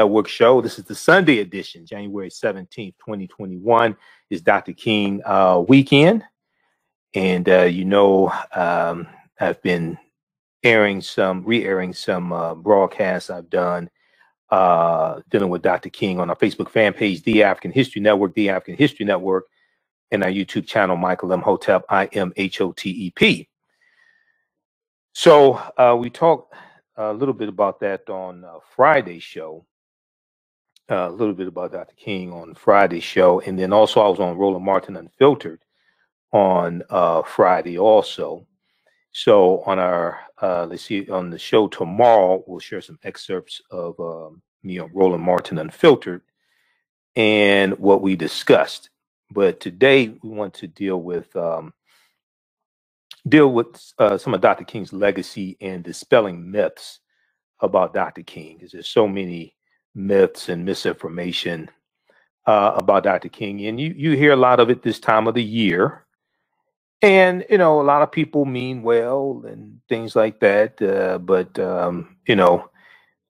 Network show. This is the Sunday edition, January 17th, 2021 is Dr. King uh, weekend. And uh, you know, um, I've been airing some, re-airing some uh, broadcasts I've done uh, dealing with Dr. King on our Facebook fan page, The African History Network, The African History Network, and our YouTube channel, Michael Imhotep, I M H O T E P. So uh, we talked a little bit about that on uh, Friday's show uh, a little bit about Dr. King on Friday's show, and then also I was on Roland Martin Unfiltered on uh, Friday also. So on our uh, let's see on the show tomorrow, we'll share some excerpts of um, me on Roland Martin Unfiltered and what we discussed. But today we want to deal with um, deal with uh, some of Dr. King's legacy and dispelling myths about Dr. King, because there's so many myths and misinformation uh, about Dr. King, and you you hear a lot of it this time of the year. And you know, a lot of people mean well and things like that. Uh, but um, you know,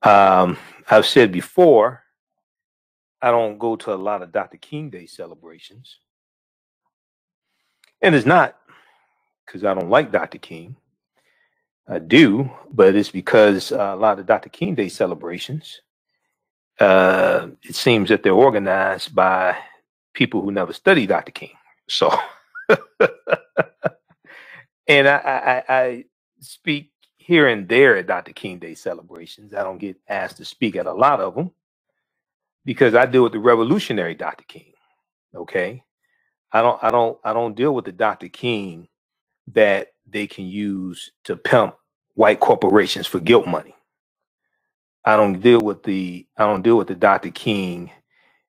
um, I've said before, I don't go to a lot of Dr. King Day celebrations, and it's not because I don't like Dr. King. I do, but it's because uh, a lot of Dr. King Day celebrations uh, it seems that they're organized by people who never studied Dr. King. So, and I, I, I speak here and there at Dr. King Day celebrations. I don't get asked to speak at a lot of them because I deal with the revolutionary Dr. King. Okay, I don't, I don't, I don't deal with the Dr. King that they can use to pimp white corporations for guilt money. I don't deal with the I don't deal with the Dr. King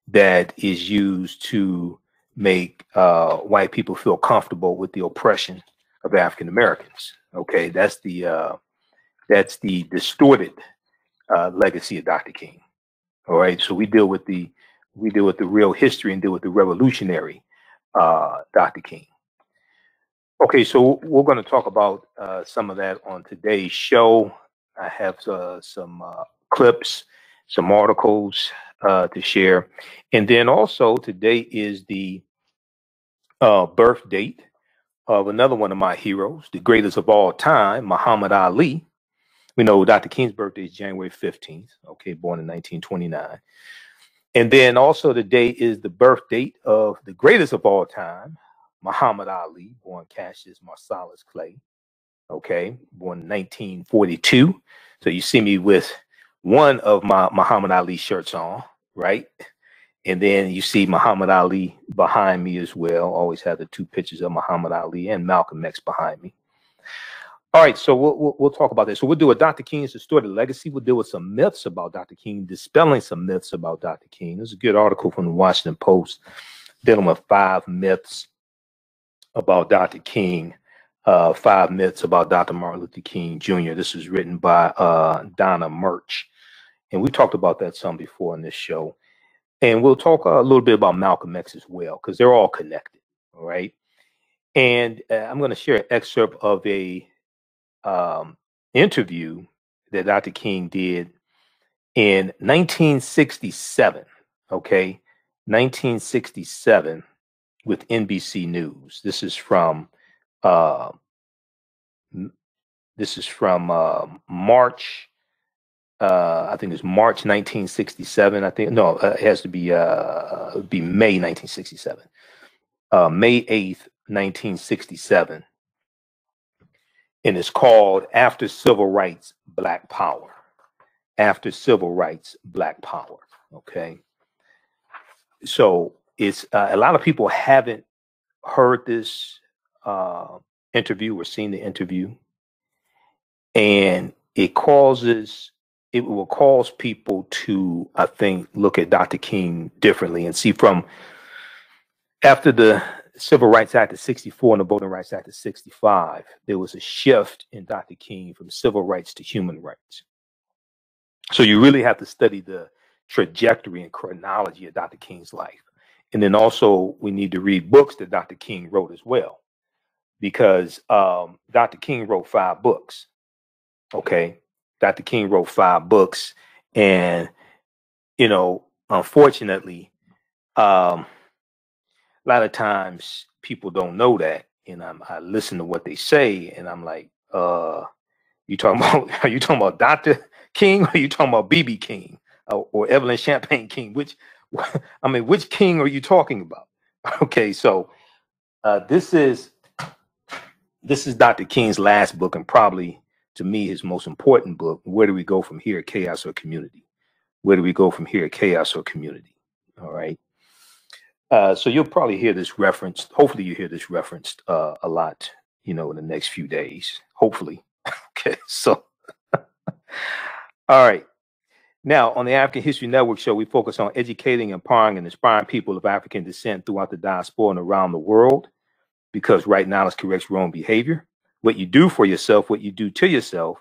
that is used to make uh, white people feel comfortable with the oppression of African Americans. Okay, that's the uh, that's the distorted uh, legacy of Dr. King. All right, so we deal with the we deal with the real history and deal with the revolutionary uh, Dr. King. Okay, so we're going to talk about uh, some of that on today's show. I have uh, some uh, clips, some articles uh, to share. And then also today is the uh, birth date of another one of my heroes, the greatest of all time, Muhammad Ali. We know Dr. King's birthday is January 15th, okay, born in 1929. And then also today is the birth date of the greatest of all time, Muhammad Ali, born Cassius Marcellus Clay, okay, born in 1942. So you see me with one of my Muhammad Ali shirts on, right? And then you see Muhammad Ali behind me as well. Always have the two pictures of Muhammad Ali and Malcolm X behind me. All right, so we'll, we'll, we'll talk about this. So we'll do a Dr. King's distorted legacy. We'll deal with some myths about Dr. King, dispelling some myths about Dr. King. There's a good article from the Washington Post dealing with five myths about Dr. King. Uh, five myths about Dr. Martin Luther King Jr. This was written by uh, Donna Murch. And we talked about that some before in this show. And we'll talk a little bit about Malcolm X as well, because they're all connected. All right. And uh, I'm going to share an excerpt of a um, interview that Dr. King did in 1967. Okay. 1967 with NBC News. This is from uh, this is from uh, March uh, I think it's March 1967. I think no, uh, it has to be uh, be May 1967. Uh, May 8th, 1967, and it's called "After Civil Rights, Black Power." After Civil Rights, Black Power. Okay, so it's uh, a lot of people haven't heard this uh, interview or seen the interview, and it causes it will cause people to, I think, look at Dr. King differently and see from after the Civil Rights Act of 64 and the Voting Rights Act of 65, there was a shift in Dr. King from civil rights to human rights. So you really have to study the trajectory and chronology of Dr. King's life. And then also, we need to read books that Dr. King wrote as well, because um, Dr. King wrote five books. Okay. Dr. King wrote five books, and you know, unfortunately, um, a lot of times people don't know that, and I'm, I listen to what they say, and I'm like, uh, you talking about? Are you talking about Doctor King? Or are you talking about BB King or, or Evelyn Champagne King? Which, I mean, which king are you talking about? Okay, so uh, this is this is Dr. King's last book, and probably to me his most important book. Where do we go from here? Chaos or community? Where do we go from here? Chaos or community? All right. Uh, so you'll probably hear this referenced. Hopefully, you hear this referenced uh, a lot. You know, in the next few days. Hopefully. okay. So, all right. Now, on the African History Network show, we focus on educating, empowering, and inspiring people of African descent throughout the diaspora and around the world. Because right knowledge corrects wrong behavior. What you do for yourself, what you do to yourself,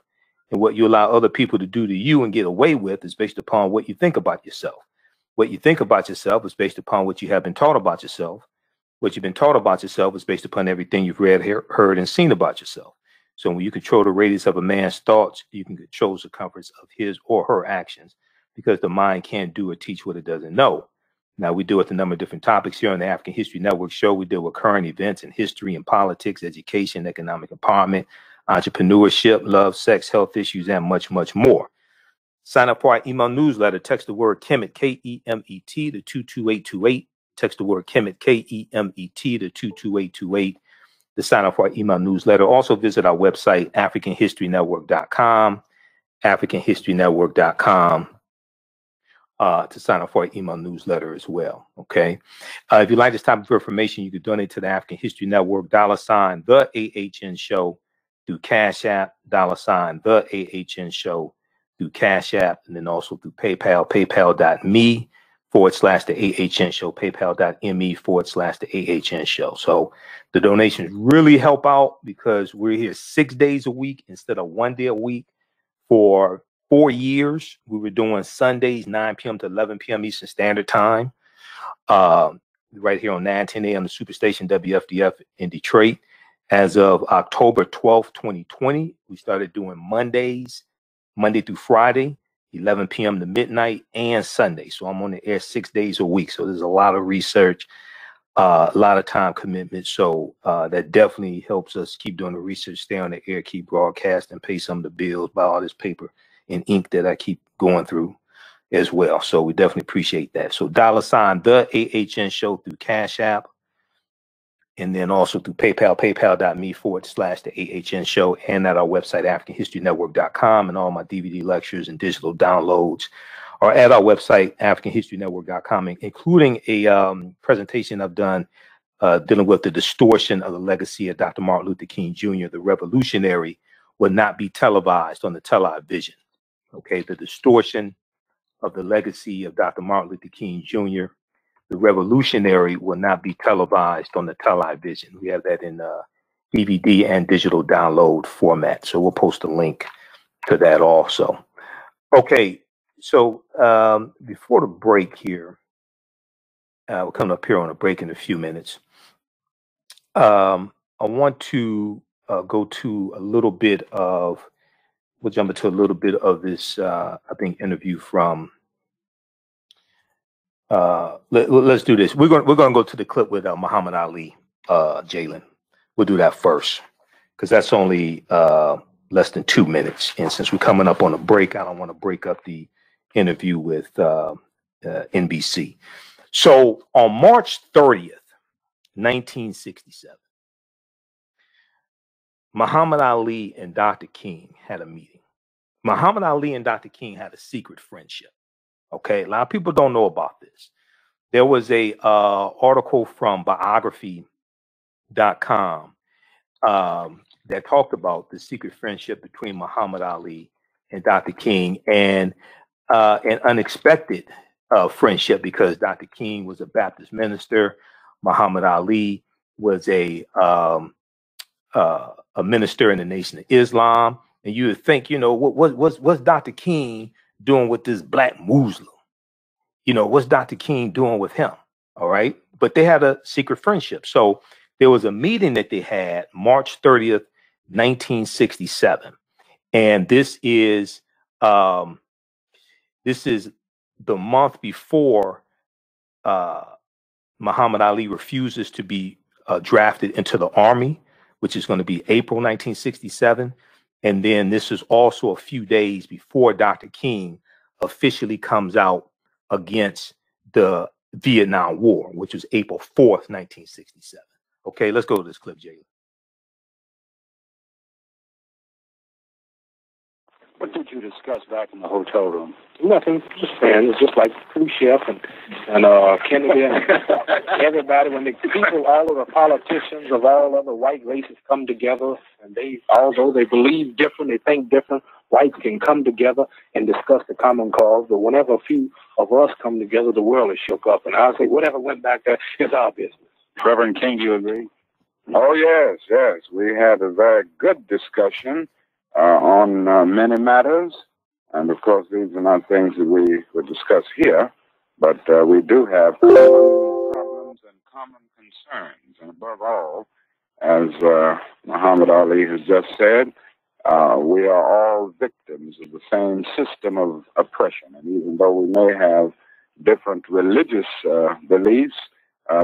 and what you allow other people to do to you and get away with is based upon what you think about yourself. What you think about yourself is based upon what you have been taught about yourself. What you've been taught about yourself is based upon everything you've read, heard, and seen about yourself. So when you control the radius of a man's thoughts, you can control the circumference of his or her actions because the mind can't do or teach what it doesn't know. Now we deal with a number of different topics here on the African History Network show. We deal with current events in history and politics, education, economic empowerment, entrepreneurship, love, sex, health issues, and much, much more. Sign up for our email newsletter. Text the word Kemet, K E M E T, to 22828. Text the word Kemet, K E M E T, to 22828 to sign up for our email newsletter. Also visit our website, AfricanHistoryNetwork.com, AfricanHistoryNetwork.com. Uh, to sign up for our email newsletter as well. Okay. Uh, if you like this type of information, you can donate to the African History Network, dollar sign the AHN show through Cash App, dollar sign the AHN show through Cash App, and then also through PayPal, paypal.me forward slash the AHN show, paypal.me forward slash the AHN show. So the donations really help out because we're here six days a week instead of one day a week for four years. We were doing Sundays, 9 p.m. to 11 p.m. Eastern Standard Time. Uh, right here on 9 10 a.m. the Superstation WFDF in Detroit. As of October 12th, 2020, we started doing Mondays, Monday through Friday, 11 p.m. to midnight, and Sunday. So I'm on the air six days a week. So there's a lot of research, uh, a lot of time commitment. So uh, that definitely helps us keep doing the research, stay on the air, keep broadcasting, pay some of the bills, buy all this paper and ink that I keep going through as well. So we definitely appreciate that. So dollar sign the AHN show through Cash App and then also through PayPal, paypal.me forward slash the AHN show, and at our website, AfricanHistoryNetwork.com, and all my DVD lectures and digital downloads are at our website, AfricanHistoryNetwork.com, including a um, presentation I've done uh, dealing with the distortion of the legacy of Dr. Martin Luther King Jr., the revolutionary, will not be televised on the television. Okay, the distortion of the legacy of Dr. Martin Luther King Jr the revolutionary will not be televised on the television. We have that in uh, DVD and digital download format. So we'll post a link to that also. Okay, so um, before the break here, uh, we're coming up here on a break in a few minutes. Um, I want to uh, go to a little bit of, we'll jump into a little bit of this, uh, I think, interview from uh, let, us do this. We're going we're going to go to the clip with uh, Muhammad Ali, uh, Jalen. We'll do that first because that's only uh, less than two minutes. And since we're coming up on a break, I don't want to break up the interview with uh, uh, NBC. So on March 30th, 1967, Muhammad Ali and Dr. King had a meeting. Muhammad Ali and Dr. King had a secret friendship. Okay, a lot of people don't know about this. There was a uh, article from biography.com um, that talked about the secret friendship between Muhammad Ali and Dr. King, and uh, an unexpected uh, friendship because Dr. King was a Baptist minister, Muhammad Ali was a um, uh, a minister in the Nation of Islam, and you would think, you know, what what what's what's Dr. King doing with this black Muslim? You know, what's Dr. King doing with him? All right. But they had a secret friendship. So there was a meeting that they had March 30th, 1967. And this is um this is the month before uh, Muhammad Ali refuses to be uh, drafted into the army, which is going to be April 1967. And then this is also a few days before Dr. King officially comes out against the Vietnam War, which was April 4th, 1967. Okay, let's go to this clip, Jalen. What did you discuss back in the hotel room? Nothing, just friends, just like Khrushchev and and uh, Kennedy and everybody. When the people, all of the politicians of all other white races come together, and they, although they believe different, they think different, whites can come together and discuss the common cause. But whenever a few of us come together, the world is shook up. And I say, whatever went back there is our business. Reverend King, do you agree? Oh, yes, yes. We had a very good discussion on uh, many matters. And of course, these are not things that we would discuss here, but uh, we do have common problems and common concerns. And above all, as uh, Muhammad Ali has just said, uh, we are all victims of the same system of oppression. And even though we may have different religious uh, beliefs,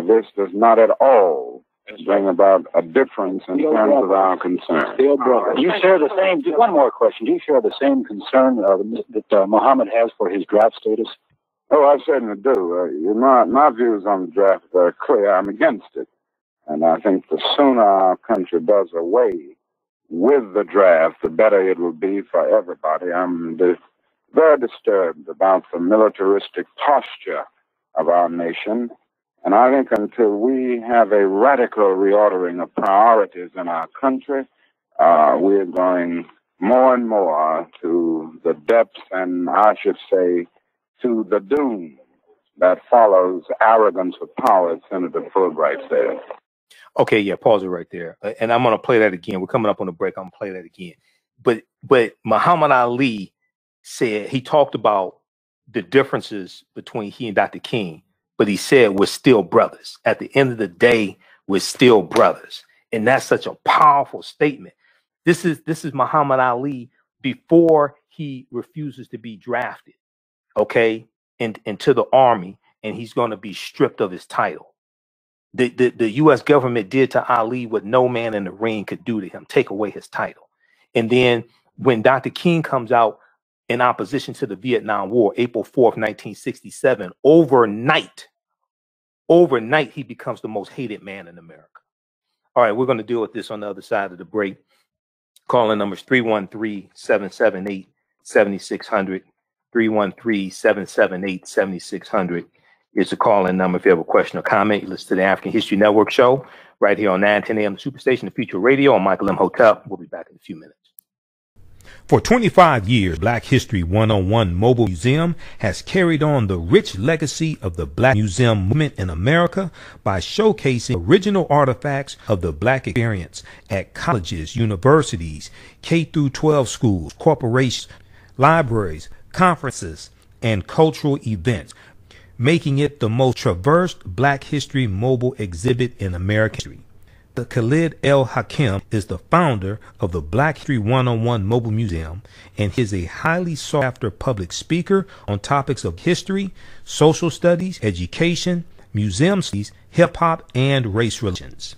this does not at all bring about a difference in terms brother. of our concern. Brother. You share the same. One more question. Do you share the same concern uh, that uh, Muhammad has for his draft status? Oh, I certainly do. Uh, my my views on the draft are clear. I'm against it, and I think the sooner our country does away with the draft, the better it will be for everybody. I'm very disturbed about the militaristic posture of our nation and I think until we have a radical reordering of priorities in our country, uh, we're going more and more to the depths and I should say to the doom that follows arrogance of power, as Senator Fulbright said. Okay, yeah, pause it right there. Uh, and I'm gonna play that again. We're coming up on the break. I'm gonna play that again. But but Muhammad Ali said he talked about the differences between he and Dr. King but he said we're still brothers. At the end of the day, we're still brothers. And that's such a powerful statement. This is this is Muhammad Ali before he refuses to be drafted, okay, in, into the army, and he's going to be stripped of his title. The, the, the US government did to Ali what no man in the ring could do to him, take away his title. And then when Dr. King comes out in opposition to the Vietnam War, April 4th, 1967, overnight, overnight, he becomes the most hated man in America. All right, we're going to deal with this on the other side of the break. Calling numbers 313 778 7600. 313 778 7600 is the call in number if you have a question or comment. You listen to the African History Network show right here on 9 10 a.m. Superstation, the Future Radio on Michael Imhotep. We'll be back in a few minutes. For 25 years, Black History 101 Mobile Museum has carried on the rich legacy of the Black Museum movement in America by showcasing original artifacts of the Black experience at colleges, universities, K through 12 schools, corporations, libraries, conferences, and cultural events, making it the most traversed Black History mobile exhibit in American history. The Khalid El Hakim is the founder of the Black History 101 Mobile Museum, and is a highly sought after public speaker on topics of history, social studies, education, museum studies, hip hop, and race relations.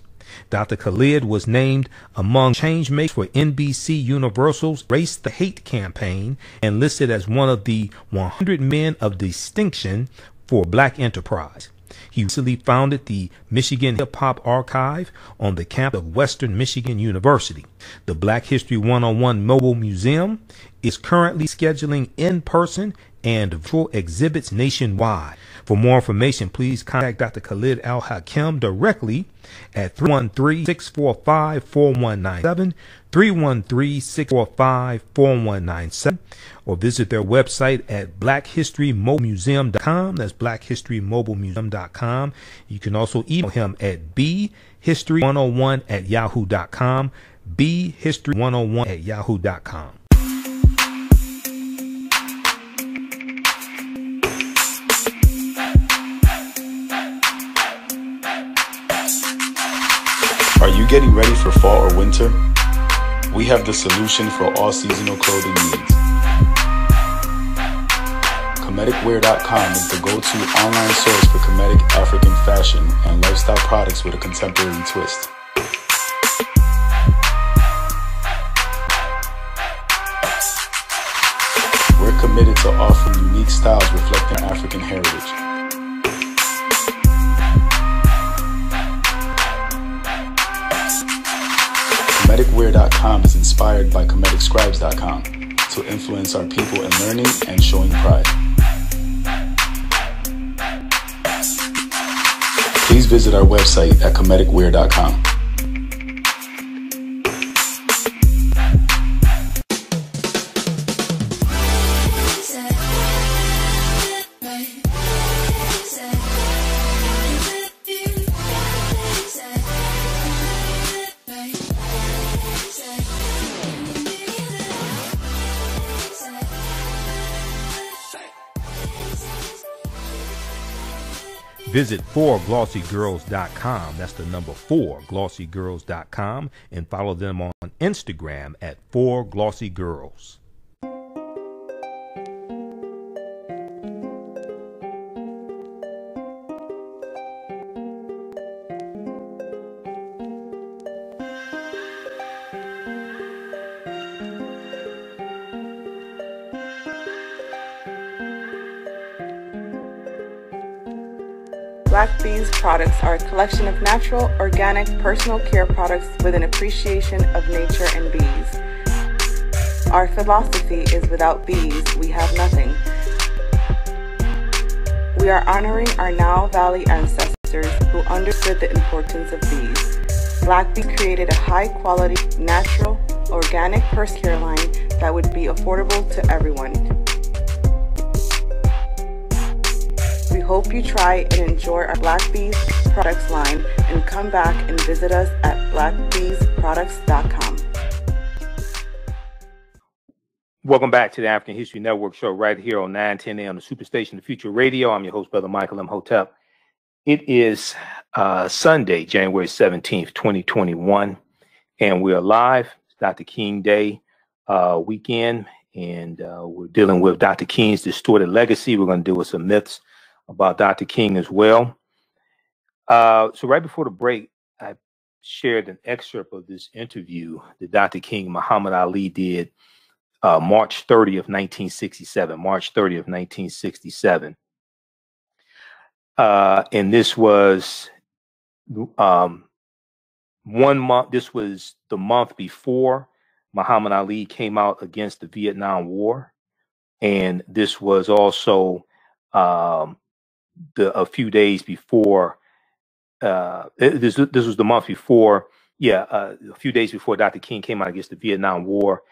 Dr. Khalid was named among changemakers for NBC Universal's Race the Hate campaign and listed as one of the 100 men of distinction for black enterprise. He recently founded the Michigan Hip Hop Archive on the campus of Western Michigan University. The Black History 101 Mobile Museum is currently scheduling in person and virtual exhibits nationwide. For more information, please contact Dr. Khalid Al Hakim directly at 313 645 4197, 313 645 4197, or visit their website at blackhistorymobilemuseum.com. That's blackhistorymobilemuseum.com. You can also email him at bhistory101 at yahoo.com, bhistory101 at yahoo.com. Are you getting ready for fall or winter? We have the solution for all seasonal clothing needs. Kemeticwear.com is the go-to online source for Kemetic African fashion and lifestyle products with a contemporary twist. We're committed to offering unique styles reflecting African heritage. Kemeticwear.com is inspired by KemeticScribes.com to influence our people in learning and showing pride. Please visit our website at kemeticwear.com. Visit 4glossygirls.com. That's the number 4glossygirls.com and follow them on Instagram at 4glossygirls. Products are a collection of natural, organic, personal care products with an appreciation of nature and bees. Our philosophy is without bees, we have nothing. We are honoring our Nile Valley ancestors who understood the importance of bees. Black Bees created a high quality, natural, organic purse care line that would be affordable to everyone. Hope you try and enjoy our Black Bees products line and come back and visit us at blackbeesproducts.com. Welcome back to the African History Network show right here on 910 AM, on the Superstation the Future Radio. I'm your host, Brother Michael Imhotep. It is uh, Sunday, January 17th, 2021, and we're live. It's Dr. King Day uh, weekend, and uh, we're dealing with Dr. King's distorted legacy. We're going to deal with some myths about Dr. King as well. Uh, so right before the break, I shared an excerpt of this interview that Dr. King Muhammad Ali did uh, March 30th, 1967. March 30th, 1967. Uh, and this was um, one month. This was the month before Muhammad Ali came out against the Vietnam War, and this was also um, the a few days before uh, this this was the month before yeah uh, a few days before Dr. King came out against the Vietnam War,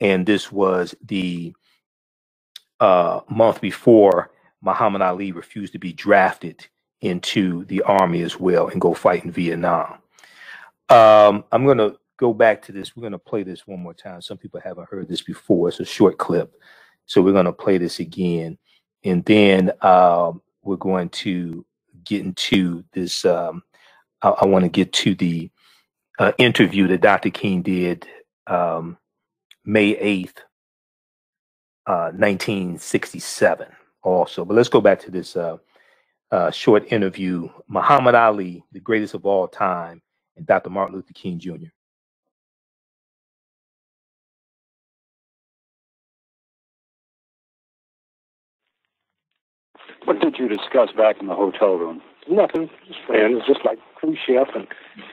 and this was the uh, month before Muhammad Ali refused to be drafted into the army as well and go fight in Vietnam. Um, I'm going to go back to this. We're going to play this one more time. Some people haven't heard this before. It's a short clip, so we're going to play this again, and then um, we're going to get into this. Um, I, I want to get to the uh, interview that Dr. King did um, May 8th, uh, 1967, also. But let's go back to this uh, uh, short interview Muhammad Ali, the greatest of all time, and Dr. Martin Luther King Jr. What did you discuss back in the hotel room? Nothing, just friends, just like Khrushchev and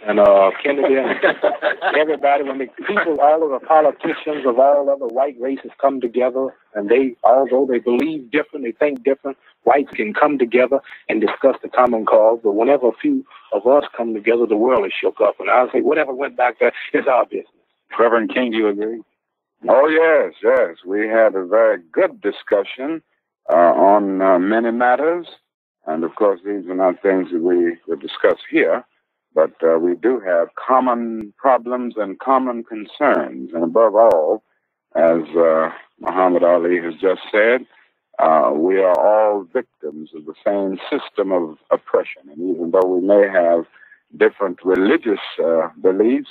and uh, Kennedy and everybody. When the people, all of the politicians of all other white races come together, and they, although they believe different, they think different, whites can come together and discuss the common cause. But whenever a few of us come together, the world is shook up. And I say, whatever went back there is our business. Reverend King, do you agree? Oh, yes, yes. We had a very good discussion uh, on uh, many matters. And of course, these are not things that we would discuss here, but uh, we do have common problems and common concerns. And above all, as uh, Muhammad Ali has just said, uh, we are all victims of the same system of oppression. And even though we may have different religious uh, beliefs,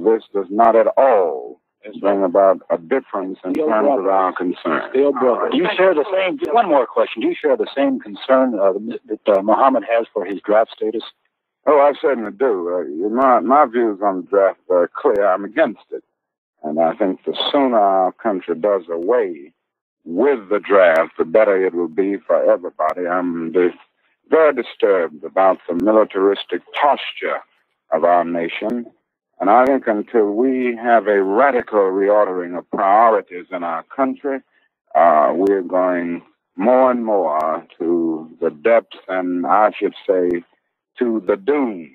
this does not at all bring about a difference in Still terms of our concern. Still brother. Do you share the same? One more question. Do you share the same concern uh, that uh, Muhammad has for his draft status? Oh, I certainly do. Uh, my, my views on the draft are clear. I'm against it. And I think the sooner our country does away with the draft, the better it will be for everybody. I'm di- very disturbed about the militaristic posture of our nation. And I think until we have a radical reordering of priorities in our country, uh, we're going more and more to the depths and I should say to the doom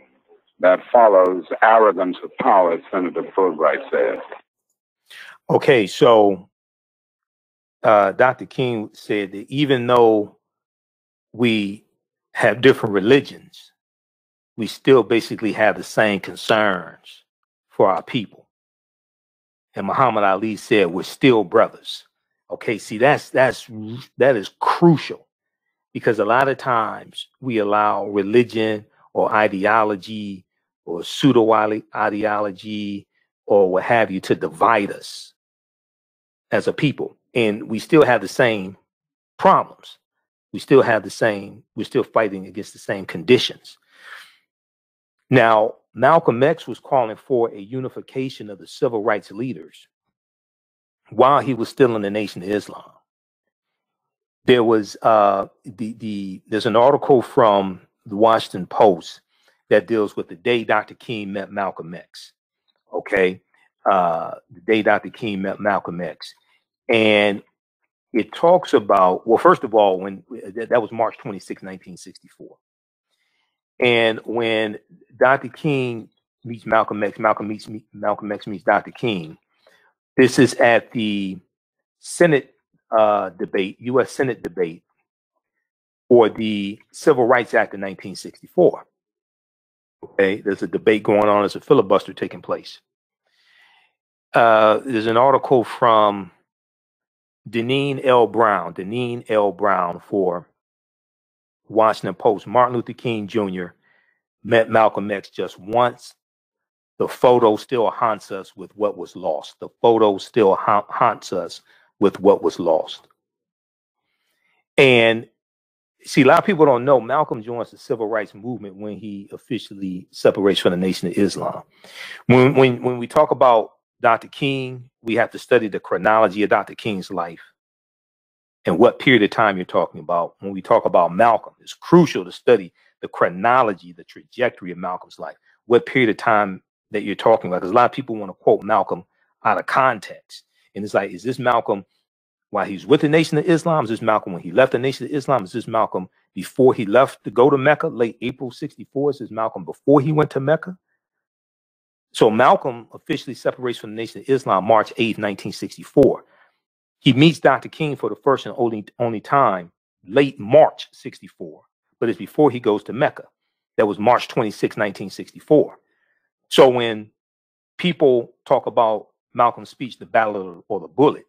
that follows arrogance of power, as Senator Fulbright says. Okay, so uh, Dr. King said that even though we have different religions, we still basically have the same concerns for our people. And Muhammad Ali said, "We're still brothers." Okay, see, that's that's that is crucial because a lot of times we allow religion or ideology or pseudo ideology or what have you to divide us as a people and we still have the same problems we still have the same we're still fighting against the same conditions now malcolm x was calling for a unification of the civil rights leaders while he was still in the nation of islam. There was uh the the there's an article from the washington post that deals with the day dr king met malcolm x okay? Uh the day dr king met malcolm x. And it talks about well first of all when that, that was march 26 1964 and when dr king meets malcolm x malcolm meets malcolm x meets dr king this is at the senate uh, debate u.s senate debate for the civil rights act of 1964 okay there's a debate going on there's a filibuster taking place uh, there's an article from Deneen L. Brown, Deneen L. Brown for Washington Post. Martin Luther King Jr. met Malcolm X just once. The photo still haunts us with what was lost. The photo still ha- haunts us with what was lost. And see, a lot of people don't know Malcolm joins the civil rights movement when he officially separates from the Nation of Islam. When when when we talk about Dr. King, we have to study the chronology of Dr. King's life and what period of time you're talking about. When we talk about Malcolm, it's crucial to study the chronology, the trajectory of Malcolm's life, what period of time that you're talking about. Because a lot of people want to quote Malcolm out of context. And it's like, is this Malcolm while he's with the Nation of Islam? Is this Malcolm when he left the Nation of Islam? Is this Malcolm before he left to go to Mecca, late April 64? Is this Malcolm before he went to Mecca? So Malcolm officially separates from the Nation of Islam March 8, 1964. He meets Dr. King for the first and only, only time late March 64, but it's before he goes to Mecca. That was March 26, 1964. So when people talk about Malcolm's speech, the Ballot or the Bullet,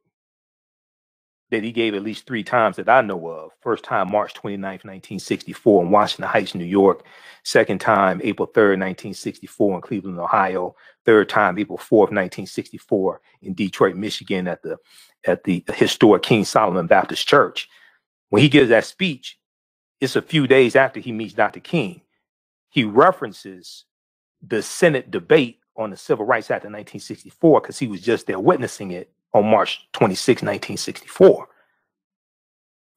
that he gave at least three times that I know of. First time, March 29th, 1964 in Washington Heights, New York. Second time, April 3rd, 1964 in Cleveland, Ohio. Third time, April 4th, 1964 in Detroit, Michigan at the at the historic King Solomon Baptist Church. When he gives that speech, it's a few days after he meets Dr. King. He references the Senate debate on the Civil Rights Act of 1964 because he was just there witnessing it on March 26, 1964.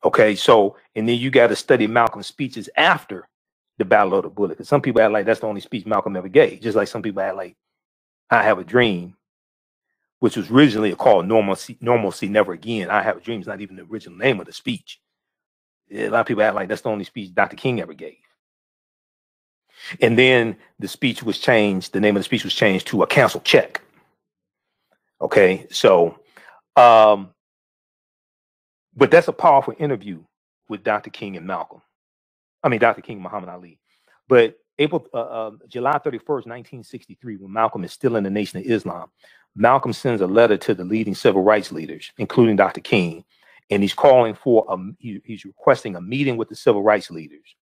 Okay, so and then you got to study Malcolm's speeches after the Ballot of the Bullet. Because some people act like that's the only speech Malcolm ever gave, just like some people act like I Have a Dream, which was originally called Normalcy, Normalcy Never Again. I Have a Dream is not even the original name of the speech. A lot of people act like that's the only speech Dr. King ever gave. And then the speech was changed, the name of the speech was changed to a cancel check. Okay, so um, but that's a powerful interview with Dr. King and Malcolm. I mean, Dr. King Muhammad Ali. But April, uh, uh, July 31st, 1963, when Malcolm is still in the Nation of Islam, Malcolm sends a letter to the leading civil rights leaders, including Dr. King, and he's calling for a, he- he's requesting a meeting with the civil rights leaders,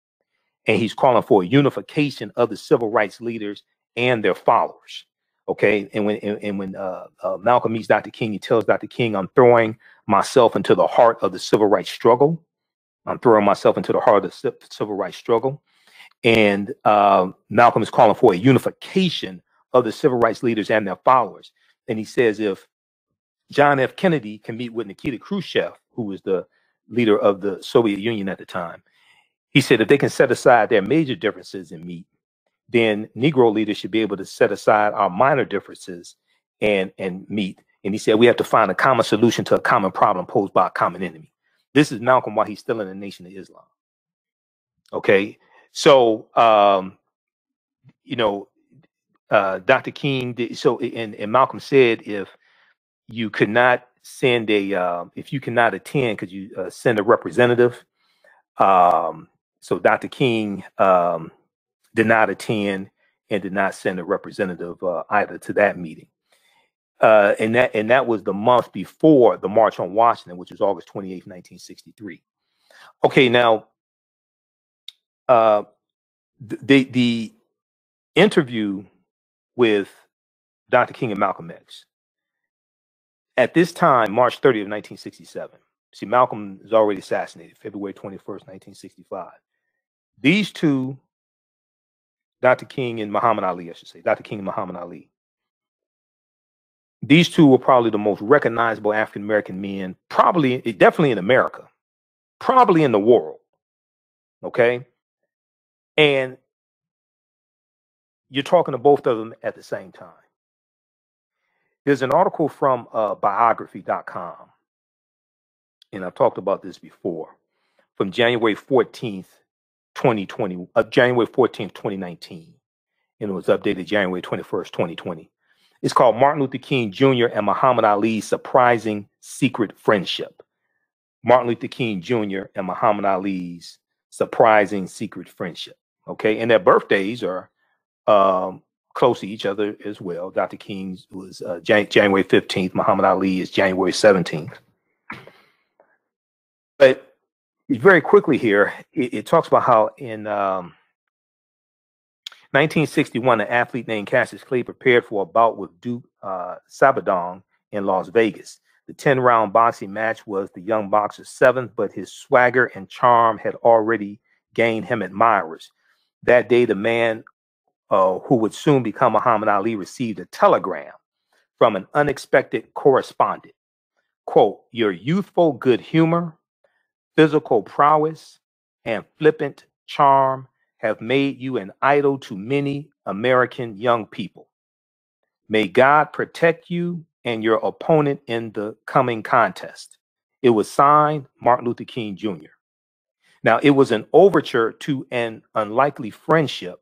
and he's calling for a unification of the civil rights leaders and their followers. Okay, and when and, and when uh, uh, Malcolm meets Dr. King, he tells Dr. King, "I'm throwing myself into the heart of the civil rights struggle. I'm throwing myself into the heart of the civil rights struggle." And uh, Malcolm is calling for a unification of the civil rights leaders and their followers. And he says, if John F. Kennedy can meet with Nikita Khrushchev, who was the leader of the Soviet Union at the time, he said if they can set aside their major differences and meet, then Negro leaders should be able to set aside our minor differences and and meet. And he said we have to find a common solution to a common problem posed by a common enemy. This is Malcolm while he's still in the Nation of Islam. Okay, so um, you know, uh, Dr. King. Did, so and, and Malcolm said if you could not send a uh, if you cannot attend, could you uh, send a representative? Um, so Dr. King um, did not attend and did not send a representative uh, either to that meeting. Uh, and that and that was the month before the March on Washington, which was August 28, 1963. Okay, now uh, the the interview with Dr. King and Malcolm X at this time, March 30 of 1967. See, Malcolm is already assassinated, February 21st, 1965. These two, Dr. King and Muhammad Ali, I should say, Dr. King and Muhammad Ali, these two were probably the most recognizable African American men, probably, definitely in America, probably in the world. Okay. And you're talking to both of them at the same time. There's an article from uh, biography.com, and I've talked about this before, from January 14th, 2020, uh, January 14th, 2019, and it was updated January 21st, 2020. It's called Martin Luther King Jr. and Muhammad Ali's Surprising Secret Friendship. Martin Luther King Jr. and Muhammad Ali's Surprising Secret Friendship. Okay, and their birthdays are um, close to each other as well. Dr. King's was uh, Jan- January 15th, Muhammad Ali is January 17th. But very quickly here, it, it talks about how in um, 1961, an athlete named Cassius Clay prepared for a bout with Duke uh, Sabedong in Las Vegas. The 10 round boxing match was the young boxer's seventh, but his swagger and charm had already gained him admirers. That day, the man uh, who would soon become Muhammad Ali received a telegram from an unexpected correspondent. Quote, Your youthful good humor, physical prowess, and flippant charm have made you an idol to many American young people. May God protect you and your opponent in the coming contest. It was signed Martin Luther King Jr. Now, it was an overture to an unlikely friendship,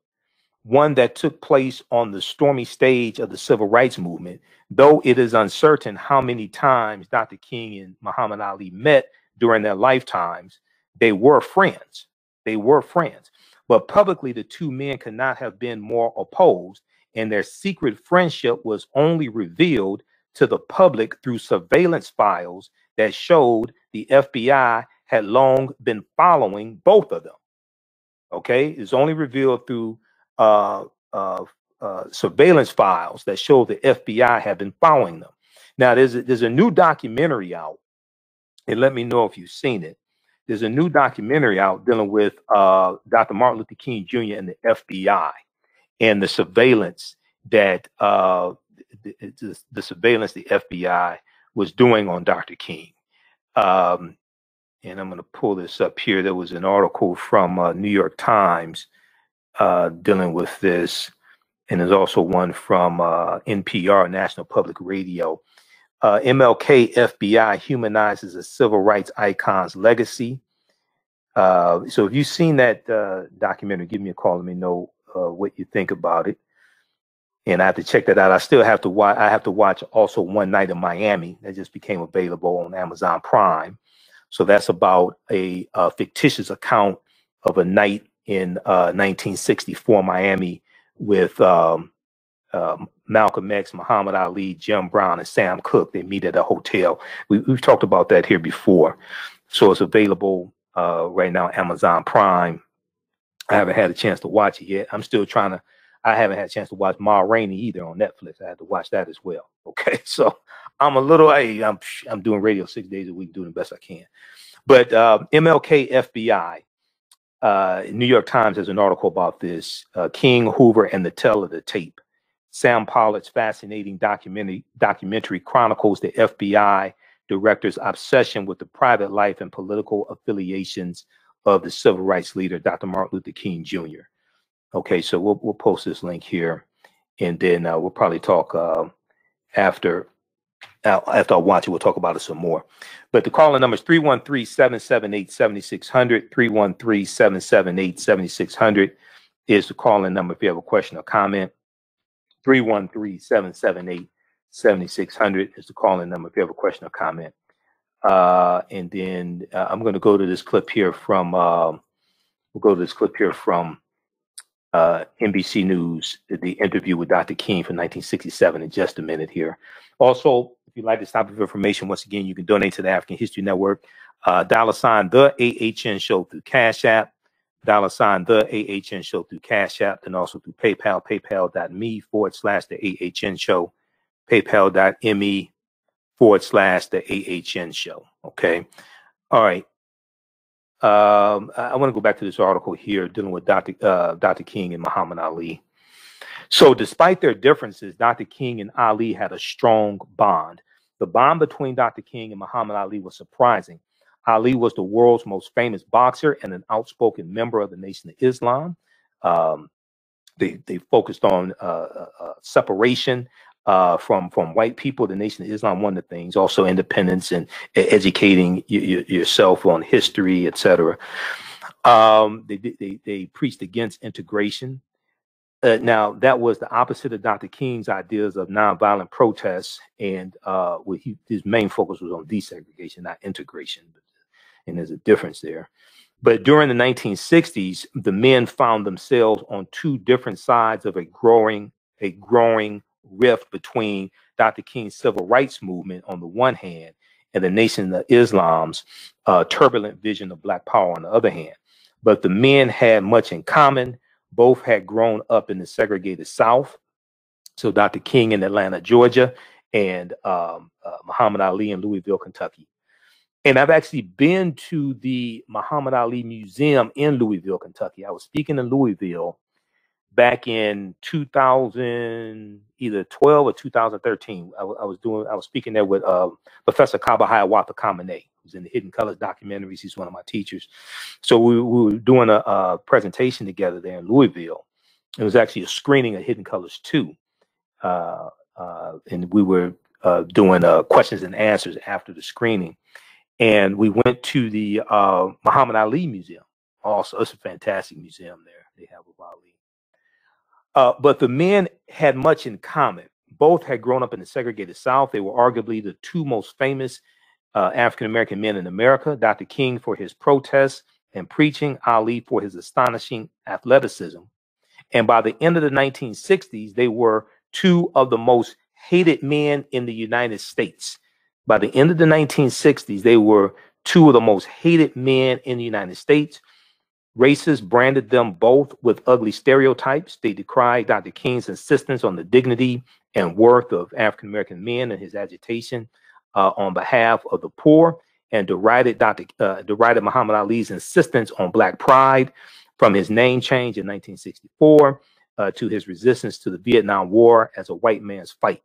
one that took place on the stormy stage of the civil rights movement, though it is uncertain how many times Dr. King and Muhammad Ali met during their lifetimes. They were friends. They were friends. But publicly, the two men could not have been more opposed, and their secret friendship was only revealed to the public through surveillance files that showed the FBI had long been following both of them. Okay, it's only revealed through uh, uh, uh, surveillance files that show the FBI had been following them. Now, there's a, there's a new documentary out, and let me know if you've seen it. There's a new documentary out dealing with uh, Dr. Martin Luther King Jr. and the FBI and the surveillance that uh, the, the, the surveillance the FBI was doing on Dr. King. Um, and I'm going to pull this up here. There was an article from uh, New York Times uh, dealing with this, and there's also one from uh, NPR, National Public Radio. Uh, MLK FBI humanizes a civil rights icon's legacy. Uh, so if you've seen that uh, documentary, give me a call. Let me know uh, what you think about it. And I have to check that out. I still have to watch. I have to watch also One Night in Miami that just became available on Amazon Prime. So that's about a, a fictitious account of a night in uh, 1964 Miami with um, uh, Malcolm X, Muhammad Ali, Jim Brown, and Sam Cooke. They meet at a hotel. We, have talked about that here before. So it's available uh, right now, on Amazon Prime. I haven't had a chance to watch it yet. I'm still trying to. I haven't had a chance to watch Ma Rainey either on Netflix. I had to watch that as well. Okay, so I'm a little. Hey, I'm I'm doing radio six days a week, doing the best I can. But uh, MLK FBI, uh, New York Times has an article about this. Uh, King Hoover and the Tale of the Tape. Sam Pollard's fascinating documentary documentary chronicles the FBI director's obsession with the private life and political affiliations of the civil rights leader, Dr. Martin Luther King Jr. Okay, so we'll we'll post this link here, and then uh, we'll probably talk uh, after uh, after I watch it. We'll talk about it some more. But the calling number is 313-778-7600, 313-778-7600 is the calling number if you have a question or comment. 313-778-7600 is the calling number if you have a question or comment. Uh, and then uh, I'm going to go to this clip here from, uh, we'll go to this clip here from NBC News, the interview with Dr. King from 1967 in just a minute here. Also, if you'd like this type of information, once again, you can donate to the African History Network. Uh, dollar sign the AHN show through Cash App, dollar sign the AHN show through Cash App, and also through PayPal, paypal.me forward slash the AHN show, paypal.me forward slash the AHN show. Okay. All right. Um, I, want to go back to this article here dealing with Dr. Uh, Dr. King and Muhammad Ali. So, despite their differences, Dr. King and Ali had a strong bond. The bond between Dr. King and Muhammad Ali was surprising. Ali was the world's most famous boxer and an outspoken member of the Nation of Islam. Um, they, they focused on uh, uh, uh separation uh, from from white people. The Nation of Islam, one of the things, also independence and educating yourself on history, etc. Um, they, they they preached against integration. Uh, now that was the opposite of Dr. King's ideas of nonviolent protests, and uh, he, his main focus was on desegregation, not integration. And there's a difference there. But during the 1960s, the men found themselves on two different sides of a growing a growing rift between Dr. King's civil rights movement on the one hand and the Nation of Islam's uh, turbulent vision of Black power on the other hand. But the men had much in common. Both had grown up in the segregated South. So Dr. King in Atlanta, Georgia, and um, uh, Muhammad Ali in Louisville, Kentucky. And I've actually been to the Muhammad Ali Museum in Louisville, Kentucky. I was speaking in Louisville back in 2000, either 12 or 2013. I, I was doing, I was speaking there with uh, Professor Kaba Hiawatha Kamene, who's in the Hidden Colors documentaries. He's one of my teachers. So we, we were doing a, a, presentation together there in Louisville. It was actually a screening of Hidden Colors 2. Uh, uh, and we were uh, doing uh, questions and answers after the screening. And we went to the uh, Muhammad Ali Museum. Also, it's a fantastic museum there they have of Ali. Uh, but the men had much in common. Both had grown up in the segregated South. They were arguably the two most famous uh, African American men in America. Dr. King for his protests and preaching, Ali for his astonishing athleticism. And by the end of the 1960s, they were two of the most hated men in the United States. By the end of the 1960s, they were two of the most hated men in the United States. Racists branded them both with ugly stereotypes. They decried Dr. King's insistence on the dignity and worth of African American men and his agitation uh, on behalf of the poor, and derided Dr. Uh, derided Muhammad Ali's insistence on Black pride from his name change in 1964 uh, to his resistance to the Vietnam War as a white man's fight.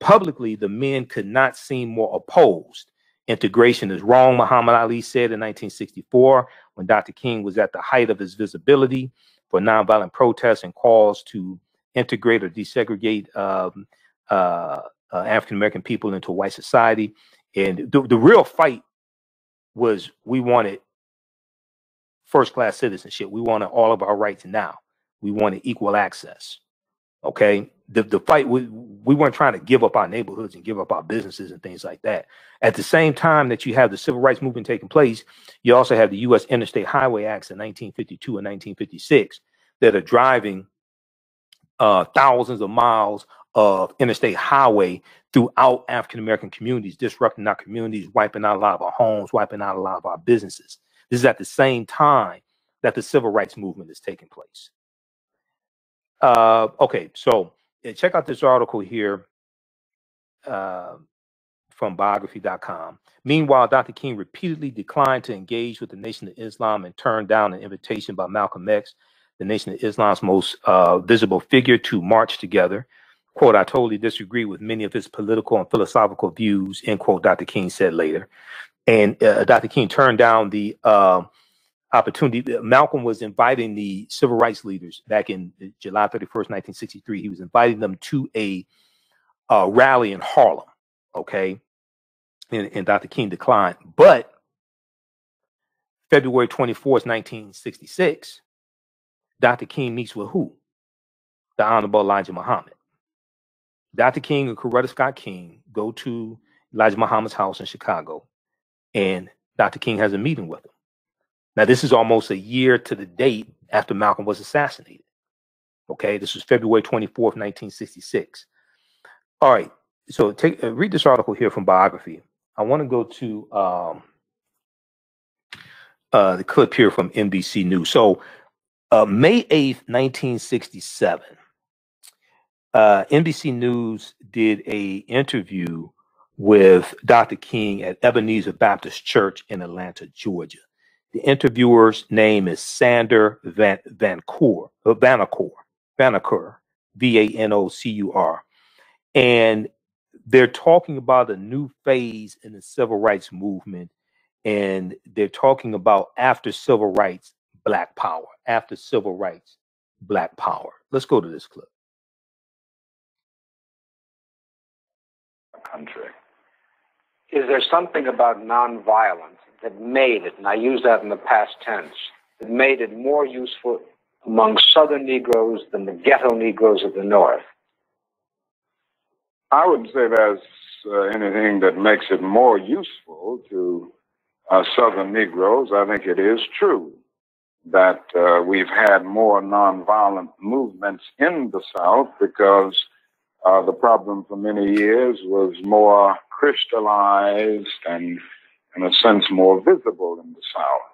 Publicly, the men could not seem more opposed. Integration is wrong, Muhammad Ali said in 1964 when Dr. King was at the height of his visibility for nonviolent protests and calls to integrate or desegregate um, uh, uh, African American people into white society. And the, the real fight was we wanted first class citizenship. We wanted all of our rights now. We wanted equal access. Okay. The, the fight, we, we weren't trying to give up our neighborhoods and give up our businesses and things like that. At the same time that you have the civil rights movement taking place, you also have the U.S. Interstate Highway Acts in 1952 and 1956 that are driving uh, thousands of miles of interstate highway throughout African American communities, disrupting our communities, wiping out a lot of our homes, wiping out a lot of our businesses. This is at the same time that the civil rights movement is taking place. Uh, okay, so check out this article here uh, from biography.com. Meanwhile, Dr. King repeatedly declined to engage with the Nation of Islam and turned down an invitation by Malcolm X, the Nation of Islam's most uh, visible figure, to march together. Quote, I totally disagree with many of his political and philosophical views, end quote, Dr. King said later. And uh, Dr. King turned down the uh, opportunity. Malcolm was inviting the civil rights leaders back in uh, July 31st, 1963. He was inviting them to a uh, rally in Harlem. Okay. And, and Dr. King declined. But February 24th, 1966, Dr. King meets with who? The Honorable Elijah Muhammad. Dr. King and Coretta Scott King go to Elijah Muhammad's house in Chicago, and Dr. King has a meeting with him. Now, this is almost a year to the date after Malcolm was assassinated. Okay, this was February 24th, 1966. All right, so take uh, read this article here from biography. I want to go to um, uh, the clip here from NBC News. So, uh, May 8th, 1967, uh, NBC News did a interview with Dr. King at Ebenezer Baptist Church in Atlanta, Georgia. The interviewer's name is Sander Van Vancour, uh, Vanocur, Vanocur, V-A-N-O-C-U-R. And they're talking about a new phase in the civil rights movement. And they're talking about after civil rights, black power. After civil rights, black power. Let's go to this clip. country. Is there something about nonviolence that made it, and I use that in the past tense, that made it more useful among Southern Negroes than the ghetto Negroes of the North? I wouldn't say there's uh, anything that makes it more useful to uh, Southern Negroes. I think it is true that uh, we've had more nonviolent movements in the South because uh, the problem for many years was more crystallized and, in a sense, more visible in the South.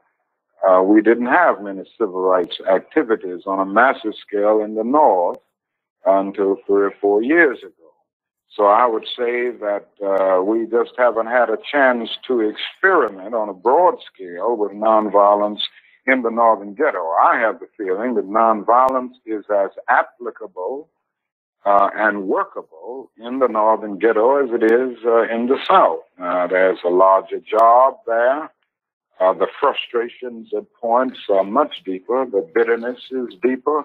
Uh, we didn't have many civil rights activities on a massive scale in the North until three or four years ago. So I would say that uh, we just haven't had a chance to experiment on a broad scale with nonviolence in the northern ghetto. I have the feeling that nonviolence is as applicable uh, and workable in the northern ghetto as it is uh, in the south. Uh, there's a larger job there. Uh, the frustrations at points are much deeper. The bitterness is deeper.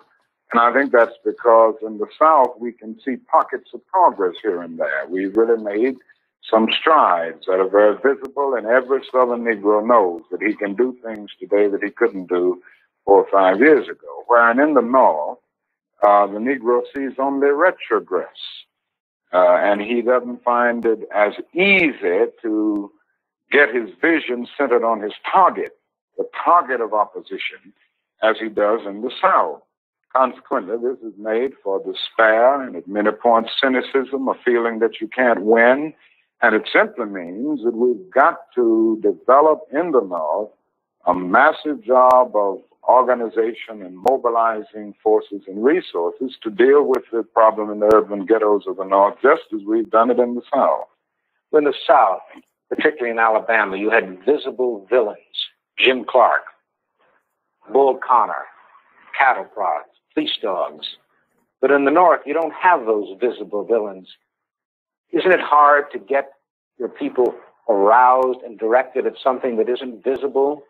And I think that's because in the South, we can see pockets of progress here and there. We've really made some strides that are very visible, and every Southern Negro knows that he can do things today that he couldn't do four or five years ago. Whereas in the North, uh, the Negro sees only retrogress. Uh, and he doesn't find it as easy to get his vision centered on his target, the target of opposition, as he does in the South. Consequently, this is made for despair and at many points cynicism, a feeling that you can't win. And it simply means that we've got to develop in the North a massive job of organization and mobilizing forces and resources to deal with the problem in the urban ghettos of the North, just as we've done it in the South. In the South, particularly in Alabama, you had visible villains Jim Clark, Bull Connor, cattle prods, police dogs. But in the North, you don't have those visible villains. Isn't it hard to get your people aroused and directed at something that isn't visible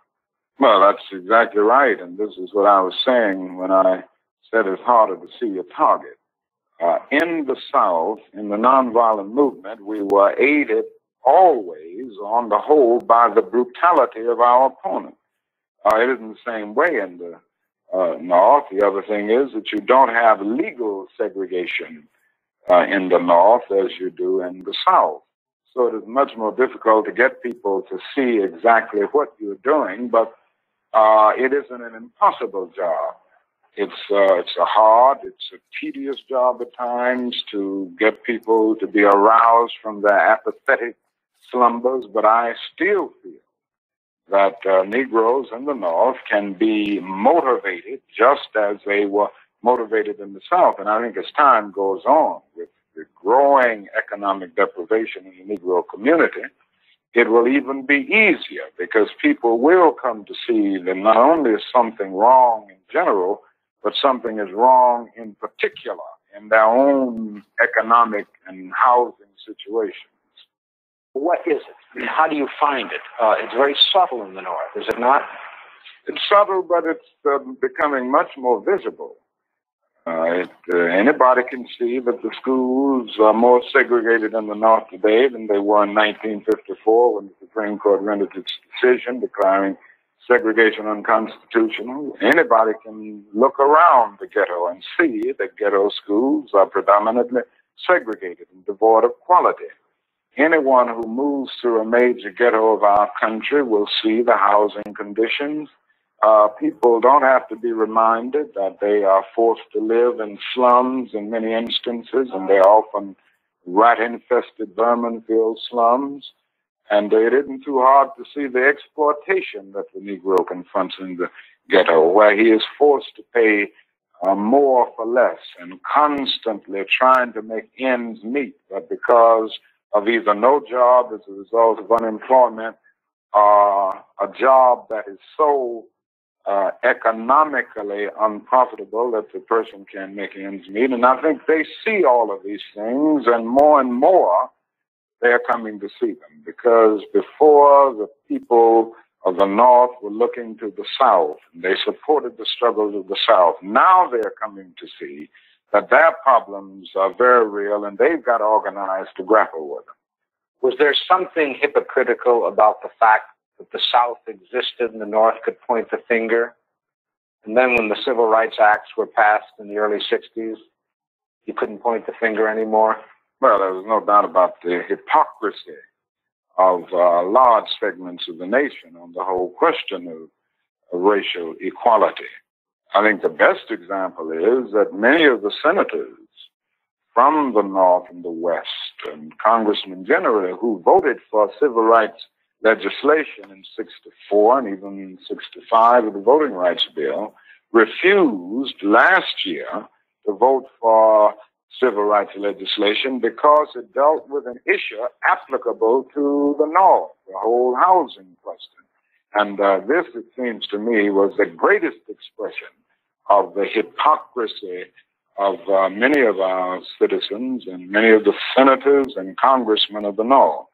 well, that's exactly right. And this is what I was saying when I said it's harder to see a target. Uh, in the South, in the nonviolent movement, we were aided always, on the whole, by the brutality of our opponent. Uh, it isn't the same way in the uh, North. The other thing is that you don't have legal segregation uh, in the North as you do in the South. So it is much more difficult to get people to see exactly what you're doing, but uh, it isn't an impossible job. It's uh, it's a hard, it's a tedious job at times to get people to be aroused from their apathetic slumbers. But I still feel that uh, Negroes in the North can be motivated just as they were motivated in the South. And I think as time goes on with the growing economic deprivation in the Negro community, it will even be easier because people will come to see that not only is something wrong in general, but something is wrong in particular in their own economic and housing situations. What is it? How do you find it? Uh, it's very subtle in the North, is it not? It's subtle, but it's uh, becoming much more visible. Uh, uh, anybody can see that the schools are more segregated in the North today than they were in 1954 when the Supreme Court rendered its decision declaring segregation unconstitutional. Anybody can look around the ghetto and see that ghetto schools are predominantly segregated and devoid of quality. Anyone who moves through a major ghetto of our country will see the housing conditions uh, people don't have to be reminded that they are forced to live in slums in many instances, and they're often rat infested, vermin filled slums. And it isn't too hard to see the exploitation that the Negro confronts in the ghetto, where he is forced to pay uh, more for less and constantly trying to make ends meet. But because of either no job as a result of unemployment or a job that is so uh, economically unprofitable that the person can make ends meet. And I think they see all of these things, and more and more they're coming to see them because before the people of the North were looking to the South, and they supported the struggles of the South. Now they're coming to see that their problems are very real and they've got organized to grapple with them. Was there something hypocritical about the fact that the South existed and the North could point the finger. And then when the Civil Rights Acts were passed in the early 60s, you couldn't point the finger anymore. Well, there was no doubt about the hypocrisy of uh, large segments of the nation on the whole question of, of racial equality. I think the best example is that many of the senators from the North and the West, and congressmen generally, who voted for civil rights legislation in 64 and even 65 of the Voting Rights Bill refused last year to vote for civil rights legislation because it dealt with an issue applicable to the North, the whole housing question. And uh, this, it seems to me, was the greatest expression of the hypocrisy of uh, many of our citizens and many of the senators and congressmen of the North.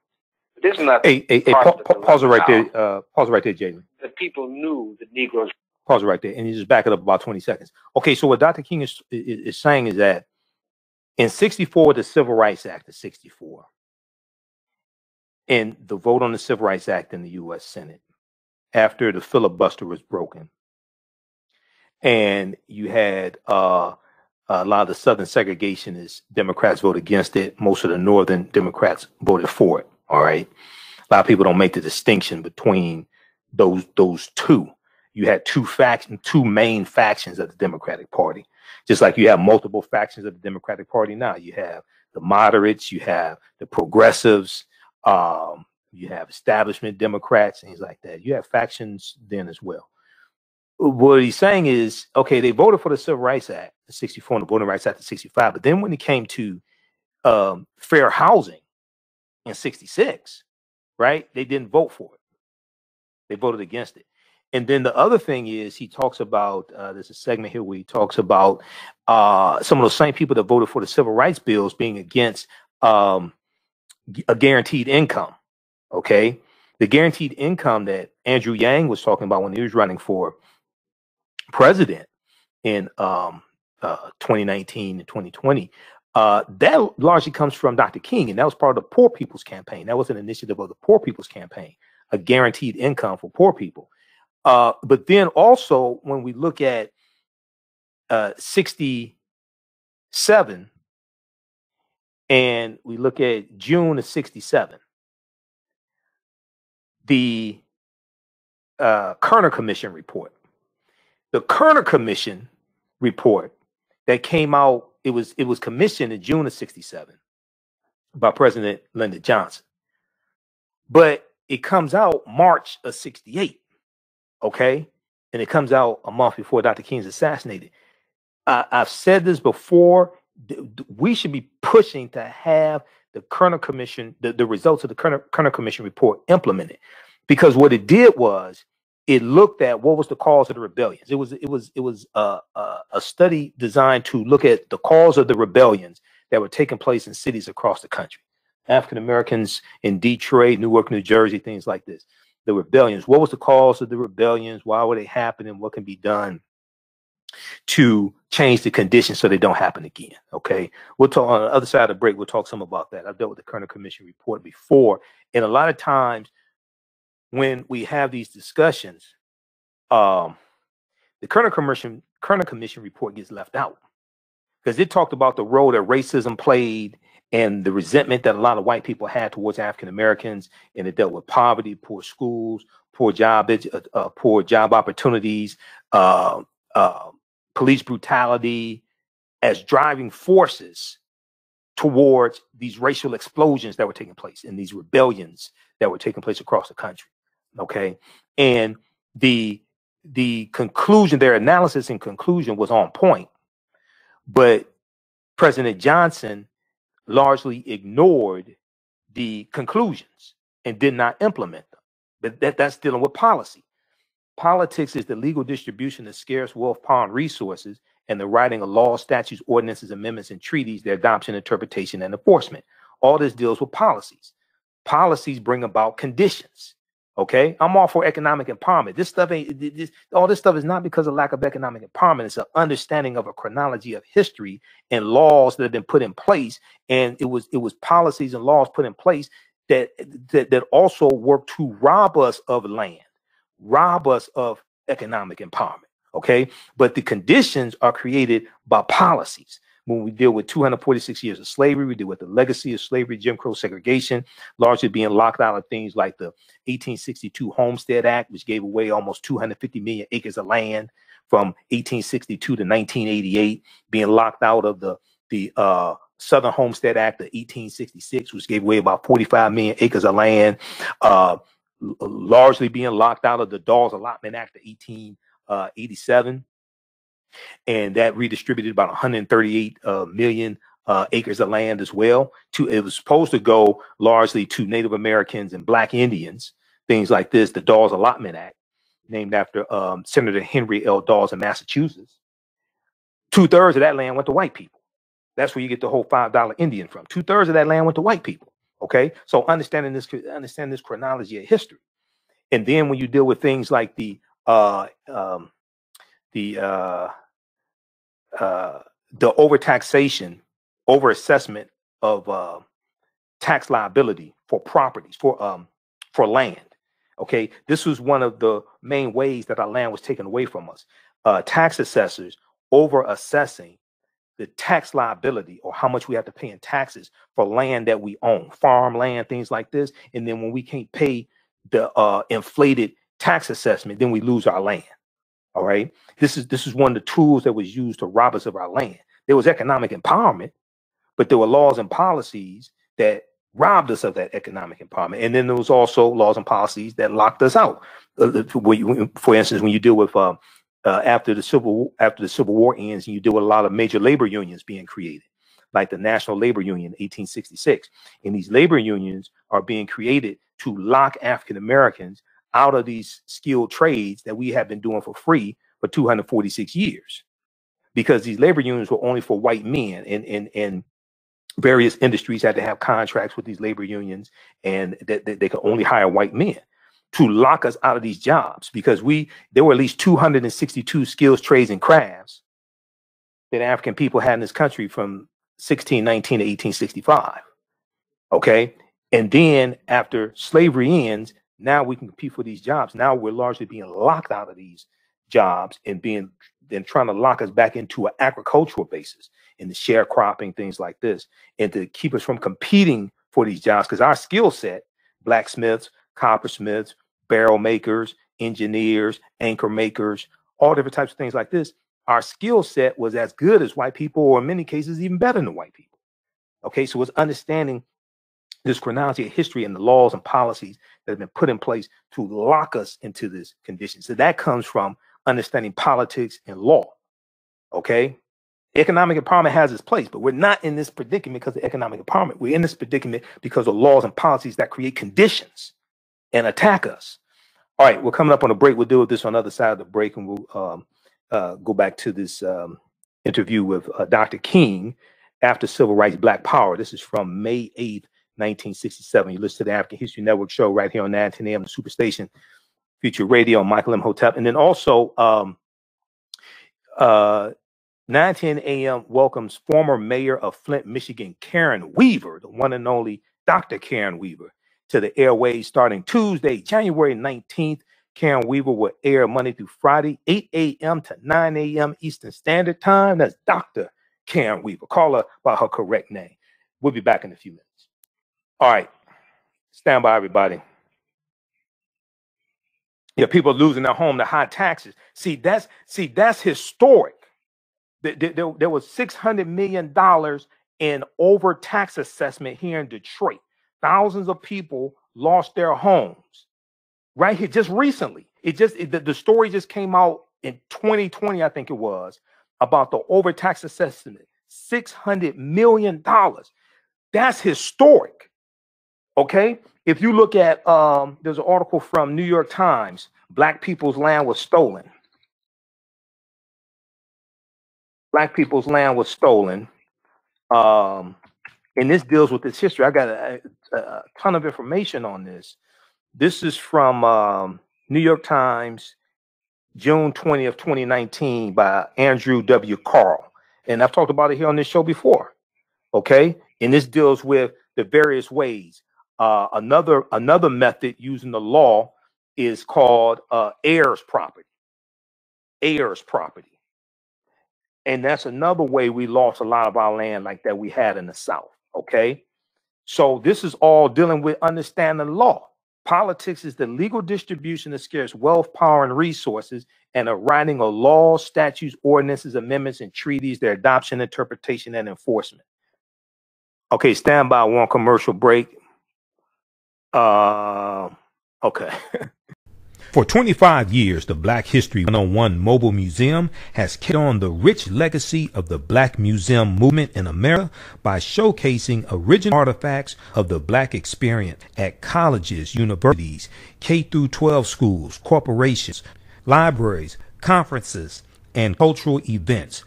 Isn't that Hey, hey, hey, pa- pa- pause it right there. Uh, pause it right there, Jalen. The people knew the Negroes Pause it right there, and you just back it up about twenty seconds. Okay, so what Dr. King is, is, is saying is that in '64, the Civil Rights Act of '64, and the vote on the Civil Rights Act in the U.S. Senate after the filibuster was broken, and you had uh, a lot of the Southern segregationists Democrats vote against it. Most of the Northern Democrats voted for it. All right. A lot of people don't make the distinction between those those two. You had two factions, two main factions of the Democratic Party. Just like you have multiple factions of the Democratic Party now. You have the moderates, you have the progressives, um, you have establishment Democrats, things like that. You have factions then as well. What he's saying is, okay, they voted for the Civil Rights Act, the 64, and the Voting Rights Act of 65, but then when it came to um, fair housing, in 66, right? They didn't vote for it. They voted against it. And then the other thing is he talks about uh, there's a segment here where he talks about uh, some of those same people that voted for the civil rights bills being against um, a guaranteed income. Okay, the guaranteed income that Andrew Yang was talking about when he was running for president in um, uh, 2019 and 2020 uh, that largely comes from Dr. King, and that was part of the Poor People's Campaign. That was an initiative of the Poor People's Campaign, a guaranteed income for poor people. Uh, but then also, when we look at uh, 67 and we look at June of 67, the uh, Kerner Commission report. The Kerner Commission report that came out, it was it was commissioned in June of 67 by President Lyndon Johnson. But it comes out March of 68. Okay. And it comes out a month before Dr. King's assassinated. I, I've said this before. We should be pushing to have the Kerner Commission, the, the results of the Kerner, Kerner Commission report implemented, because what it did was it looked at what was the cause of the rebellions. It was it was it was a, a, a study designed to look at the cause of the rebellions that were taking place in cities across the country. African Americans in Detroit, Newark, New Jersey, things like this. The rebellions. What was the cause of the rebellions? Why were they happening? What can be done to change the conditions so they don't happen again? Okay. We'll talk on the other side of the break. We'll talk some about that. I've dealt with the Kerner Commission report before. And a lot of times when we have these discussions, um, the Kerner Commission, Kerner Commission report gets left out because it talked about the role that racism played and the resentment that a lot of white people had towards African Americans, and it dealt with poverty, poor schools, poor job, uh, uh, poor job opportunities, uh, police brutality as driving forces towards these racial explosions that were taking place and these rebellions that were taking place across the country. Okay, and the the conclusion, their analysis and conclusion was on point, but President Johnson largely ignored the conclusions and did not implement them. But that, that's dealing with policy. Politics is the legal distribution of scarce wealth, power, and resources, and the writing of laws, statutes, ordinances, amendments, and treaties, their adoption, interpretation, and enforcement. All this deals with policies. Policies bring about conditions. Okay, I'm all for economic empowerment. This stuff ain't this, all this stuff is not because of lack of economic empowerment. It's an understanding of a chronology of history and laws that have been put in place, and it was it was policies and laws put in place that that, that also work to rob us of land, rob us of economic empowerment. Okay, but the conditions are created by policies. When we deal with 246 years of slavery, we deal with the legacy of slavery, Jim Crow segregation, largely being locked out of things like the 1862 Homestead Act, which gave away almost 250 million acres of land from 1862 to 1988, being locked out of the the uh, Southern Homestead Act of 1866, which gave away about 45 million acres of land, uh, largely being locked out of the Dawes Allotment Act of 1887 and that redistributed about 138 uh, million uh, acres of land as well. To it was supposed to go largely to Native Americans and Black Indians, things like this. The Dawes Allotment Act, named after um, Senator Henry L. Dawes in Massachusetts. Two thirds of that land went to white people. That's where you get the whole five dollar Indian from. Two thirds of that land went to white people. Okay, so understanding this, understand this chronology of history, and then when you deal with things like the uh, um, the uh, uh, the overtaxation, overassessment of uh, tax liability for properties, for um, for land. Okay, this was one of the main ways that our land was taken away from us. Uh, tax assessors over assessing the tax liability or how much we have to pay in taxes for land that we own, farmland, things like this. And then when we can't pay the uh, inflated tax assessment, then we lose our land. All right. This is this is one of the tools that was used to rob us of our land. There was economic empowerment, but there were laws and policies that robbed us of that economic empowerment. And then there was also laws and policies that locked us out. Uh, for instance, when you deal with uh, uh, after the civil after the Civil War ends, and you deal with a lot of major labor unions being created, like the National Labor Union, 1866, and these labor unions are being created to lock African Americans out of these skilled trades that we have been doing for free for 246 years. Because these labor unions were only for white men and and and various industries had to have contracts with these labor unions and that, they could only hire white men to lock us out of these jobs. Because we there were at least 262 skills trades and crafts that african people had in this country from 1619 to 1865 okay? And then after slavery ends now we can compete for these jobs. Now we're largely being locked out of these jobs and being then trying to lock us back into an agricultural basis and the sharecropping things like this and to keep us from competing for these jobs. Because our skill set blacksmiths coppersmiths barrel makers engineers anchor makers all different types of things like this our skill set was as good as white people or in many cases even better than white people. Okay so it's understanding this chronology of history and the laws and policies that have been put in place to lock us into this condition so that comes from understanding politics and law okay Economic empowerment has its place, but we're not in this predicament because of economic empowerment. We're in this predicament because of laws and policies that create conditions and attack us. All right, we're coming up on a break. We'll deal with this on the other side of the break, and we'll um, uh, go back to this um, interview with uh, Dr. King after Civil Rights Black Power. This is from May 8th, 1967. You listen to the African History Network show right here on 910 AM, the Superstation, Future Radio, Michael Imhotep. And then also, um, uh, 910 AM welcomes former mayor of Flint, Michigan, Karen Weaver, the one and only Dr. Karen Weaver, to the airways starting Tuesday, January 19th. Karen Weaver will air Monday through Friday, 8 a.m. to 9 a.m. Eastern Standard Time. That's Dr. Karen Weaver. Call her by her correct name. We'll be back in a few minutes. All right. Stand by, everybody. Yeah, people losing their home to high taxes. See, that's see, that's historic. There, there, there was $600 million in over tax assessment here in Detroit. Thousands of people lost their homes right here just recently. It just it, the, the story just came out in 2020, I think it was, about the overtax assessment. $600 million. That's historic. Okay. If you look at um, there's an article from New York Times, Black people's land was stolen. Black people's land was stolen. Um, and this deals with this history. I got a, a ton of information on this. This is from um, New York Times, June 20th, 2019, by Andrew W. Kahrl. And I've talked about it here on this show before. Okay. And this deals with the various ways. Uh, another another method using the law is called uh, heirs property. Heirs property. And that's another way we lost a lot of our land like that we had in the South. Okay. So this is all dealing with understanding law. Politics is the legal distribution of scarce wealth, power, and resources, and a writing of laws, statutes, ordinances, amendments, and treaties, their adoption, interpretation, and enforcement. Okay, stand by one commercial break. Uh, okay. For 25 years, the Black History 101 Mobile Museum has carried on the rich legacy of the Black Museum movement in America by showcasing original artifacts of the Black experience at colleges, universities, K through 12 schools, corporations, libraries, conferences, and cultural events,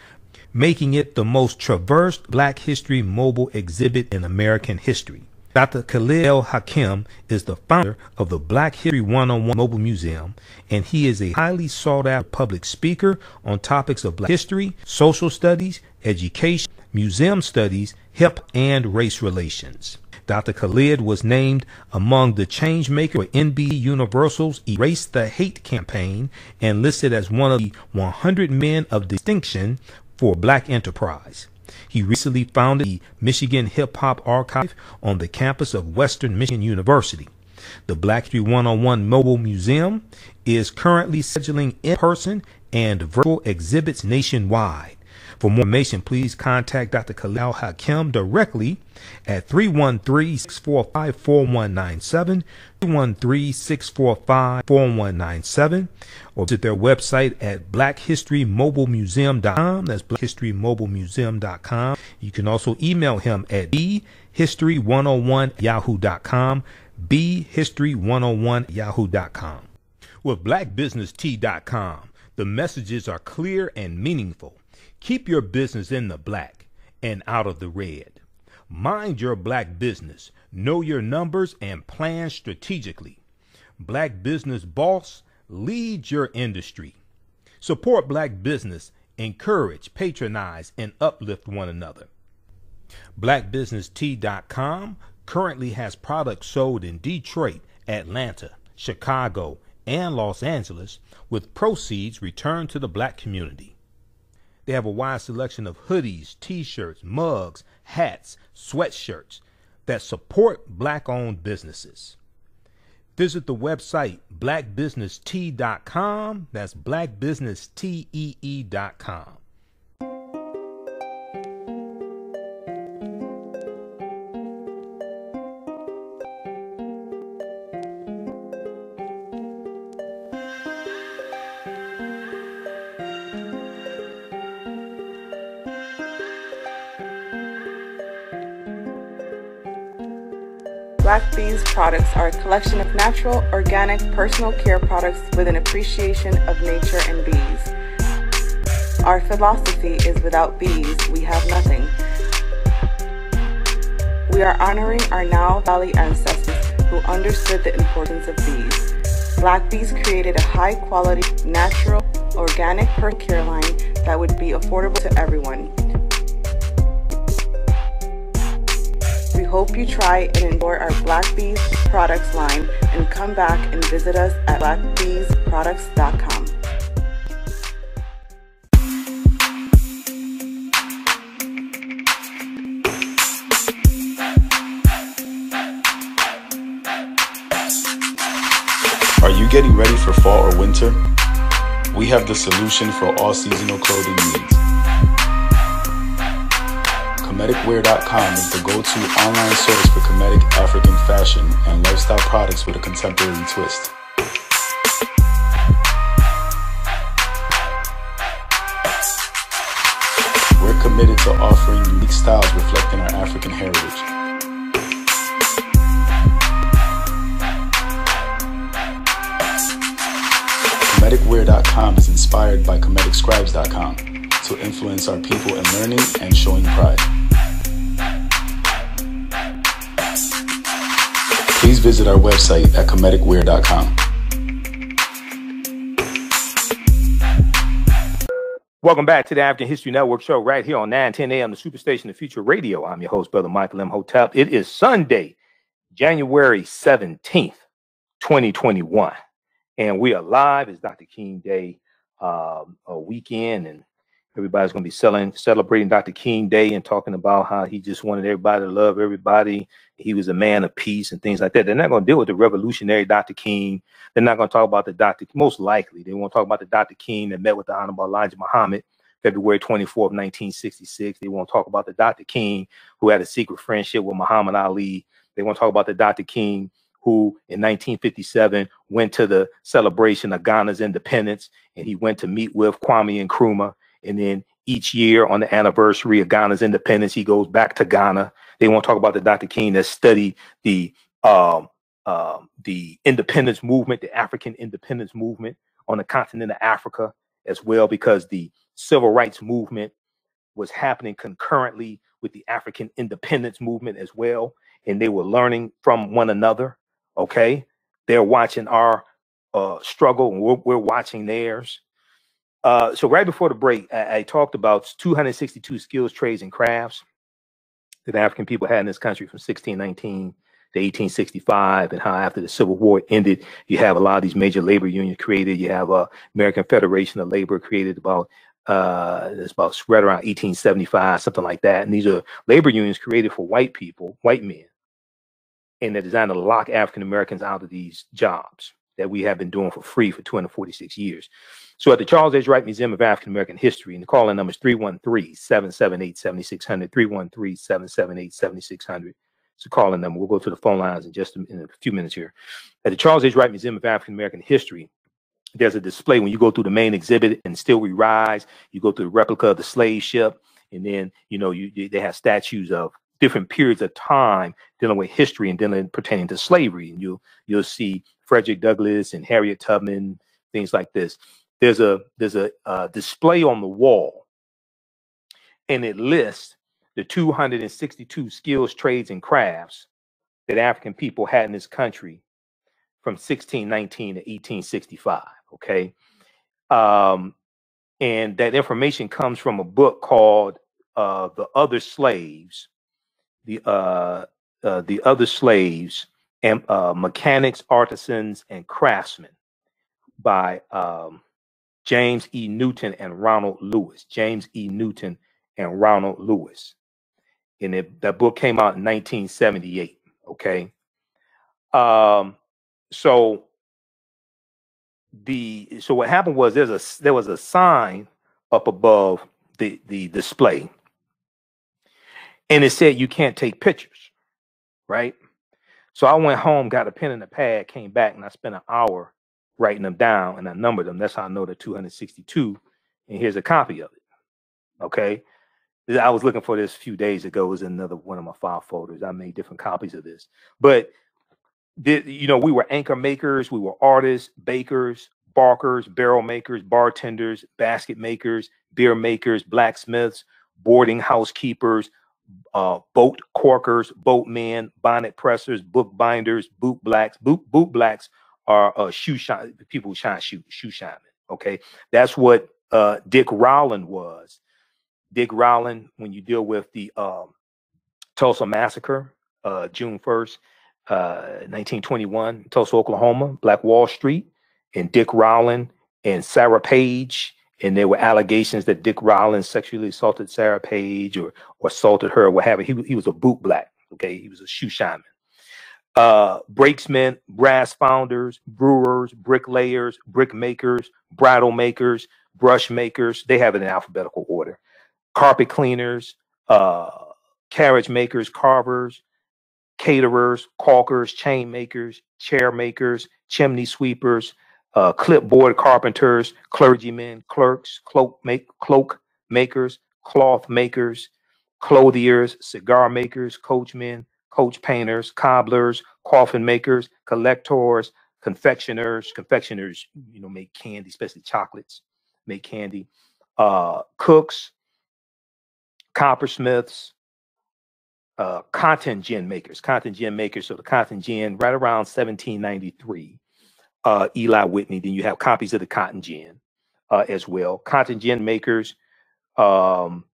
making it the most traversed Black History mobile exhibit in American history. Dr. Khalid El Hakim is the founder of the Black History 101 Mobile Museum, and he is a highly sought after public speaker on topics of black history, social studies, education, museum studies, hip, and race relations. Dr. Khalid was named among the change makers for NBC Universal's Erase the Hate campaign and listed as one of the 100 men of distinction for black enterprise. He recently founded the Michigan Hip Hop Archive on the campus of Western Michigan University. The Black History 101 Mobile Museum is currently scheduling in-person and virtual exhibits nationwide. For more information, please contact Dr. Khalil Hakim directly at 313-645-4197, 313-645-4197, or visit their website at blackhistorymobilemuseum.com. That's blackhistorymobilemuseum.com. You can also email him at bhistory101 yahoo.com, bhistory101 yahoo.com. With blackbusinesstee.com, the messages are clear and meaningful. Keep your business in the black and out of the red. Mind your black business. Know your numbers and plan strategically. Black Business Boss lead your industry. Support black business, encourage, patronize, and uplift one another. BlackBusinessTee.com currently has products sold in Detroit, Atlanta, Chicago, and Los Angeles with proceeds returned to the black community. They have a wide selection of hoodies, t shirts, mugs, hats, sweatshirts that support black owned businesses. Visit the website blackbusinesstee.com. That's blackbusinesstee.com. Black Bees products are a collection of natural, organic, personal care products with an appreciation of nature and bees. Our philosophy is without bees, we have nothing. We are honoring our Nile Valley ancestors who understood the importance of bees. Black Bees created a high quality, natural, organic per care line that would be affordable to everyone. Hope you try and enjoy our Black Bees products line and come back and visit us at blackbeesproducts.com. Are you getting ready for fall or winter? We have the solution for all seasonal clothing needs. Kemeticwear.com is the go-to online source for Kemetic African fashion and lifestyle products with a contemporary twist. We're committed to offering unique styles reflecting our African heritage. Kemeticwear.com is inspired by KemeticScribes.com to influence our people in learning and showing pride. Please visit our website at kemeticwear.com. Welcome back to the African History Network show right here on 910 AM, the Superstation of Future Radio. I'm your host, Brother Michael Imhotep. It is Sunday, January 17th, 2021. And we are live. It's Dr. King Day um, a weekend, and everybody's going to be selling, celebrating Dr. King Day and talking about how he just wanted everybody to love everybody. He was a man of peace and things like that. They're not going to deal with the revolutionary Dr. King. They're not going to talk about the Dr. Most likely, they won't talk about the Dr. King that met with the Honorable Elijah Muhammad February 24th, 1966. They won't talk about the Dr. King who had a secret friendship with Muhammad Ali. They won't talk about the Dr. King who in 1957 went to the celebration of Ghana's independence and he went to meet with Kwame Nkrumah. And then each year on the anniversary of Ghana's independence, he goes back to Ghana. They won't talk about the Dr. King that studied the um, um, the independence movement, the African independence movement on the continent of Africa as well, because the civil rights movement was happening concurrently with the African independence movement as well. And they were learning from one another. Okay. They're watching our uh, struggle and we're, we're watching theirs. Uh, so right before the break, I, I talked about 262 skills, trades, and crafts that African people had in this country from 1619 to 1865, and how after the Civil War ended, you have a lot of these major labor unions created. You have a American Federation of Labor created about uh, it's about right around 1875, something like that. And these are labor unions created for white people, white men, and they're designed to lock African Americans out of these jobs that we have been doing for free for 246 years. So at the Charles H. Wright Museum of African American History, and the call-in number is 313-778-7600, 313-778-7600. It's a call-in number. We'll go to the phone lines in just a, in a few minutes here. At the Charles H. Wright Museum of African American History, there's a display when you go through the main exhibit and still we rise you go through the replica of the slave ship and then you know you they have statues of different periods of time dealing with history and dealing pertaining to slavery. And you'll you'll see frederick douglass and harriet tubman things like this. There's a there's a uh, display on the wall and it lists the 262 skills trades and crafts that african people had in this country from 1619 to 1865 okay? Um and that information comes from a book called uh the other slaves the uh, uh the other slaves and uh mechanics artisans and craftsmen by um james e. Newton and ronald lewis james e. Newton and ronald lewis. And it, that book came out in 1978 okay? Um so the so what happened was there's a there was a sign up above the the display and it said you can't take pictures right so i went home got a pen and a pad came back and i spent an hour writing them down and i numbered them that's how i know the 262 and here's a copy of it okay I was looking for this a few days ago. It was in another one of my file folders. I made different copies of this. But did you know we were anchor makers, we were artists, bakers, barkers, barrel makers, bartenders, basket makers, beer makers, blacksmiths, boarding housekeepers, uh, boat corkers, boatmen, bonnet pressers, book binders, boot blacks. Boot boot blacks are uh, shoe shine people who shine shoe shoe shining. Okay, that's what uh, Dick Rowland was. Dick Rowland, when you deal with the um, Tulsa massacre, uh, June first, uh, 1921, Tulsa, Oklahoma, Black Wall Street, and Dick Rowland and Sarah Page and there were allegations that Dick Rollins sexually assaulted Sarah Page or or assaulted her or what have you. He, he was a boot black. Okay, he was a shoe shineman. Uh, brakesmen, brass founders, brewers, bricklayers, brick makers, bridle makers, brush makers. They have it in alphabetical order. Carpet cleaners, uh, carriage makers, carvers, caterers, caulkers, chain makers, chair makers, chimney sweepers, uh, clipboard carpenters, clergymen, clerks, cloak make cloak makers, cloth makers, clothiers, cigar makers, coachmen, coach painters, cobblers, coffin makers, collectors, confectioners. Confectioners, you know, make candy, especially chocolates, make candy. Uh, cooks, coppersmiths, uh, cotton gin makers, cotton gin makers. So the cotton gin, right around 1793 uh, Eli Whitney. Then you have copies of the cotton gin uh, as well. Cotton gin makers, um,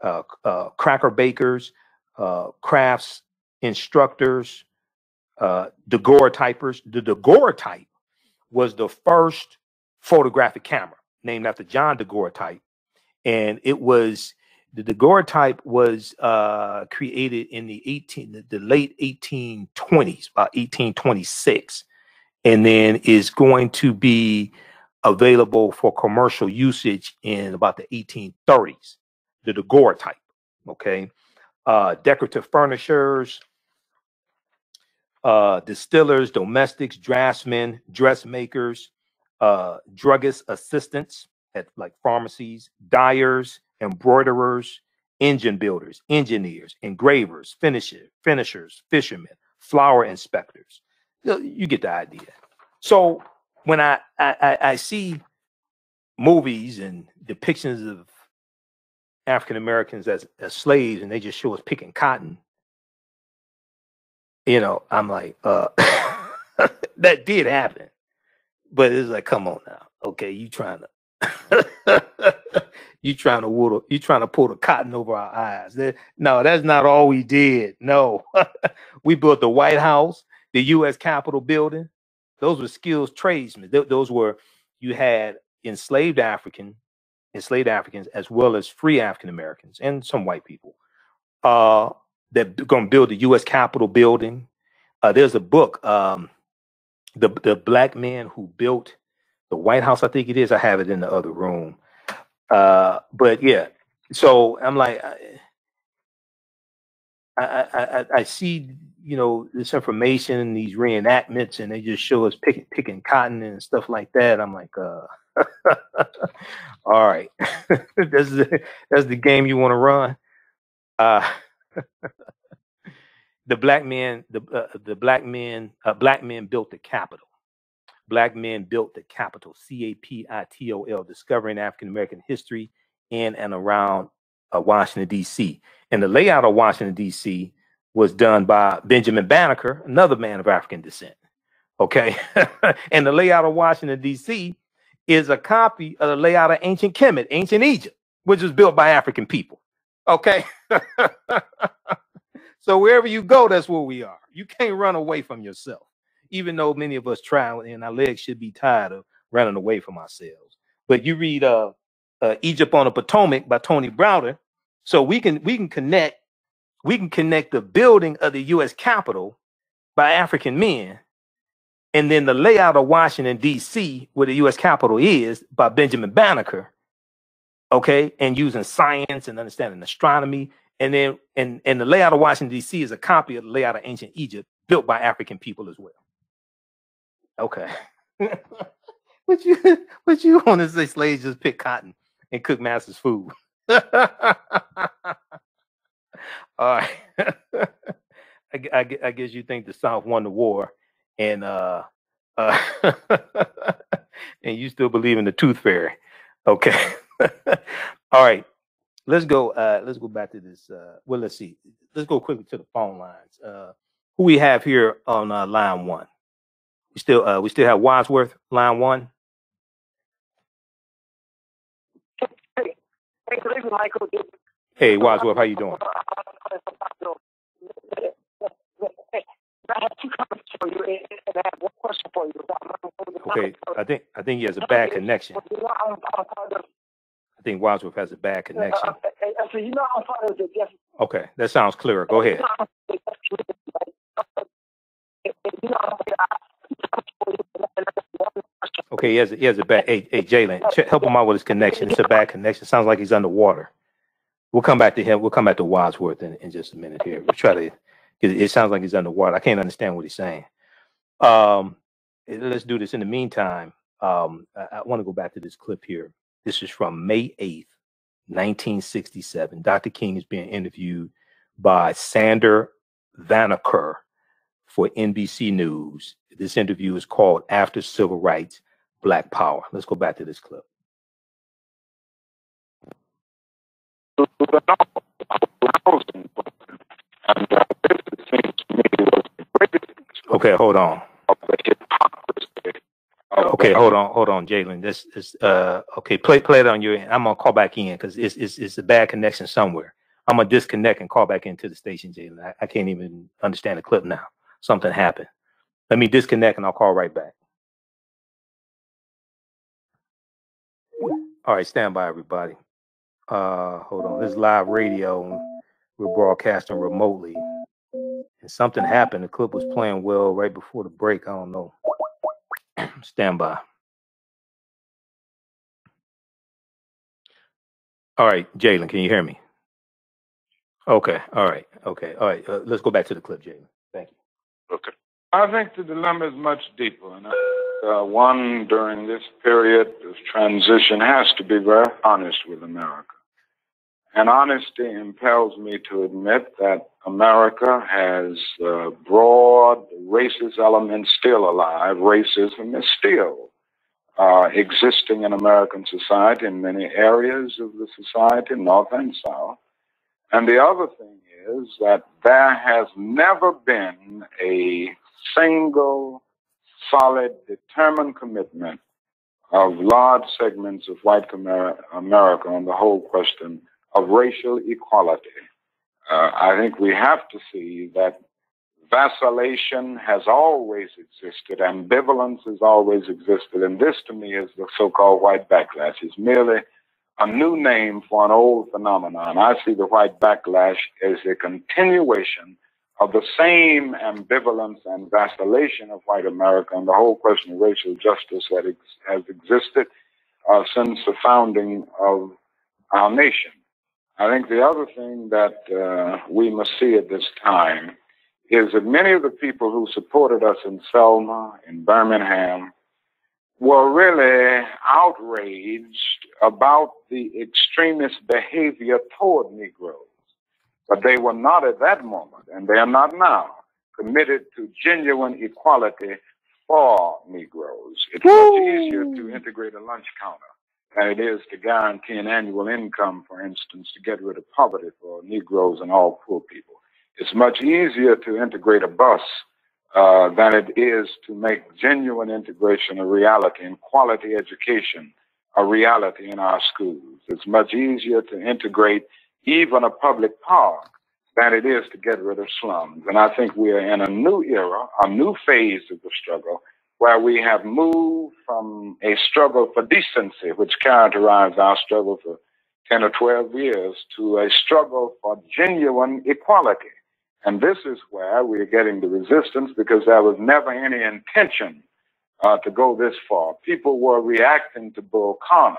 uh, uh, cracker bakers, uh, crafts instructors, uh, daguerreotypers. The daguerreotype was the first photographic camera named after John daguerreotype, and it was the daguerreotype was uh, created in the 18 the, the late 1820s, about 1826 and then is going to be available for commercial usage in about the 1830s, the daguerreotype. Okay, uh, decorative furnishers, uh, distillers, domestics, draftsmen, dressmakers, uh, druggist assistants at like pharmacies, dyers, embroiderers, engine builders, engineers, engravers, finisher, finishers, fishermen, flower inspectors. You get the idea. So when I, I I see movies and depictions of African Americans as, as slaves and they just show us picking cotton, you know, I'm like, uh that did happen. But it's like, come on now. Okay, you trying to you trying to wool, you trying to pull the cotton over our eyes. That, no, that's not all we did. No. we built the White House, the US Capitol building. Those were skilled tradesmen. Th- those were you had enslaved African, enslaved Africans, as well as free African Americans and some white people. Uh, that going to build the U.S. Capitol building. Uh, there's a book, um, the the black man who built the White House. I think it is. I have it in the other room. Uh, but yeah, so I'm like, I, I, I, I I see, you know, this information and these reenactments, and they just show us picking picking cotton and stuff like that. I'm like, uh, all right, that's the that's the game you want to run. Uh, the black men, the uh, the black men, uh, black men built the capital. Black men built the capital. C A P I T O L, discovering African American history in and around uh, Washington D.C. And the layout of Washington D.C. was done by Benjamin Banneker, another man of African descent. Okay, and the layout of Washington D.C. is a copy of the layout of ancient Kemet, ancient Egypt, which was built by African people. Okay. so wherever you go, that's where we are. You can't run away from yourself, even though many of us try, and our legs should be tired of running away from ourselves. But you read uh, uh, Egypt on the Potomac by Tony Browder, so we can we can connect we can connect the building of the U.S. Capitol by African men, and then the layout of Washington D.C., where the U.S. Capitol is, by Benjamin Banneker okay, and using science and understanding astronomy. And then and and the layout of Washington D.C. is a copy of the layout of ancient Egypt, built by African people as well. Okay. what you what you want to say slaves just pick cotton and cook masters food? All right. I, I, I guess you think the South won the war, and uh, uh, and you still believe in the Tooth Fairy. Okay. All right. Let's go. Uh, let's go back to this. Uh, well, let's see. Let's go quickly to the phone lines. Uh, who we have here on uh, line one? We still uh, we still have Wadsworth line one. Hey, good evening, Michael. Hey, Wadsworth, how you doing? I have two for you. Okay, I think I think he has a bad connection. I think Wadsworth has a bad connection. Okay, that sounds clearer. Go ahead. Okay, he has a, he has a bad. Hey, hey, Jalen, help him out with his connection. It's a bad connection. Sounds like he's underwater. We'll come back to him. We'll come back to Wadsworth in, in just a minute here. We'll try to. because it sounds like he's underwater. I can't understand what he's saying. Um, let's do this. In the meantime, um, I, I want to go back to this clip here. This is from May eighth, nineteen sixty-seven. Dr. King is being interviewed by Sander Vanocur for NBC News. This interview is called After Civil Rights, Black Power. Let's go back to this clip. And uh, this, it seems to me, was the greatest Okay, hold on. of the hypocrisy Okay, hold on, hold on, Jalen. This is uh okay. Play play it on your end. I'm gonna call back in because it's, it's it's a bad connection somewhere. I'm gonna disconnect and call back into the station, Jalen. I, I can't even understand the clip now. Something happened. Let me disconnect and I'll call right back. All right, stand by, everybody. Uh, hold on. This is live radio. We're broadcasting remotely, and something happened. The clip was playing well right before the break. I don't know. stand by. All right, Jalen, can you hear me? Okay, all right, okay, all right. Uh, let's go back to the clip, Jalen. Thank you. Okay. I think the dilemma is much deeper. And uh, one during this period of transition has to be very honest with America. And honesty impels me to admit that America has uh, broad racist elements still alive. Racism is still uh, existing in American society in many areas of the society, North and South. And the other thing is that there has never been a single, solid, determined commitment of large segments of white Amer- America on the whole question of racial equality. Uh, I think we have to see that vacillation has always existed, ambivalence has always existed, and this to me is the so-called white backlash. It's merely a new name for an old phenomenon. I see the white backlash as a continuation of the same ambivalence and vacillation of white America and the whole question of racial justice that ex- has existed uh, since the founding of our nation. I think the other thing that uh, we must see at this time is that many of the people who supported us in Selma, in Birmingham, were really outraged about the extremist behavior toward Negroes. But they were not at that moment, and they are not now, committed to genuine equality for Negroes. It's much easier to integrate a lunch counter it is to guarantee an annual income, for instance, to get rid of poverty for Negroes and all poor people. It's much easier to integrate a bus uh, than it is to make genuine integration a reality and quality education a reality in our schools. It's much easier to integrate even a public park than it is to get rid of slums. And I think we are in a new era, a new phase of the struggle, where we have moved from a struggle for decency, which characterized our struggle for 10 or 12 years, to a struggle for genuine equality. And this is where we're getting the resistance because there was never any intention uh, to go this far. People were reacting to Bull Connor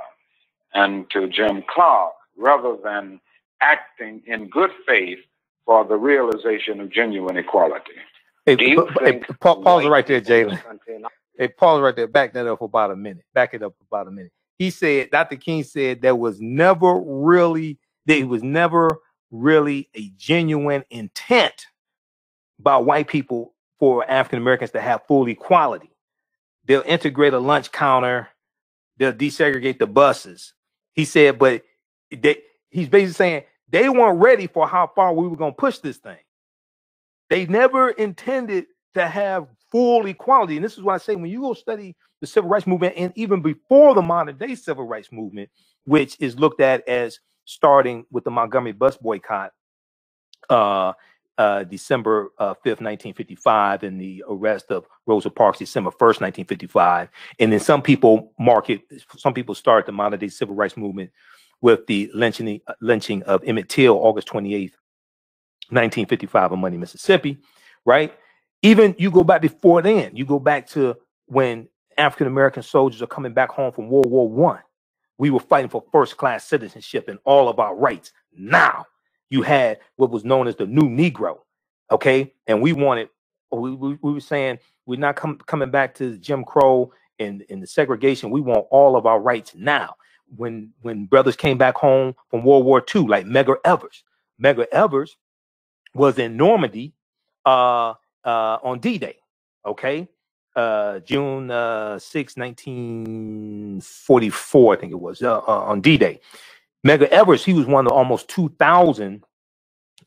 and to Jim Clark rather than acting in good faith for the realization of genuine equality. Hey, Do you pa- pa- hey, pause right there, Jalen. this country, and Hey, pause right there. Back that up for about a minute. Back it up for about a minute. He said, Dr. King said there was never really, there was never really a genuine intent by white people for African Americans to have full equality. They'll integrate a lunch counter, they'll desegregate the buses. He said, but they, he's basically saying they weren't ready for how far we were going to push this thing. They never intended to have full equality. And this is why I say when you go study the civil rights movement and even before the modern day civil rights movement, which is looked at as starting with the Montgomery bus boycott, uh, uh, December uh, 5th, 1955, and the arrest of Rosa Parks, December 1st, 1955. And then some people mark it, some people start the modern day civil rights movement with the lynching, lynching of Emmett Till, August 28th, 1955 in Money, Mississippi, right? Even you go back before then, you go back to when African American soldiers are coming back home from World War One. We were fighting for first class citizenship and all of our rights. Now you had what was known as the new Negro, okay? And we wanted, we, we, we were saying we're not com- coming back to Jim Crow and, and the segregation. We want all of our rights now. When when brothers came back home from World War II, like Medgar Evers, Medgar Evers was in Normandy uh, uh, on D-Day, okay? Uh, June uh, 6, 1944, I think it was, uh, uh, on D-Day. Medgar Evers, he was one of almost 2,000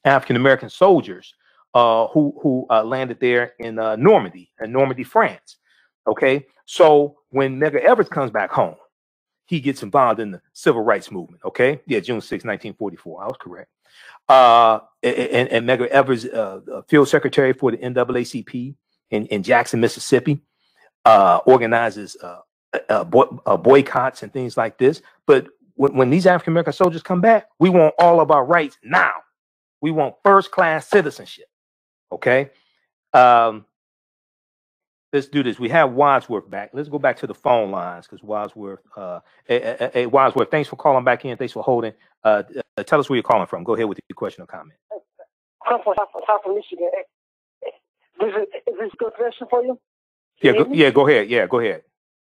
African American soldiers uh, who who uh, landed there in uh, Normandy, in Normandy, France. Okay, so when Medgar Evers comes back home, he gets involved in the civil rights movement. Okay, yeah, June 6, 1944. I was correct. Uh, and, and Medgar Evers, uh, field secretary for the NAACP in, in Jackson, Mississippi, uh, organizes uh, uh, boy, uh, boycotts and things like this. But when, when these African American soldiers come back, we want all of our rights now. We want first class citizenship. Okay. Um, let's do this. We have Wadsworth back. Let's go back to the phone lines because Wadsworth, uh, hey, hey, Wadsworth, thanks for calling back in. Thanks for holding. Uh, uh, tell us where you're calling from. Go ahead with your question or comment. I'm from South Michigan. Is, it, is this a good question for you? Yeah, go, yeah, go ahead. Yeah, go ahead.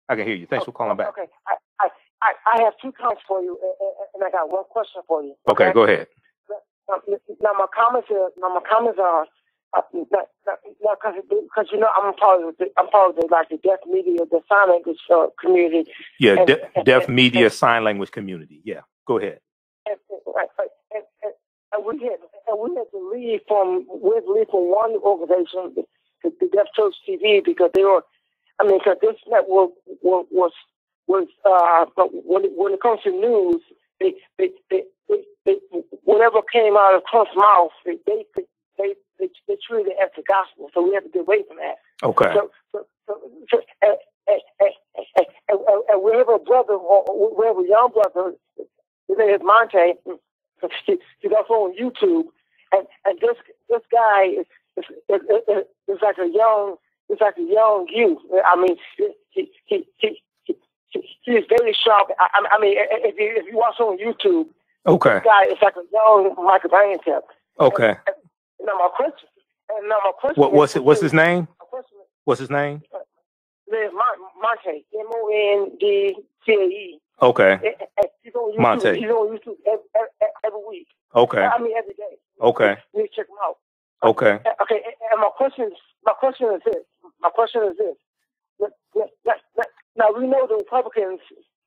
I can hear you. Thanks for calling back. Okay, I, I, I, have two comments for you, and I got one question for you. Okay, okay go ahead. Now my comments are now my comments are uh, because you know I'm part of the, I'm part of the like the deaf media, the sign language uh, community. Yeah, and, de- and, deaf and, media sign language community. Yeah, go ahead. And, and, we had and we had to leave from we had to leave from one organization, the, the Deaf Church TV, because they were. I mean, because this network was was was uh, but when it, when it comes to news, they they, they, they, they whatever came out of Trump's mouth, they they they they, they treated it as the gospel. So we have to get away from that. Okay. So, so, so, so and, and, and, and, and we have a brother, or we have a young brother. His name is Monte. He's also on YouTube, and and this this guy is is, is, is, is like a young, it's like a young youth. I mean, he he he he is very sharp. I, I mean, if you, if you watch on YouTube, okay, this guy is like a young Michael Imhotep. Okay. And, and now my question, and now my question. What, what's it? What's his name? What's his name? Uh, There's Monte, M O N D T A E. Okay. He's on YouTube. Monte. He's on YouTube every, every, every week. Okay. I mean every day. Okay. You check him out. Okay. Uh, okay. And my question is, my question is this. My question is this. Now we know the Republicans.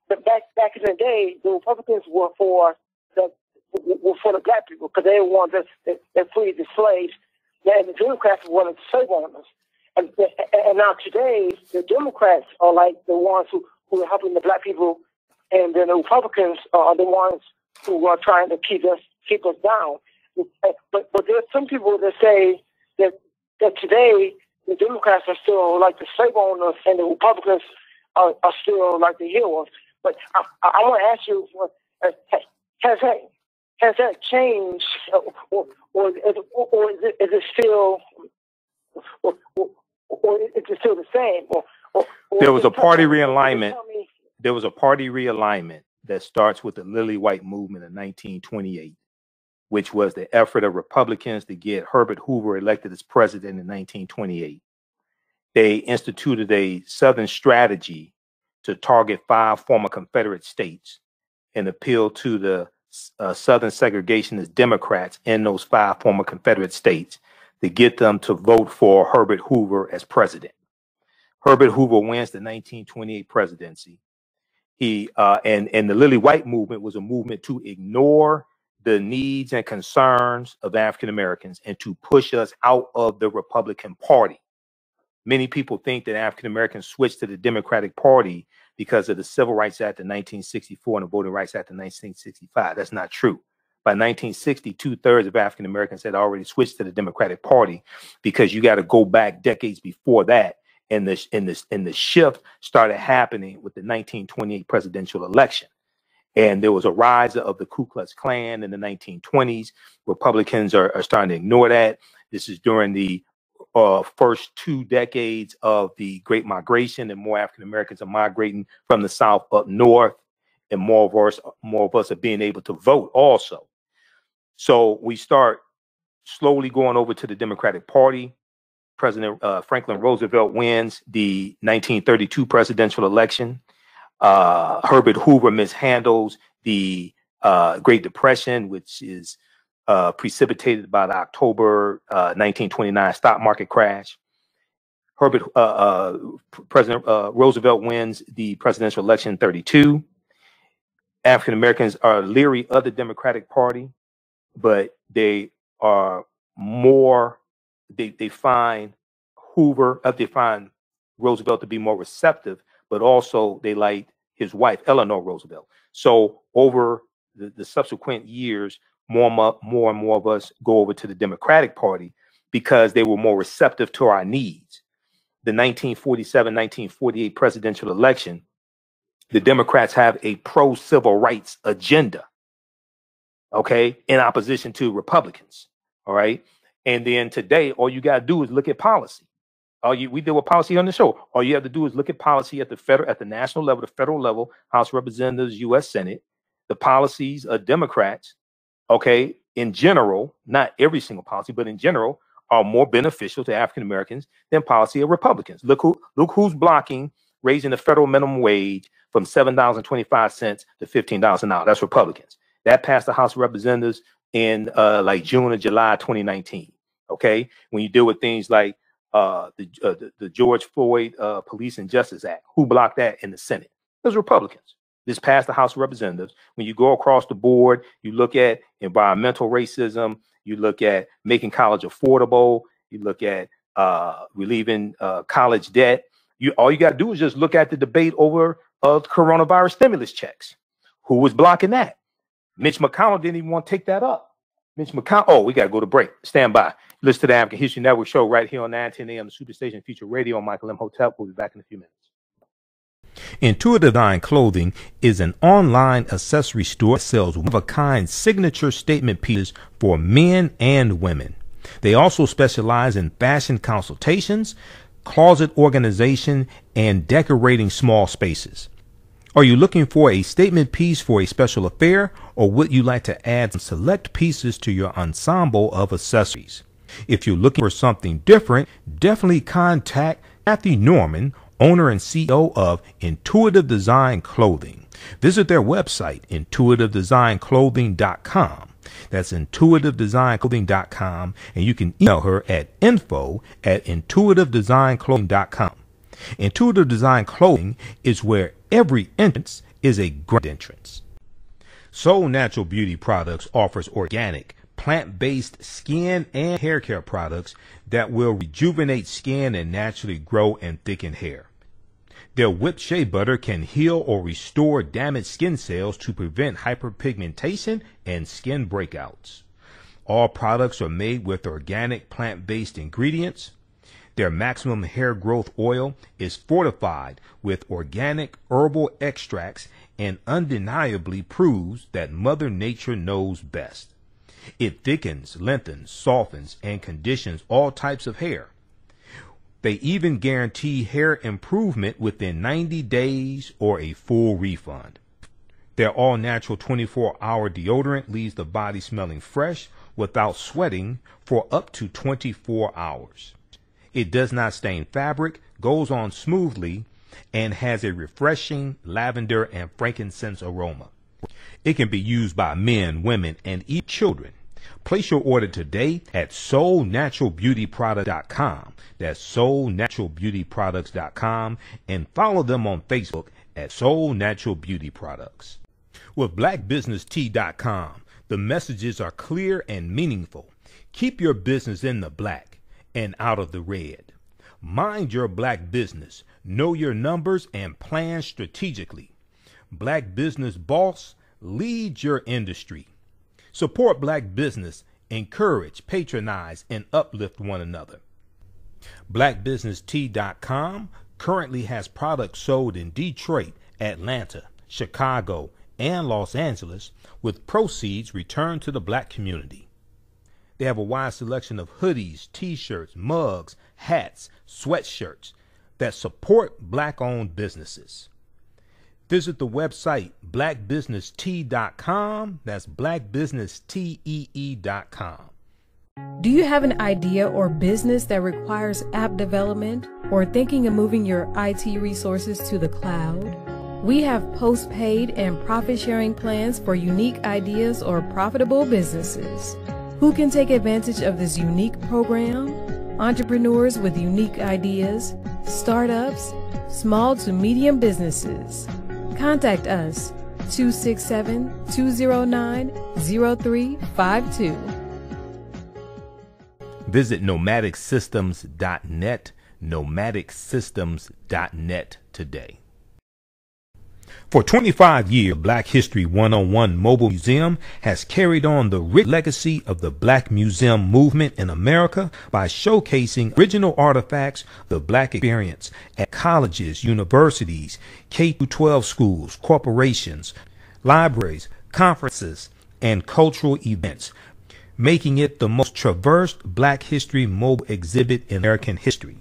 But back back in the day, the Republicans were for the were for the black people because they wanted to freed the slaves. And the Democrats wanted slave owners. And, and now today, the Democrats are like the ones who, who are helping the black people, and then the Republicans are the ones who are trying to keep us keep us down. But but there's some people that say that that today the Democrats are still like the slave owners, and the Republicans are, are still like the heroes. But I, I want to ask you, uh, has has that changed, or or, or is, it, is it still, or, or, or is it still the same? Or, or, there was a party realignment. There was a party realignment that starts with the Lily White movement in 1928, which was the effort of Republicans to get Herbert Hoover elected as president in 1928. They instituted a Southern strategy to target five former Confederate states and appeal to the uh, Southern segregationist Democrats in those five former Confederate states to get them to vote for Herbert Hoover as president. Herbert Hoover wins the 1928 presidency. He uh, and and the Lily White movement was a movement to ignore the needs and concerns of African Americans and to push us out of the Republican Party. Many people think that African Americans switched to the Democratic Party because of the Civil Rights Act of 1964 and the Voting Rights Act of 1965. That's not true. By 1960, two thirds of African Americans had already switched to the Democratic Party because you got to go back decades before that. And this and this and the shift started happening with the 1928 presidential election. And there was a rise of the Ku Klux Klan in the 1920s. Republicans are, are starting to ignore that. This is during the uh, first two decades of the Great Migration, and more African Americans are migrating from the South up north, and more of us, more of us are being able to vote also. So we start slowly going over to the Democratic Party. President uh, Franklin Roosevelt wins the 1932 presidential election. Uh, Herbert Hoover mishandles the uh, Great Depression, which is uh, precipitated by the October uh, 1929 stock market crash. Herbert uh, uh President uh, Roosevelt wins the presidential election in 32. African Americans are leery of the Democratic Party, but they are more they they find Hoover uh, they find Roosevelt to be more receptive, but also they like his wife Eleanor Roosevelt. So over the, the subsequent years, more and more, more and more of us go over to the Democratic Party because they were more receptive to our needs. The 1947 1948 presidential election, the Democrats have a pro civil rights agenda, okay, in opposition to Republicans. All right. And then today, all you got to do is look at policy. All you, we deal with policy on the show. All you have to do is look at policy at the federal, at the national level, the federal level, House Representatives, U.S. Senate. The policies of Democrats okay, in general, not every single policy, but in general, are more beneficial to African Americans than policy of Republicans. Look who look who's blocking raising the federal minimum wage from seven dollars and twenty five cents to fifteen dollars an hour. That's Republicans. That passed the House of Representatives in uh, like June or July 2019. Okay, when you deal with things like uh, the, uh, the, the George Floyd uh, Police and Justice Act, who blocked that in the Senate? Those Republicans. This passed the House of Representatives. When you go across the board, you look at environmental racism, you look at making college affordable, you look at uh, relieving uh, college debt. You all you got to do is just look at the debate over uh, coronavirus stimulus checks. Who was blocking that? Mitch McConnell didn't even want to take that up. Mitch McConnell. Oh, we got to go to break. Stand by. Listen to the African History Network show right here on 910 AM, the Superstation Future Radio on Michael Imhotep. We'll be back in a few minutes. Intuitive Design Clothing is an online accessory store that sells one of a kind signature statement pieces for men and women. They also specialize in fashion consultations, closet organization, and decorating small spaces. Are you looking for a statement piece for a special affair, or would you like to add some select pieces to your ensemble of accessories? If you're looking for something different, definitely contact Kathy Norman owner and CEO of Intuitive Design Clothing. Visit their website, intuitivedesignClothing.com. That's intuitivedesignClothing.com, and you can email her at info at intuitivedesignClothing.com. Intuitive Design Clothing is where every entrance is a grand entrance. Soul Natural Beauty Products offers organic, plant-based skin and hair care products that will rejuvenate skin and naturally grow and thicken hair. Their whipped shea butter can heal or restore damaged skin cells to prevent hyperpigmentation and skin breakouts. All products are made with organic plant-based ingredients. Their maximum hair growth oil is fortified with organic herbal extracts and undeniably proves that Mother Nature knows best. It thickens, lengthens, softens, and conditions all types of hair. They even guarantee hair improvement within 90 days or a full refund. Their all natural 24 hour deodorant leaves the body smelling fresh without sweating for up to 24 hours. It does not stain fabric, goes on smoothly, and has a refreshing lavender and frankincense aroma. It can be used by men, women, and even children. Place your order today at soulnaturalbeautyproduct.com. That's soulnaturalbeautyproducts.com and follow them on Facebook at Soul Natural Beauty Products. With blackbusinesstee.com, the messages are clear and meaningful. Keep your business in the black and out of the red. Mind your black business, know your numbers, and plan strategically. Black Business Boss, lead your industry. Support black business, encourage, patronize, and uplift one another. BlackBusinessTee.com currently has products sold in Detroit, Atlanta, Chicago, and Los Angeles with proceeds returned to the black community. They have a wide selection of hoodies, t shirts, mugs, hats, sweatshirts that support black owned businesses. Visit the website blackbusinesstee.com. That's blackbusinesstee.com. Do you have an idea or business that requires app development or thinking of moving your IT resources to the cloud? We have post-paid and profit-sharing plans for unique ideas or profitable businesses. Who can take advantage of this unique program? Entrepreneurs with unique ideas, startups, small to medium businesses. Contact us 267 209 0352. Visit nomadicsystems.net, nomadicsystems.net today. For 25 years, Black History 101 Mobile Museum has carried on the rich legacy of the Black Museum movement in America by showcasing original artifacts the Black experience at colleges, universities, K-12 schools, corporations, libraries, conferences, and cultural events, making it the most traversed Black History mobile exhibit in American history.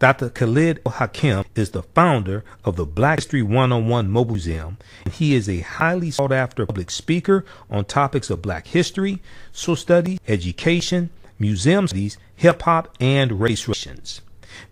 Dr. Khalid Hakim is the founder of the Black History 101 Mobile Museum, and he is a highly sought after public speaker on topics of black history, social studies, education, museum studies, hip hop, and race relations.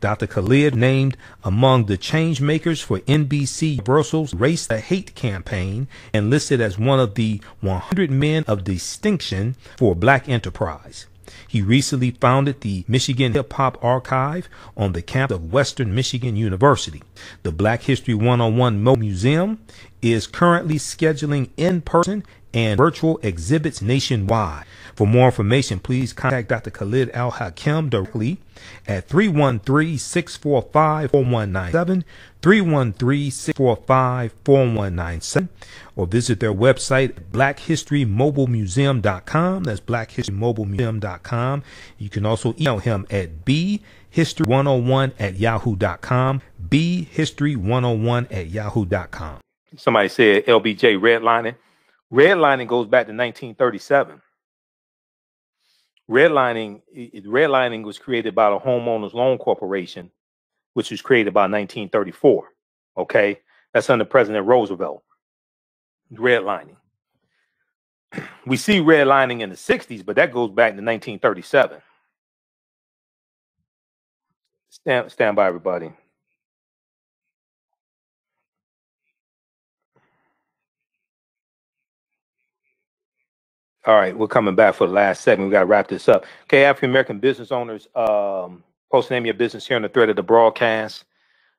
Dr. Khalid named among the change makers for NBC Universal's Race the Hate campaign and listed as one of the 100 men of distinction for black enterprise. He recently founded the Michigan Hip Hop Archive on the campus of Western Michigan University. The Black History 101 Mo Museum is currently scheduling in person and virtual exhibits nationwide. For more information, please contact Dr. Khalid Al Hakim directly at 313 645 4197, 313 645 4197, or visit their website blackhistorymobilemuseum.com. That's blackhistorymobilemuseum.com. You can also email him at bhistory101 at yahoo.com, bhistory101 at yahoo.com. Somebody said LBJ redlining. Redlining goes back to 1937. Redlining, redlining was created by the Homeowners Loan Corporation, which was created by 1934. Okay, that's under President Roosevelt. Redlining. We see redlining in the 60s, but that goes back to 1937. Stand, stand by, everybody. All right, we're coming back for the last segment. We got to wrap this up. Okay, African American business owners, um, post name your business here on the thread of the broadcast.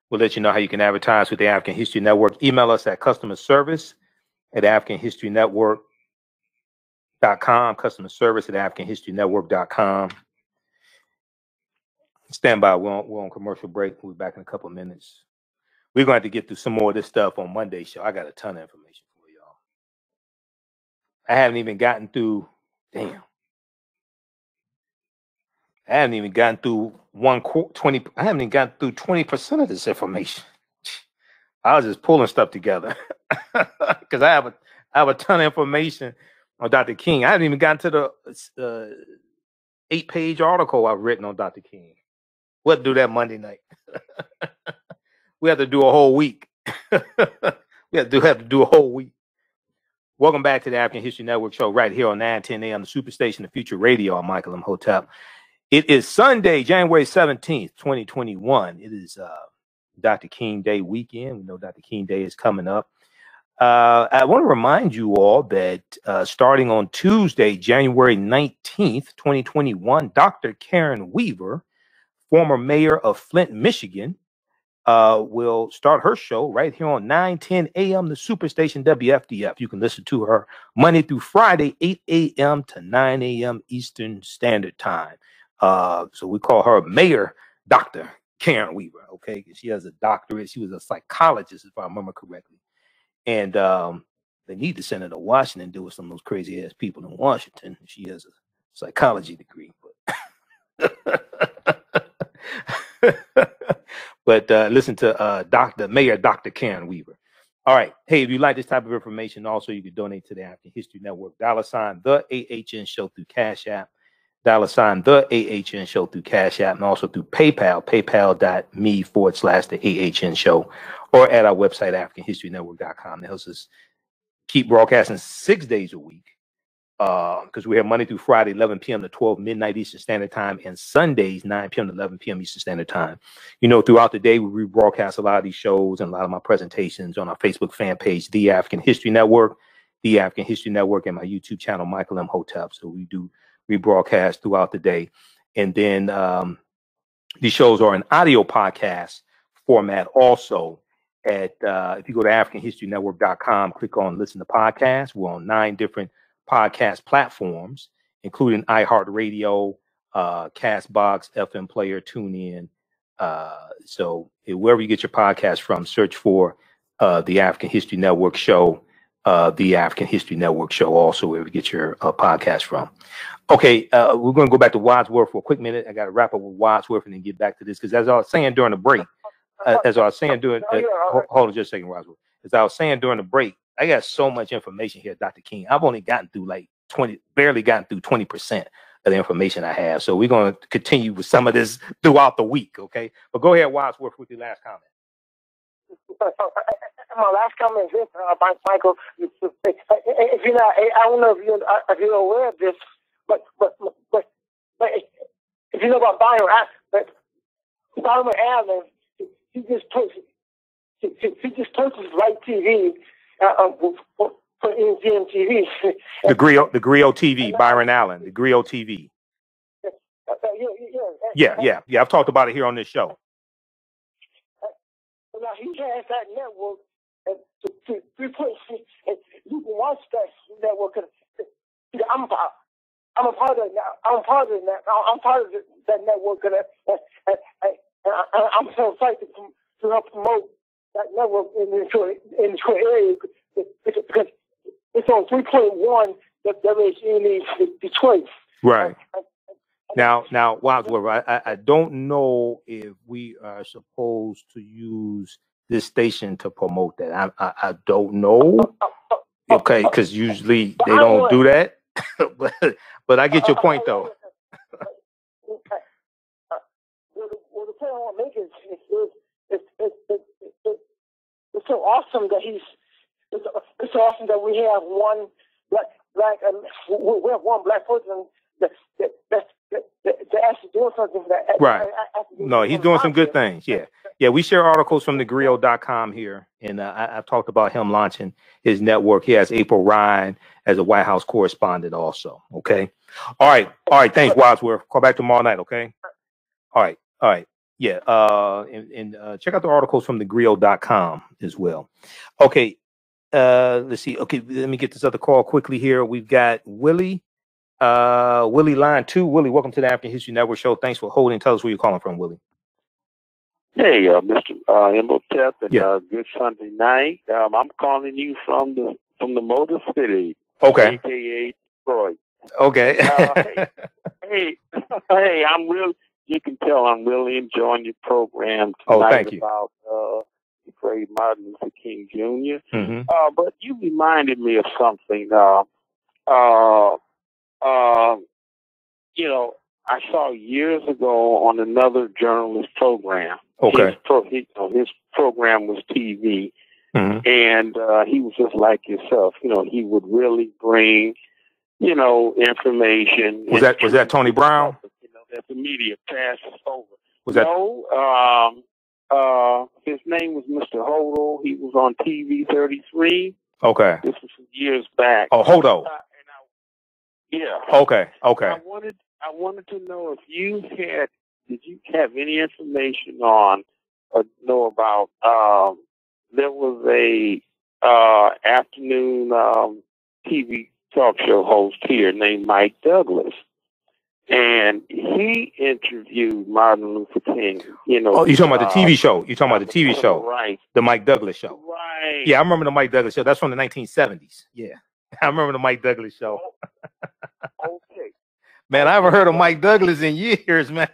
We'll let you know how you can advertise with the African History Network. Email us at customer service at AfricanHistoryNetwork.com, customer service at AfricanHistoryNetwork.com. Stand by. We're on, we're on commercial break. We'll be back in a couple minutes. We're going to to get through some more of this stuff on Monday's show. I got a ton of information for y'all. I haven't even gotten through, damn. I haven't even gotten through one 20, I haven't even gotten through 20% of this information. I was just pulling stuff together because I have a I have a ton of information on Dr. King. I haven't even gotten to the uh, eight page article I've written on Dr. King. We'll do that Monday night. we have to do a whole week. we have to do, have to do a whole week. Welcome back to the African History Network show right here on 910 AM, on the Superstation of Future Radio. Michael Imhotep. It is Sunday, January 17th, 2021. It is uh, Dr. King Day weekend. We know Dr. King Day is coming up. Uh, I want to remind you all that uh, starting on Tuesday, January 19th, 2021, Dr. Karen Weaver, former mayor of Flint, Michigan, uh, will start her show right here on 9 10 a.m. the Superstation WFDF. You can listen to her Monday through Friday, 8 a.m. to 9 a.m. Eastern Standard Time. Uh, so we call her Mayor Dr. Karen Weaver, okay? She has a doctorate. She was a psychologist, if I remember correctly. And um, they need to send her to Washington and deal with some of those crazy ass people in Washington. She has a psychology degree, but but uh, listen to uh, Dr. Mayor Dr. Karen Weaver. All right. Hey, if you like this type of information, also you can donate to the African History Network. Dollar sign the AHN show through Cash App. Dollar sign the AHN show through Cash App and also through PayPal, paypal.me forward slash the AHN show, or at our website, AfricanHistoryNetwork.com. That helps us keep broadcasting six days a week uh, because we have Monday through Friday, 11 p.m. to 12 midnight Eastern Standard Time, and Sundays, 9 p.m. to 11 p.m. Eastern Standard Time. You know, throughout the day, we rebroadcast a lot of these shows and a lot of my presentations on our Facebook fan page, The African History Network, The African History Network, and my YouTube channel, Michael Imhotep. So we do rebroadcast throughout the day. And then um, these shows are an audio podcast format also at uh, if you go to africanhistorynetwork.com click on listen to podcasts we're on nine different podcast platforms including iheartradio uh, castbox fm player tunein uh, so wherever you get your podcast from search for uh, the african history network show uh, the african history network show also where we get your uh, podcast from okay uh, we're going to go back to wadsworth for a quick minute i got to wrap up with wadsworth and then get back to this because as i was saying during the break uh, as I was saying during, uh, hold on just a second, Roswell. As I was saying during the break, I got so much information here, Dr. King. I've only gotten through like 20, barely gotten through 20% of the information I have. So we're going to continue with some of this throughout the week, okay? But go ahead, Wadsworth, with your last comment. My last comment is this, uh, Michael. If you're not, I don't know if you're if you're aware of this, but but but but if you know about Byron, I- but Byron Allen, he just purchased he, he- just purchased Right TV uh, uh, for, for NGM TV. The Griot, the Griot TV, Byron Allen, the Griot TV. Uh, uh, yeah, yeah, Yeah, yeah, yeah. I've talked about it here on this show. Now he has that network, to, to, to put, and you can watch that network. I'm, a- I'm a part of that. I'm a part of that. I'm part of that network, and, I- I, I'm so excited to, to help promote that network in into an area because it's on 3.1 that there is in Detroit. Right. Now, now, Wadsworth, I, I, I don't know if we are supposed to use this station to promote that. I, I, I don't know. Okay, because usually they don't do that. but, but I get your point, though. Well, the, well, the point I want to make is is, is, is, is it's so awesome that he's it's, it's so awesome that we have one black black um, we have one black person that that that that, that actually doing something that Right. that actually No, he's doing some good things. Yeah. Yeah, we share articles from thegrio.com here. And uh, I, I've talked about him launching his network. He has April Ryan as a White House correspondent also. Okay. All right. All right. Thanks, Wadsworth. Call back tomorrow night. Okay. All right. All right. Yeah. Uh, and, and uh, check out the articles from thegrio.com as well. Okay. Uh, let's see. Okay. Let me get this other call quickly here. We've got Willie. Uh, Willie line two. Willie, welcome to the African History Network show. Thanks for holding. Tell us where you're calling from, Willie. Hey, uh, Mr. Uh, Imhotep, and Yeah. uh, good Sunday night. Um, I'm calling you from the from the Motor City, Okay. aka Detroit. Okay. Uh, hey, hey, I'm really. You can tell I'm really enjoying your program Oh, tonight thank you. about uh, the great Martin Luther King Jr. hmm Uh, but you reminded me of something. Uh, uh, uh, you know, I saw years ago on another journalist program. Okay. His, pro, he, you know, his program was TV, hmm and uh, he was just like yourself. You know, he would really bring, you know, information. Was that was that Tony Brown? You know, that the media passes over. Was that No, um, uh, his name was Mr. Hodel. He was on TV 33. Okay. This was years back. Oh, hold on. And I, yeah. Okay. Okay. I wanted I wanted to know if you had did you have any information on or know about um there was a uh afternoon um TV talk show host here named Mike Douglas. And he interviewed Martin Luther King. You know, Oh, you talking about the uh, TV show? You talking about the TV show? Right. The Mike Douglas show. Right. Yeah, I remember the Mike Douglas show. That's from the 1970s. Yeah. I remember the Mike Douglas show. Okay. Man, I haven't heard of Mike Douglas in years, man.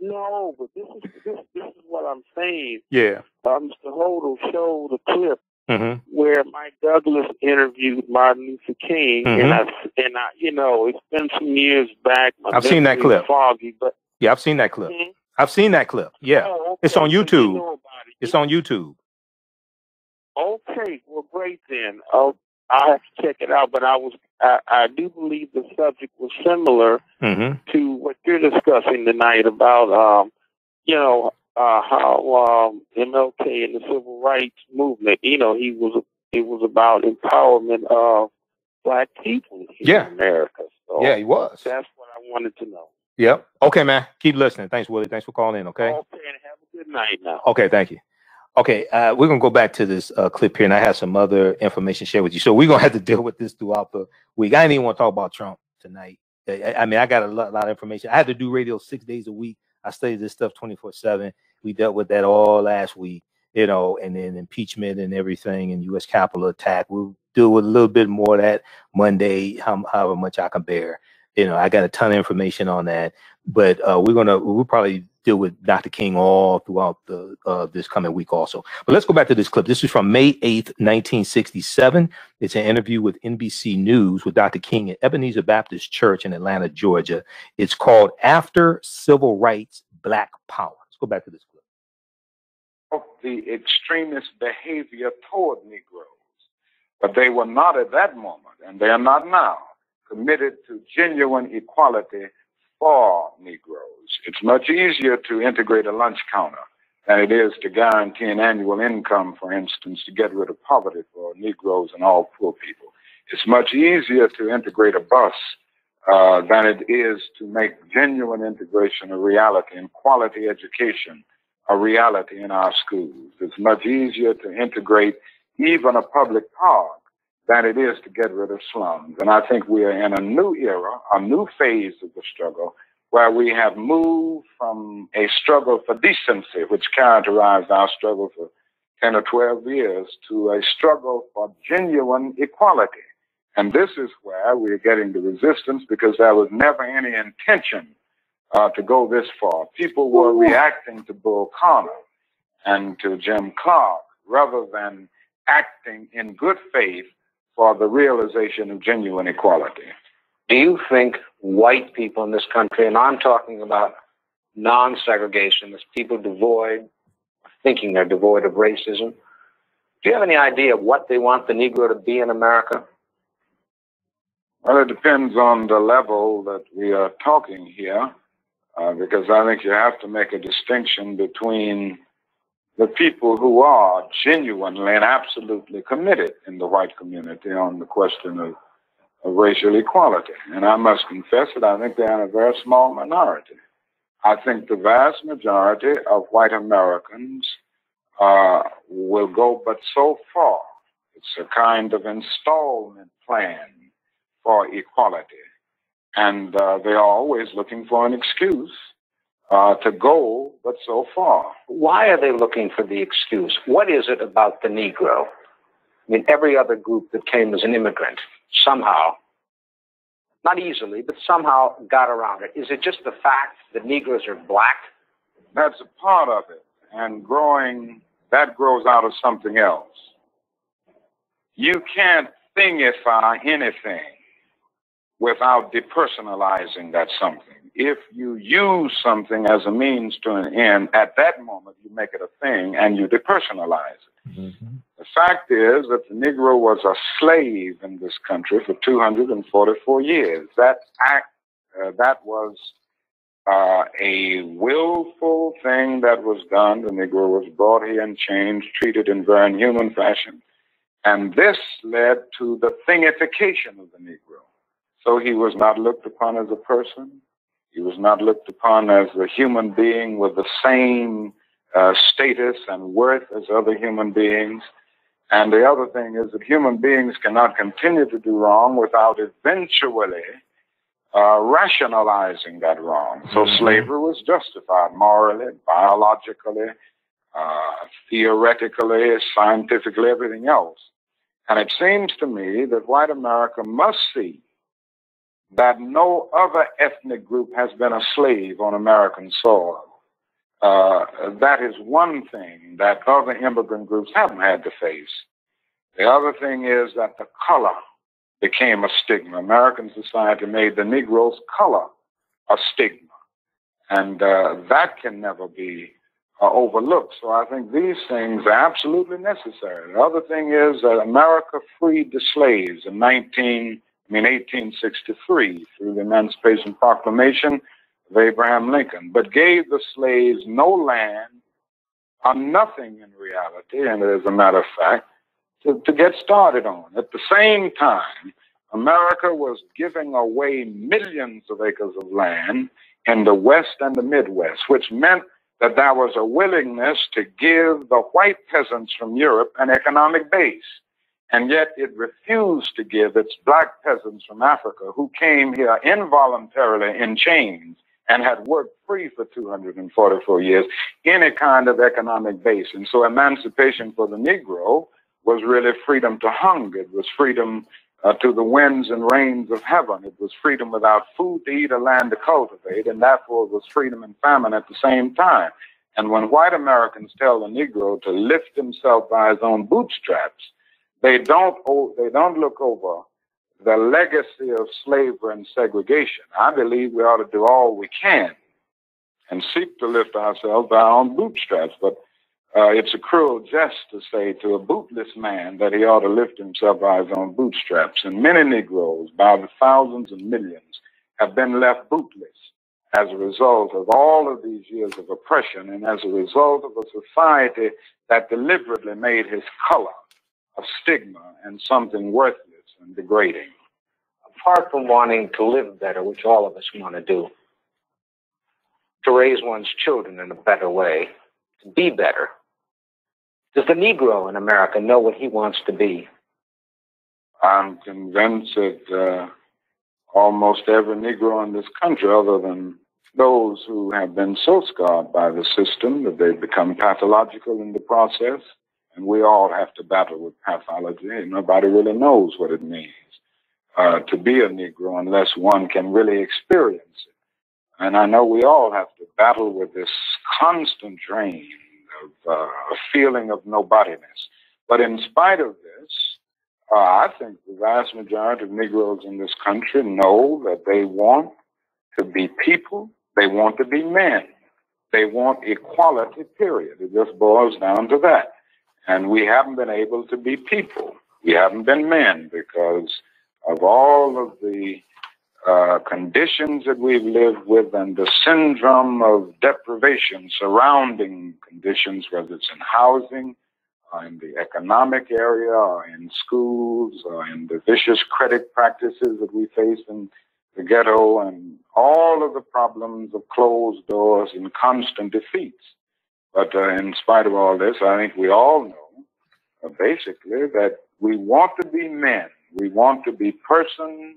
No, but this is this this is what I'm saying. yeah. Uh, Mr. Hodel showed a clip Mm-hmm. where Mike Douglas interviewed Martin Luther King, Mhm. and I and I, you know, it's been some years back. I've seen that clip. Foggy, but Yeah, I've seen that clip. Mhm. I've seen that clip. Yeah. Oh, It's on so you YouTube. know it. It's on YouTube. Okay, well, great then. Oh, I have to check it out. But I was, I, I do believe the subject was similar Mm-hmm. to what you're discussing tonight about, um, you know, uh, how um, MLK and the civil rights movement. You know, he was, it was about empowerment of black people here Yeah. in America. So Yeah, he was. that's what I wanted to know. Yep. Okay, man. Keep listening. Thanks, Willie. Thanks for calling in. Okay. Okay, and have a good night now. Okay, thank you. Okay, uh, we're gonna go back to this uh, clip here, and I have some other information to share with you. So we're gonna have to deal with this throughout the week. I didn't even want to talk about Trump tonight. I, I- mean, I got a lot, lot of information. I had to do radio six days a week. I studied this stuff twenty four seven. We dealt with that all last week, you know, and then impeachment and everything, and U.S. Capitol attack. We'll deal with a little bit more of that Monday, how, however much I can bear. You know, I got a ton of information on that, but uh, we're gonna we'll probably deal with Dr. King all throughout the uh, this coming week also. But let's go back to this clip. This is from May 8th, 1967. It's an interview with NBC News with Dr. King at Ebenezer Baptist Church in Atlanta, Georgia. It's called After Civil Rights Black Power. Let's go back to this clip. the extremist behavior toward Negroes. But they were not at that moment, and they are not now, committed to genuine equality for Negroes. It's much easier to integrate a lunch counter than it is to guarantee an annual income, for instance, to get rid of poverty for Negroes and all poor people. It's much easier to integrate a bus uh, than it is to make genuine integration a reality and quality education a reality in our schools. It's much easier to integrate even a public park than it is to get rid of slums. And I think we are in a new era, a new phase of the struggle, where we have moved from a struggle for decency, which characterized our struggle for 10 or 12 years, to a struggle for genuine equality. And this is where we're getting the resistance because there was never any intention uh, to go this far. People were reacting to Bull Connor and to Jim Clark rather than acting in good faith for the realization of genuine equality. Do you think white people in this country, and I'm talking about non segregationists, people devoid, thinking they're devoid of racism, do you have any idea what they want the Negro to be in America? Well, it depends on the level that we are talking here, uh, because I think you have to make a distinction between the people who are genuinely and absolutely committed in the white community on the question of, of racial equality. And I must confess that I think they're in a very small minority. I think the vast majority of white Americans uh, will go but so far. It's a kind of installment plan for equality. And uh, they are always looking for an excuse uh, to go but so far. Why are they looking for the excuse? What is it about the Negro? I mean, every other group that came as an immigrant somehow, not easily, but somehow got around it. Is it just the fact that Negroes are black? That's a part of it. And growing, that grows out of something else. You can't thingify anything without depersonalizing that something. If you use something as a means to an end, at that moment you make it a thing and you depersonalize it. The fact is that the Negro was a slave in this country for 244 years. That act, uh, that was uh, a willful thing that was done. The Negro was brought here and changed, treated in very inhuman fashion. And this led to the thingification of the Negro. So he was not looked upon as a person. He was not looked upon as a human being with the same uh, status and worth as other human beings. And the other thing is that human beings cannot continue to do wrong without eventually uh, rationalizing that wrong. So Mhm. slavery was justified morally, biologically, uh, theoretically, scientifically, everything else. And it seems to me that white America must see that no other ethnic group has been a slave on American soil. Uh, that is one thing that other immigrant groups haven't had to face. The other thing is that the color became a stigma. American society made the Negro's color a stigma. And uh, that can never be uh, overlooked. So I think these things are absolutely necessary. The other thing is that America freed the slaves in 19, I mean 1863 through the Emancipation Proclamation of Abraham Lincoln, but gave the slaves no land or nothing in reality, and as a matter of fact, to, to get started on. At the same time, America was giving away millions of acres of land in the West and the Midwest, which meant that there was a willingness to give the white peasants from Europe an economic base. And yet it refused to give its black peasants from Africa who came here involuntarily in chains and had worked free for 244 years any kind of economic base. And so emancipation for the Negro was really freedom to hunger. It was freedom uh, to the winds and rains of heaven. It was freedom without food to eat or land to cultivate, and therefore it was freedom and famine at the same time. And when white Americans tell the Negro to lift himself by his own bootstraps, they don't they don't look over the legacy of slavery and segregation. I believe we ought to do all we can and seek to lift ourselves by our own bootstraps. But uh, it's a cruel jest to say to a bootless man that he ought to lift himself by his own bootstraps. And many Negroes, by the thousands and millions, have been left bootless as a result of all of these years of oppression and as a result of a society that deliberately made his color a stigma and something worthless and degrading. apart from wanting to live better, which all of us want to do, to raise one's children in a better way, to be better, does the Negro in America know what he wants to be? I'm convinced that uh, almost every Negro in this country, other than those who have been so scarred by the system that they've become pathological in the process, and we all have to battle with pathology, and nobody really knows what it means uh, to be a Negro unless one can really experience it. And I know we all have to battle with this constant drain of uh, a feeling of nobodiness. But in spite of this, uh, I think the vast majority of Negroes in this country know that they want to be people, they want to be men, they want equality, period. It just boils down to that. And we haven't been able to be people. We haven't been men because of all of the uh, conditions that we've lived with and the syndrome of deprivation surrounding conditions, whether it's in housing, or in the economic area, or in schools, or in the vicious credit practices that we face in the ghetto, and all of the problems of closed doors and constant defeats. But uh, in spite of all this, I think we all know uh, basically that we want to be men. We want to be persons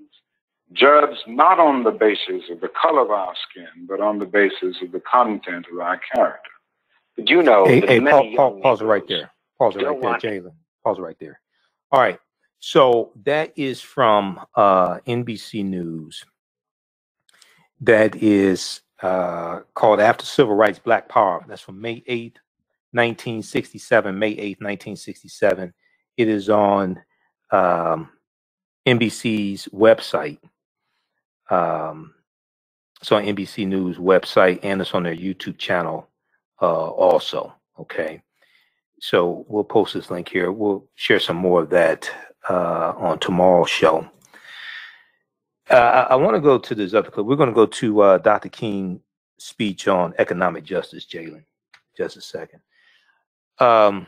judged not on the basis of the color of our skin, but on the basis of the content of our character. Did you know Hey, that hey, many pa- pa- pause it right there. Pause it right there, Jalen. Pause it right there. All right. So that is from uh, NBC News. That is uh, called After Civil Rights Black Power. That's from May 8th, 1967. May 8th, 1967. It is on um, NBC's website. Um, it's on NBC News website and it's on their YouTube channel uh, also. Okay. So we'll post this link here. We'll share some more of that uh, on tomorrow's show. Uh, I, I want to go to this other clip. We're going to go to uh, Dr. King's speech on economic justice, Jalen. Just a second. Um,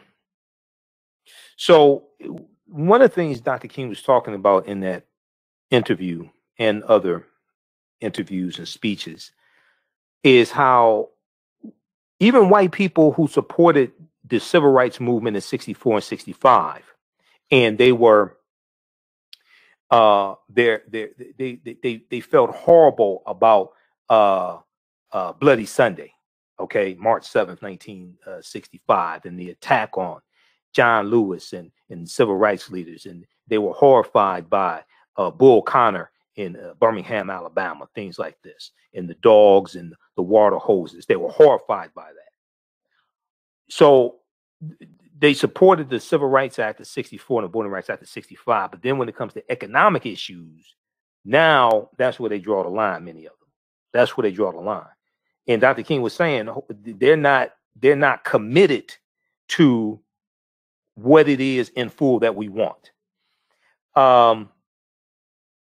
so one of the things Dr. King was talking about in that interview and other interviews and speeches is how even white people who supported the civil rights movement in 64 and 65 and they were uh they're, they they they they felt horrible about uh uh bloody sunday okay? March 7th 1965 and the attack on john lewis and and civil rights leaders and they were horrified by uh bull connor in uh, birmingham alabama things like this and the dogs and the water hoses. They were horrified by that. So they supported the Civil Rights Act of 64 and the Voting Rights Act of 65. But then when it comes to economic issues, now that's where they draw the line, many of them. That's where they draw the line. And Dr. King was saying they're not they're not committed to what it is in full that we want. Um,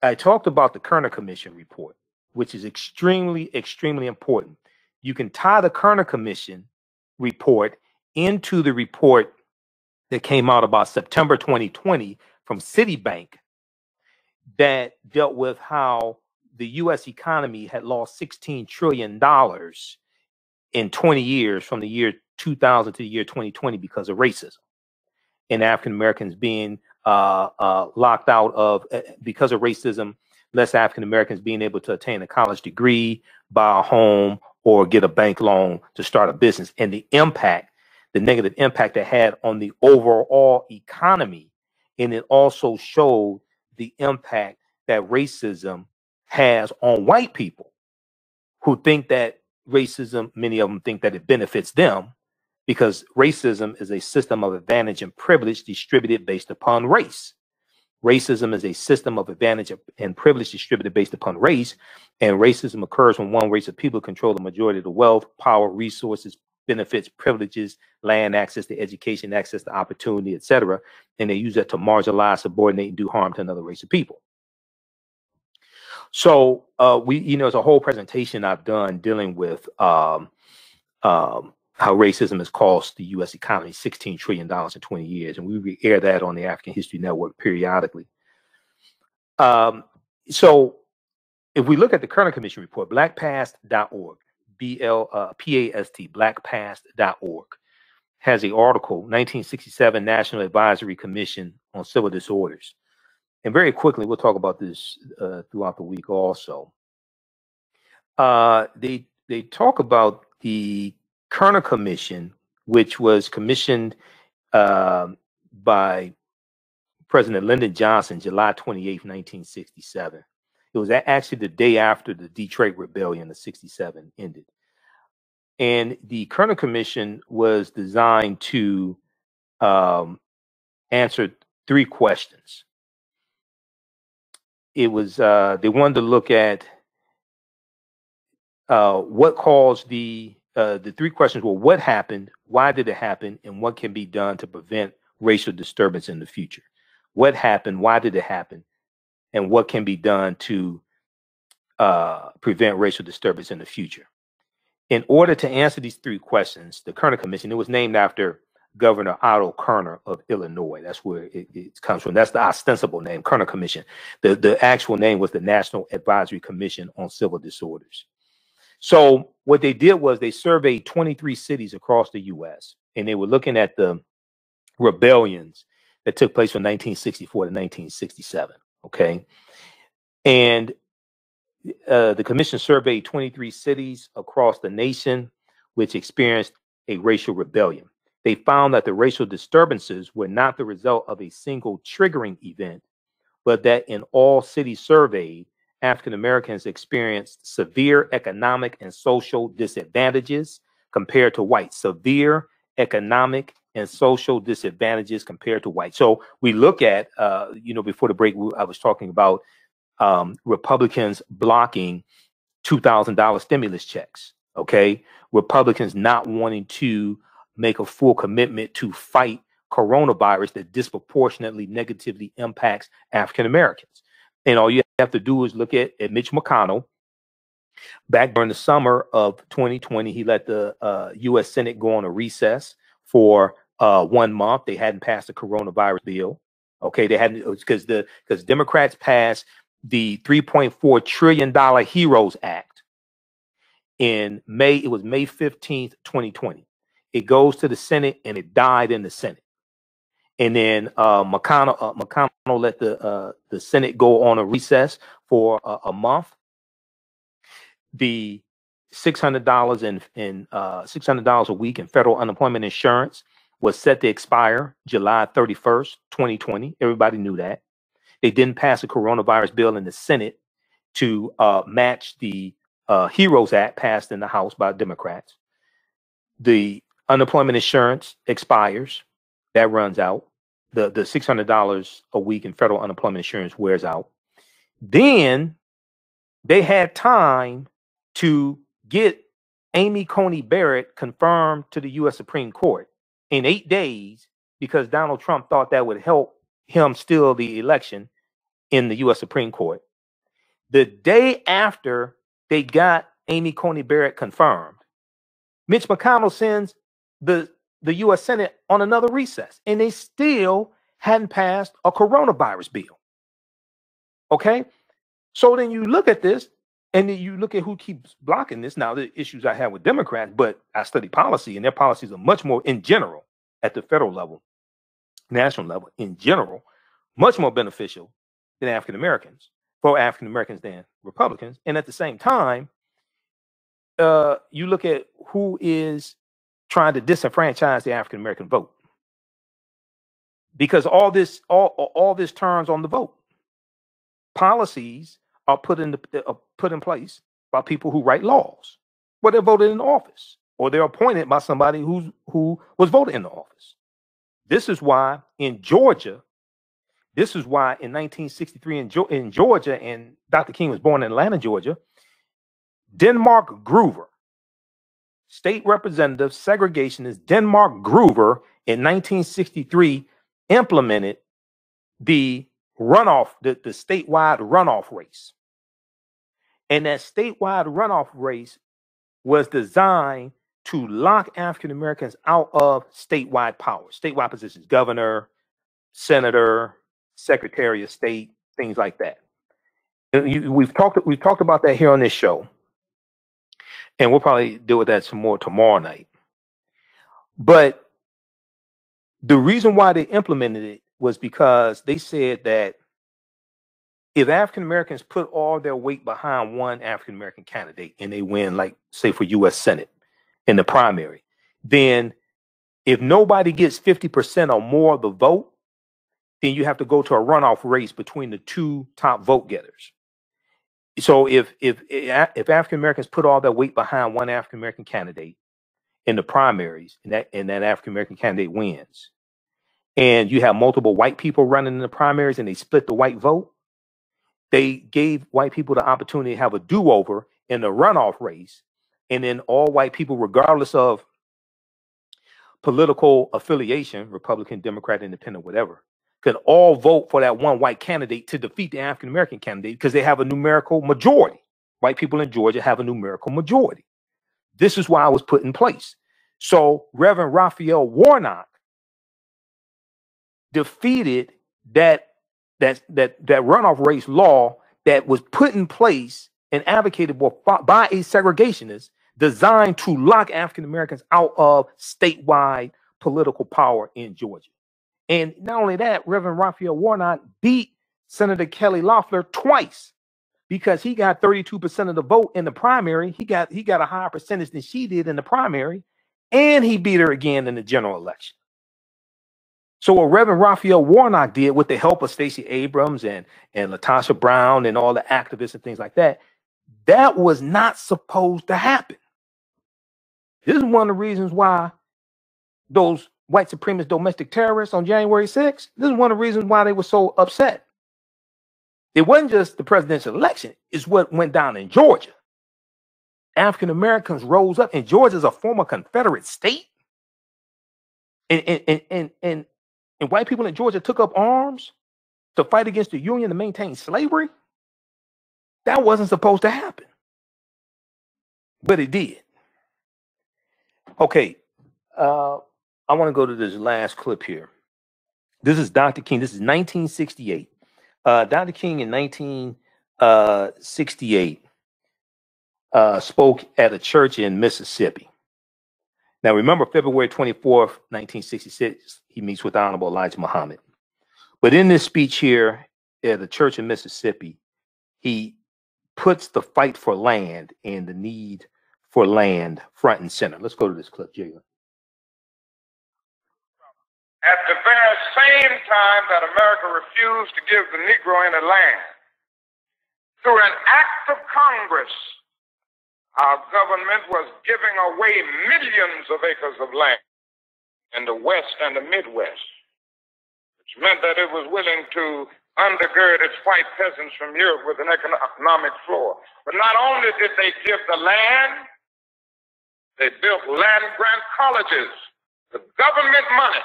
I talked about the Kerner Commission report, which is extremely, extremely important. You can tie the Kerner Commission report into the report that came out about September 2020 from Citibank that dealt with how the US economy had lost $16 trillion in 20 years from the year 2000 to the year 2020 because of racism and African Americans being uh, uh, locked out of uh, because of racism, less African Americans being able to attain a college degree, buy a home, or get a bank loan to start a business, and the impact the negative impact it had on the overall economy. And it also showed the impact that racism has on white people who think that racism, many of them think that it benefits them because racism is a system of advantage and privilege distributed based upon race. Racism is a system of advantage and privilege distributed based upon race, and racism occurs when one race of people control the majority of the wealth, power, resources, benefits, privileges, land access to education, access to opportunity, etc. And they use that to marginalize, subordinate, and do harm to another race of people. So uh, we, you know, it's a whole presentation I've done dealing with um, um, how racism has cost the U.S. economy $16 trillion in 20 years, and we air that on the African History Network periodically. Um, so if we look at the Kerner Commission report, blackpast.org, B-L, uh, P-A-S-T, blackpast.org, has a article, 1967 National Advisory Commission on Civil Disorders. And very quickly, we'll talk about this uh, throughout the week also. Uh, they, they talk about the Kerner Commission, which was commissioned uh, by President Lyndon Johnson, July 28, 1967. It was actually the day after the Detroit Rebellion of 67 ended. And the Kerner Commission was designed to um, answer three questions. It was, uh, they wanted to look at uh, what caused the, uh, the three questions were what happened, why did it happen, and what can be done to prevent racial disturbance in the future. What happened, why did it happen, and what can be done to uh, prevent racial disturbance in the future. In order to answer these three questions, the Kerner Commission, it was named after Governor Otto Kerner of Illinois. That's where it, it, comes from. That's the ostensible name, Kerner Commission. The, the actual name was the National Advisory Commission on Civil Disorders. So what they did was they surveyed 23 cities across the U.S. and they were looking at the rebellions that took place from 1964 to 1967. Okay, and uh, the commission surveyed 23 cities across the nation which experienced a racial rebellion. They found that the racial disturbances were not the result of a single triggering event, but that in all cities surveyed, African Americans experienced severe economic and social disadvantages compared to whites. Severe economic and social disadvantages compared to whites. So we look at, uh, you know, before the break, I was talking about um, Republicans blocking $2,000 stimulus checks. Okay. Republicans not wanting to make a full commitment to fight coronavirus that disproportionately negatively impacts African Americans. And all you have to do is look at, at Mitch McConnell. Back during the summer of 2020, he let the uh, U.S. Senate go on a recess for uh, one month. They hadn't passed the coronavirus bill. Okay, they hadn't because the because Democrats passed the 3.4 trillion dollar Heroes Act in May. It was May 15th, 2020. It goes to the Senate and it died in the Senate. And then uh, McConnell uh, McConnell let the uh, the Senate go on a recess for a, a month. The six hundred dollars in in uh, six hundred dollars a week in federal unemployment insurance was set to expire July thirty first, twenty twenty. Everybody knew that. They didn't pass a coronavirus bill in the Senate to uh, match the uh, Heroes Act passed in the House by Democrats. The unemployment insurance expires, that runs out. The the six hundred dollars a week in federal unemployment insurance wears out. Then they had time to get Amy Coney Barrett confirmed to the U.S. Supreme Court in eight days because Donald Trump thought that would help him steal the election in the U.S. Supreme Court. The day after they got Amy Coney Barrett confirmed, Mitch McConnell sends the the U.S. Senate on another recess, and they still hadn't passed a coronavirus bill. Okay, so then you look at this, and then you look at who keeps blocking this. Now, the issues I have with Democrats, but I study policy, and their policies are much more in general at the federal level, national level, in general, much more beneficial than African Americans for African Americans than Republicans. And at the same time, uh, you look at who is trying to disenfranchise the African American vote because all this all all this turns on the vote. Policies are put in the, uh, put in place by people who write laws, where they're voted in office, or they're appointed by somebody who's who was voted in the office. This is why in Georgia, this is why in 1963 in, in Georgia, and Dr. King was born in Atlanta, Georgia, Denmark Groover, state representative segregationist Denmark Groover in 1963 implemented the runoff, the, the statewide runoff race. And that statewide runoff race was designed to lock African Americans out of statewide power, statewide positions, governor, senator, secretary of state, things like that. And you- we've talked we've talked about that here on this show, and we'll probably deal with that some more tomorrow night. But the reason why they implemented it was because they said that if African Americans put all their weight behind one African American candidate and they win, like say for U.S. Senate in the primary, then if nobody gets 50% or more of the vote, then you have to go to a runoff race between the two top vote getters. So if if eh, if African Americans put all their weight behind one African American candidate in the primaries, and that and that African American candidate wins, and you have multiple white people running in the primaries, and they split the white vote, they gave white people the opportunity to have a do-over in the runoff race, and then all white people, regardless of political affiliation, Republican, Democrat, Independent, whatever, could all vote for that one white candidate to defeat the African American candidate because they have a numerical majority. White people in Georgia have a numerical majority. This is why it was put in place. So Reverend Raphael Warnock defeated that that that that runoff race law that was put in place and advocated for by a segregationist designed to lock African Americans out of statewide political power in Georgia. And not only that, Reverend Raphael Warnock beat Senator Kelly Loeffler twice because he got 32% of the vote in the primary. He got he got a higher percentage than she did in the primary, and he beat her again in the general election. So what Reverend Raphael Warnock did with the help of Stacey Abrams and, and LaTosha Brown and all the activists and things like that, that was not supposed to happen. This is one of the reasons why those white supremacist domestic terrorists on January 6th, this is one of the reasons why they were so upset. It wasn't just the presidential election, it's what went down in Georgia. African Americans rose up, and Georgia is a former Confederate state. And, and, and, and, and, white people in Georgia took up arms to fight against the Union to maintain slavery. That wasn't supposed to happen. But it did. Okay. Uh, I want to go to this last clip here. This is Dr. King. This is 1968. Uh, Dr. King in 1968 uh, spoke at a church in Mississippi. Now, remember, February 24th, 1966, he meets with Honorable Elijah Muhammad. But in this speech here at the church in Mississippi, he puts the fight for land and the need for land front and center. Let's go to this clip, Jalen. At the very same time that America refused to give the Negro any land, through an act of Congress, our government was giving away millions of acres of land in the West and the Midwest, which meant that it was willing to undergird its white peasants from Europe with an economic floor. But not only did they give the land, they built land grant colleges with government money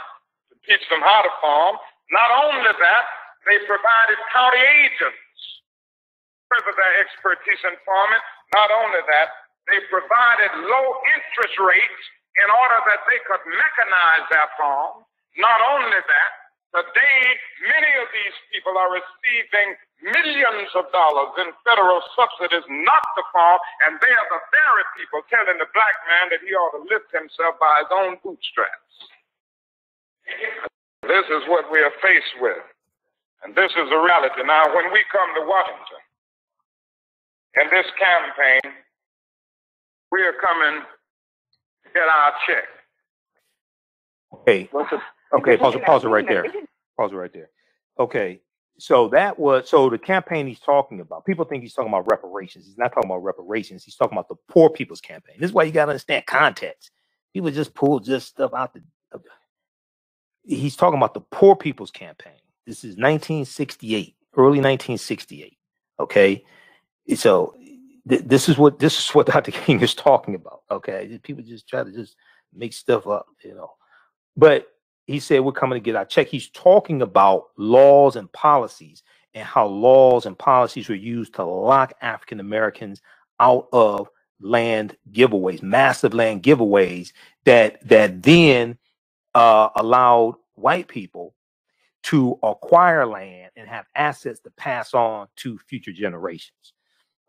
to teach them how to farm. Not only that, they provided county agents for their expertise in farming. Not only that, they provided low interest rates in order that they could mechanize their farm. Not only that, today many of these people are receiving millions of dollars in federal subsidies not to farm, and they are the very people telling the black man that he ought to lift himself by his own bootstraps. This is what we are faced with. And this is the reality. Now, when we come to Washington in this campaign, we are coming to get our check. Okay. Okay, pause, it- pause it right there. Pause it right there. Okay. So that was so the campaign he's talking about. People think he's talking about reparations. He's not talking about reparations. He's talking about the poor people's campaign. This is why you got to understand context. People just pull just stuff out the. He's talking about the poor people's campaign. This is 1968, early 1968. Okay, so th- this is what this is what Dr. King is talking about. Okay, people just try to just make stuff up, you know. But he said we're coming to get our check. He's talking about laws and policies and how laws and policies were used to lock African Americans out of land giveaways, massive land giveaways that that then uh, allowed white people to acquire land and have assets to pass on to future generations.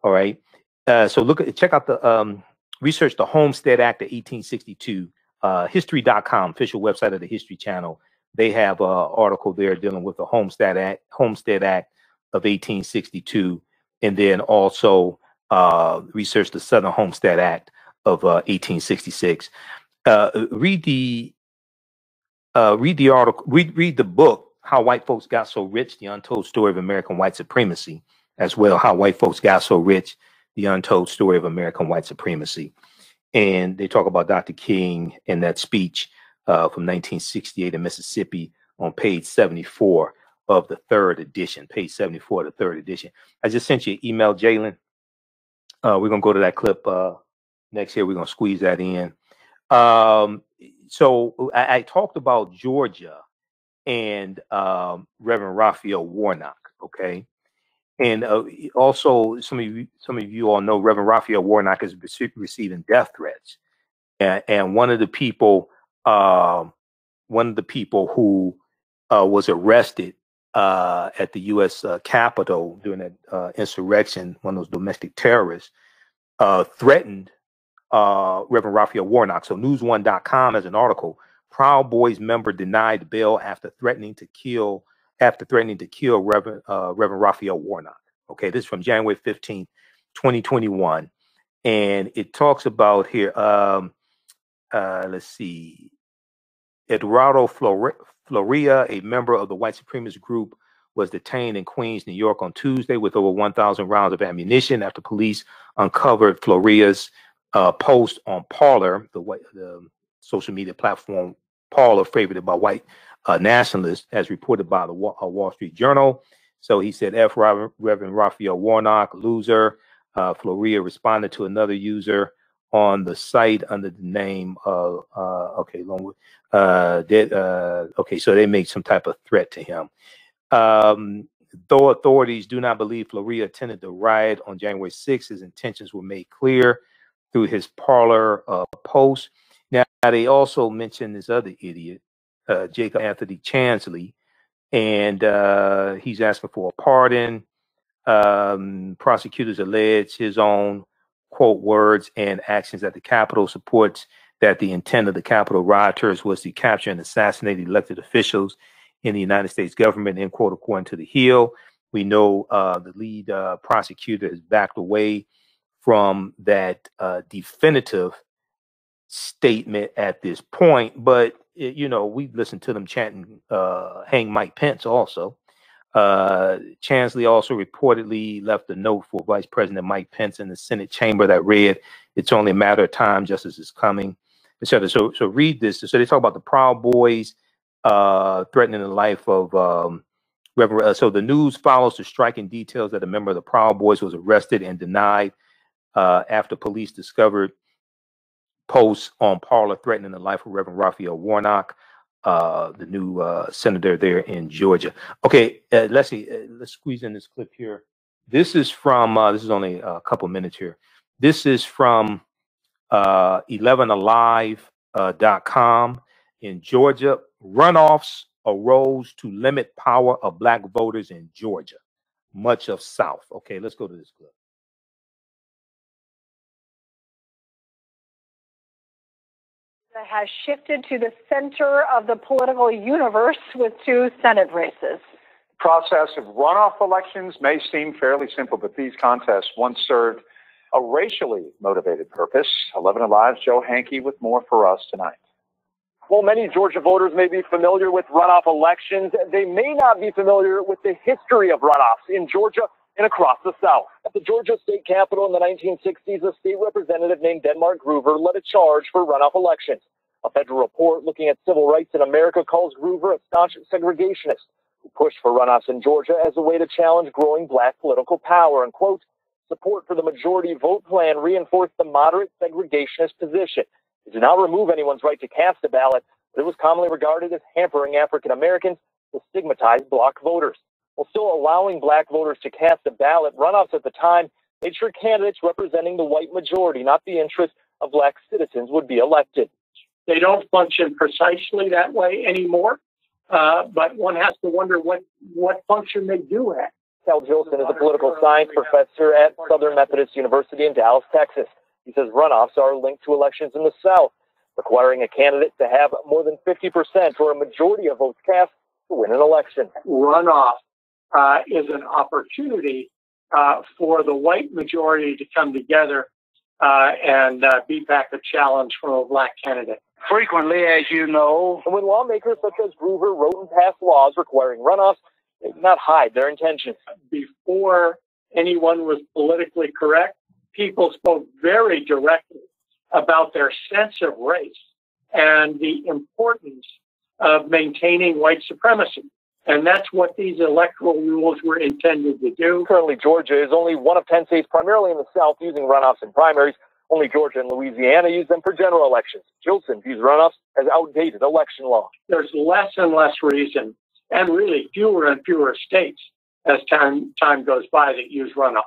All right. Uh, so look at check out the um, research the Homestead Act of 1862. Uh, history.com, official website of the History Channel. They have an article there dealing with the Homestead Act, Homestead Act of 1862, and then also uh, research the Southern Homestead Act of uh, 1866. Uh, read the uh, read the article, read read the book, How White Folks Got So Rich: The Untold Story of American White Supremacy, as well. How White Folks Got So Rich: The Untold Story of American White Supremacy, and they talk about Dr. King in that speech uh, from 1968 in Mississippi on page 74 of the third edition. Page 74 of the third edition. I just sent you an email, Jalen. Uh, we're gonna go to that clip uh, next year. We're gonna squeeze that in. Um, so I, I talked about Georgia and um, Reverend Raphael Warnock. Okay, and uh, also some of you, some of you all know Reverend Raphael Warnock is receiving death threats, and, and one of the people, um, one of the people who uh, was arrested uh, at the U.S. Uh, Capitol during that uh, insurrection, one of those domestic terrorists, uh, threatened uh, Reverend Raphael Warnock. So NewsOne.com has an article. Proud Boys member denied bail after threatening to kill after threatening to kill Reverend uh, Reverend Raphael Warnock. Okay, this is from January 15th, 2021. And it talks about here, um, uh, let's see, Eduardo Flore- Florea, a member of the white supremacist group, was detained in Queens, New York on Tuesday with over 1,000 rounds of ammunition after police uncovered Florea's uh, post on Parler, the, the social media platform Parler, favored by white uh, nationalists, as reported by the Wa- uh, Wall Street Journal. So he said, F. Rev- Reverend Raphael Warnock, loser. Uh, Florea responded to another user on the site under the name of, uh, okay, long, uh, did, uh, okay, so they made some type of threat to him. Um, though authorities do not believe Florea attended the riot on January 6th, his intentions were made clear through his Parler uh, post. Now, they also mentioned this other idiot, uh, Jacob Anthony Chansley, and uh, he's asking for a pardon. Um, prosecutors allege his own quote words and actions at the Capitol supports that the intent of the Capitol rioters was to capture and assassinate elected officials in the United States government, end quote, according to the Hill. We know uh, the lead uh, prosecutor has backed away from that uh, definitive statement at this point, but it, you know we've listened to them chanting uh, "Hang Mike Pence" also. Uh, Chansley also reportedly left a note for Vice President Mike Pence in the Senate chamber that read, "It's only a matter of time. Justice is coming." etc. So, so read this. So they talk about the Proud Boys uh, threatening the life of um, Reverend. Uh, so the news follows the striking details that a member of the Proud Boys was arrested and denied uh, after police discovered posts on Parler threatening the life of Reverend Raphael Warnock, uh, the new uh, senator there in Georgia. Okay, uh, let's see. Uh, let's squeeze in this clip here. This is from. Uh, this is only a couple minutes here. This is from uh, 11alive.com uh, in Georgia. Runoffs arose to limit power of black voters in Georgia, much of South. Okay, let's go to this clip. Has shifted to the center of the political universe with two Senate races. The process of runoff elections may seem fairly simple, but these contests once served a racially motivated purpose. 11 Alive's Joe Henke with more for us tonight. While many Georgia voters may be familiar with runoff elections, they may not be familiar with the history of runoffs in Georgia and across the South. At the Georgia state capitol in the 1960s, a state representative named Denmark Groover led a charge for runoff elections. A federal report looking at civil rights in America calls Groover a staunch segregationist who pushed for runoffs in Georgia as a way to challenge growing black political power and, quote, support for the majority vote plan reinforced the moderate segregationist position. It did not remove anyone's right to cast a ballot, but it was commonly regarded as hampering African Americans to stigmatize block voters. While still allowing black voters to cast a ballot, runoffs at the time made sure candidates representing the white majority, not the interests of black citizens, would be elected. They don't function precisely that way anymore, uh, but one has to wonder what, what function they do have. Cal Jillson is a political science professor at Southern Methodist University in Dallas, Texas. He says runoffs are linked to elections in the South, requiring a candidate to have more than 50% or a majority of votes cast to win an election. Runoff uh, is an opportunity uh, for the white majority to come together uh, and uh, beat back a challenge from a black candidate. Frequently, as you know, when lawmakers such as Groover wrote and passed laws requiring runoffs, they did not hide their intentions. Before anyone was politically correct, people spoke very directly about their sense of race and the importance of maintaining white supremacy. And that's what these electoral rules were intended to do. Currently, Georgia is only one of 10 states, primarily in the South, using runoffs and primaries. Only Georgia and Louisiana use them for general elections. Jillson views runoffs as outdated election law. There's less and less reason and really fewer and fewer states as time time goes by that use runoffs.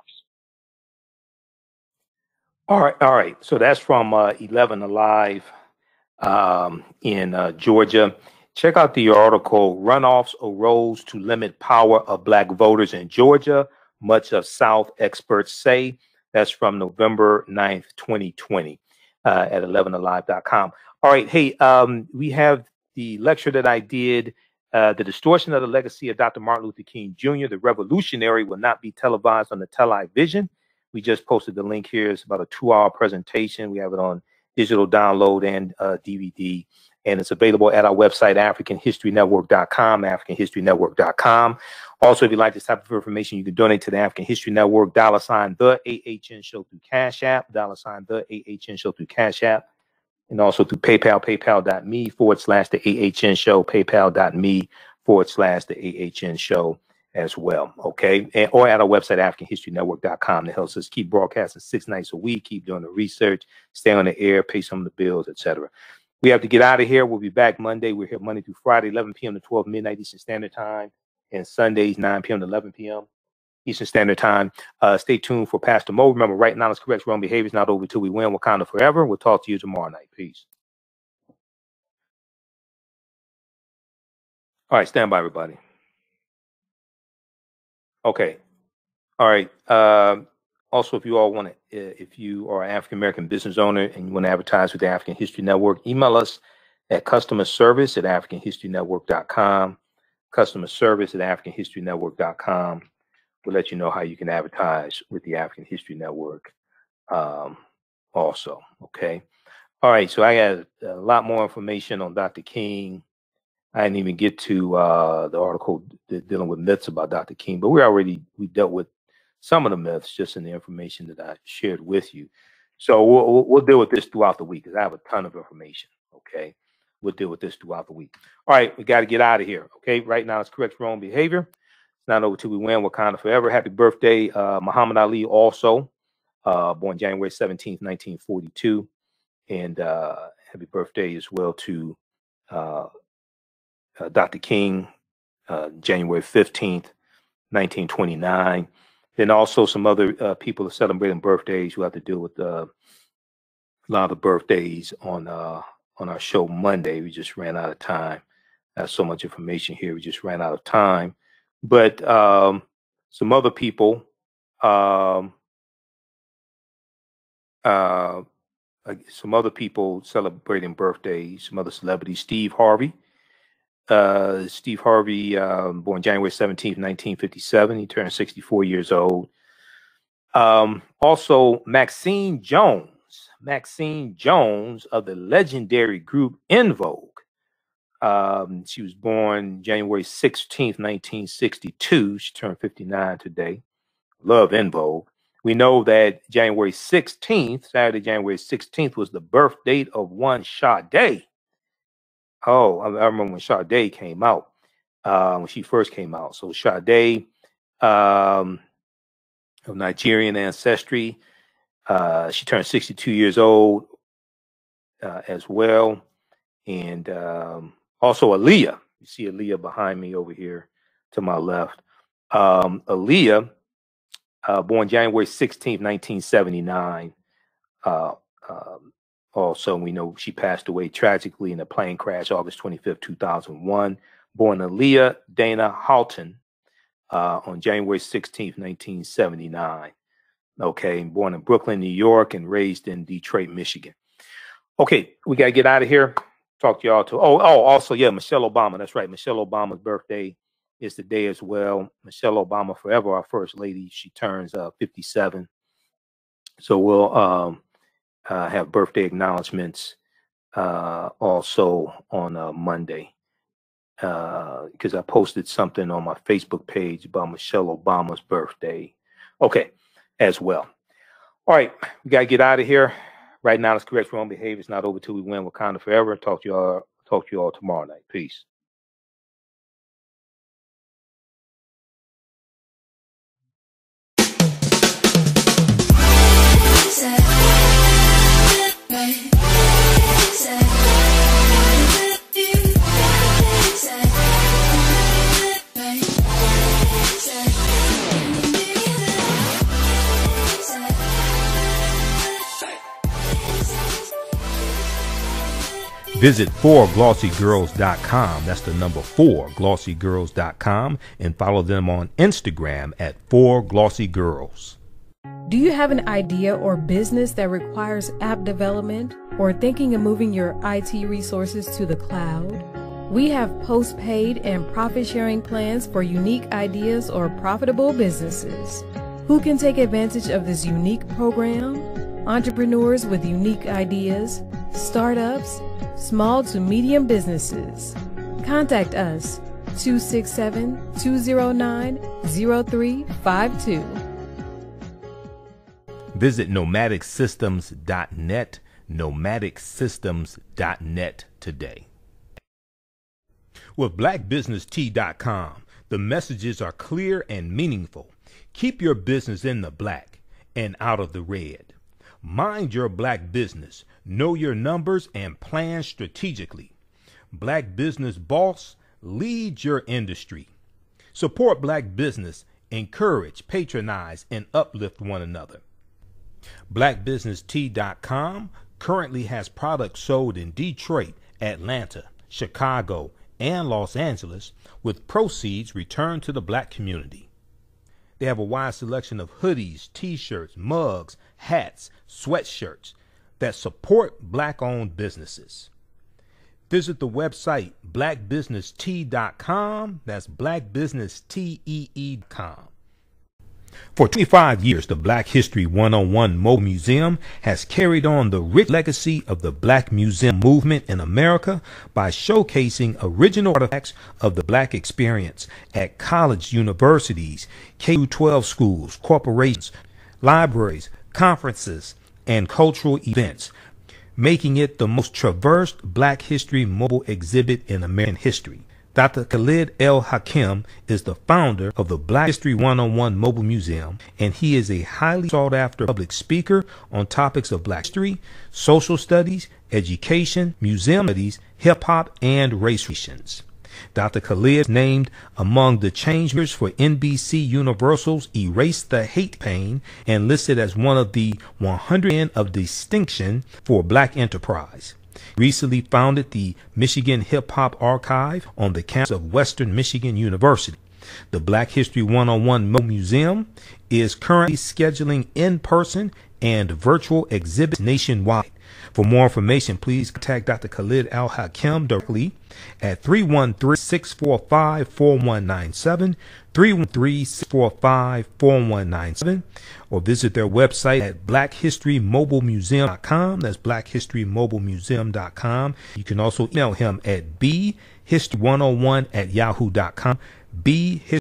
All right, all right. So that's from uh, 11 Alive um, in uh, Georgia. Check out the article Runoffs Arose to Limit Power of Black Voters in Georgia. Much of South experts say. That's from November 9th, 2020 uh, at 11alive.com. All right. Hey, um, we have the lecture that I did uh, the distortion of the legacy of Dr. Martin Luther King Jr., the revolutionary, will not be televised on the television. We just posted the link here. It's about a two hour presentation. We have it on digital download and uh, DVD. And it's available at our website, AfricanHistoryNetwork.com, AfricanHistoryNetwork.com. Also, if you'd like this type of information, you can donate to the African History Network, dollar sign the AHN show through Cash App, dollar sign the AHN show through Cash App and also through PayPal, paypal.me forward slash the AHN show, paypal.me forward slash the AHN show as well. Okay. And, or at our website, AfricanHistoryNetwork.com that helps us keep broadcasting six nights a week, keep doing the research, stay on the air, pay some of the bills, etc. We have to get out of here. We'll be back Monday. We're here Monday through Friday, 11 p.m. to 12 midnight Eastern Standard Time, and Sundays, 9 p.m. to 11 p.m. Eastern Standard Time. Uh, stay tuned for Pastor Mo. Remember, right now is correct. Wrong behavior is not over till we win. Wakanda forever. We'll talk to you tomorrow night. Peace. All right, stand by, everybody. Okay. All right. Um, also, if you all want to, if you are an African American business owner and you want to advertise with the African History Network, email us at customer service at africanhistorynetwork.com. Customer service at africanhistorynetwork.com. We'll let you know how you can advertise with the African History Network um, also. Okay. All right. So I got a lot more information on Dr. King. I didn't even get to uh, the article de- dealing with myths about Dr. King, but we already we dealt with some of the myths just in the information that I shared with you. So we'll, we'll, deal with this throughout the week because I have a ton of information. Okay. We'll deal with this throughout the week. All right. We got to get out of here. Okay. Right now it's correct wrong behavior. It's not over till we win Wakanda forever. Happy birthday, uh, Muhammad Ali, also uh, born January 17th, 1942. And uh, happy birthday as well to uh, uh, Dr. King, uh, January 15th, 1929. Then also some other uh, people are celebrating birthdays. We'll have to deal with uh, a lot of the birthdays on uh, on our show Monday. We just ran out of time. There's so much information here. We just ran out of time. But um, some other people, um, uh, some other people celebrating birthdays, some other celebrities. Steve Harvey. Uh, Steve Harvey, um, born January 17th, 1957. He turned 64 years old. Um, also, Maxine Jones. Maxine Jones of the legendary group En Vogue. Um, she was born January 16th, 1962. She turned 59 today. Love En Vogue. We know that January 16th, Saturday, January 16th, was the birth date of one Sade. Oh, I, remember when Sade came out, uh, when she first came out. So Sade, um, of Nigerian ancestry, uh, she turned 62 years old uh, as well. And um, also Aaliyah. You see Aaliyah behind me over here to my left. Um, Aaliyah, uh, born January 16th, 1979. Uh, um, also, we know she passed away tragically in a plane crash August 25th, 2001. Born Aaliyah Dana Haughton uh, on January 16th, 1979. Okay, born in Brooklyn, New York, and raised in Detroit, Michigan. Okay, we got to get out of here. Talk to y'all too. Oh, oh, also, yeah, Michelle Obama. That's right. Michelle Obama's birthday is today as well. Michelle Obama, forever our first lady. She turns uh, 57. So we'll um, uh, have birthday acknowledgments uh, also on uh, Monday because I posted something on my Facebook page about Michelle Obama's birthday. Okay, as well. All right, we gotta get out of here. Right now, it's correct wrong behavior. It's not over till we win Wakanda forever. Talk to y'all. Talk to you all tomorrow night. Peace. Visit 4glossygirls.com. That's the number 4glossygirls.com and follow them on Instagram at 4glossygirls. Do you have an idea or business that requires app development or thinking of moving your IT resources to the cloud? We have postpaid and profit sharing plans for unique ideas or profitable businesses. Who can take advantage of this unique program? Entrepreneurs with unique ideas, startups, small to medium businesses. Contact us 267 209 0352. Visit nomadicsystems.net, nomadicsystems.net today. With blackbusinesstee.com, the messages are clear and meaningful. Keep your business in the black and out of the red. Mind your black business, know your numbers, and plan strategically. Black Business Boss leads your industry. Support black business, encourage, patronize, and uplift one another. BlackBusinessTee.com currently has products sold in Detroit, Atlanta, Chicago, and Los Angeles with proceeds returned to the black community. They have a wide selection of hoodies, t-shirts, mugs, hats, sweatshirts that support black-owned businesses. Visit the website blackbusinesstee.com. That's blackbusinesstee.com. For 25 years, the Black History 101 Mobile Museum has carried on the rich legacy of the Black Museum movement in America by showcasing original artifacts of the Black experience at college, universities, K-12 schools, corporations, libraries, conferences, and cultural events, making it the most traversed Black History mobile exhibit in American history. Dr. Khalid El Hakim is the founder of the Black History 101 Mobile Museum, and he is a highly sought after public speaker on topics of black history, social studies, education, museum studies, hip hop, and race relations. Dr. Khalid named among the changemakers for NBC Universal's Erase the Hate Pain and listed as one of the 100 men of distinction for black enterprise recently founded the Michigan Hip Hop Archive on the campus of Western Michigan University. The Black History 101 Museum is currently scheduling in person and virtual exhibits nationwide. For more information, please contact Dr. Khalid Al Hakim directly at 313 645 4197, 313 645 4197, or visit their website at blackhistorymobilemuseum.com. That's blackhistorymobilemuseum.com. You can also email him at bhistory101 at yahoo.com. B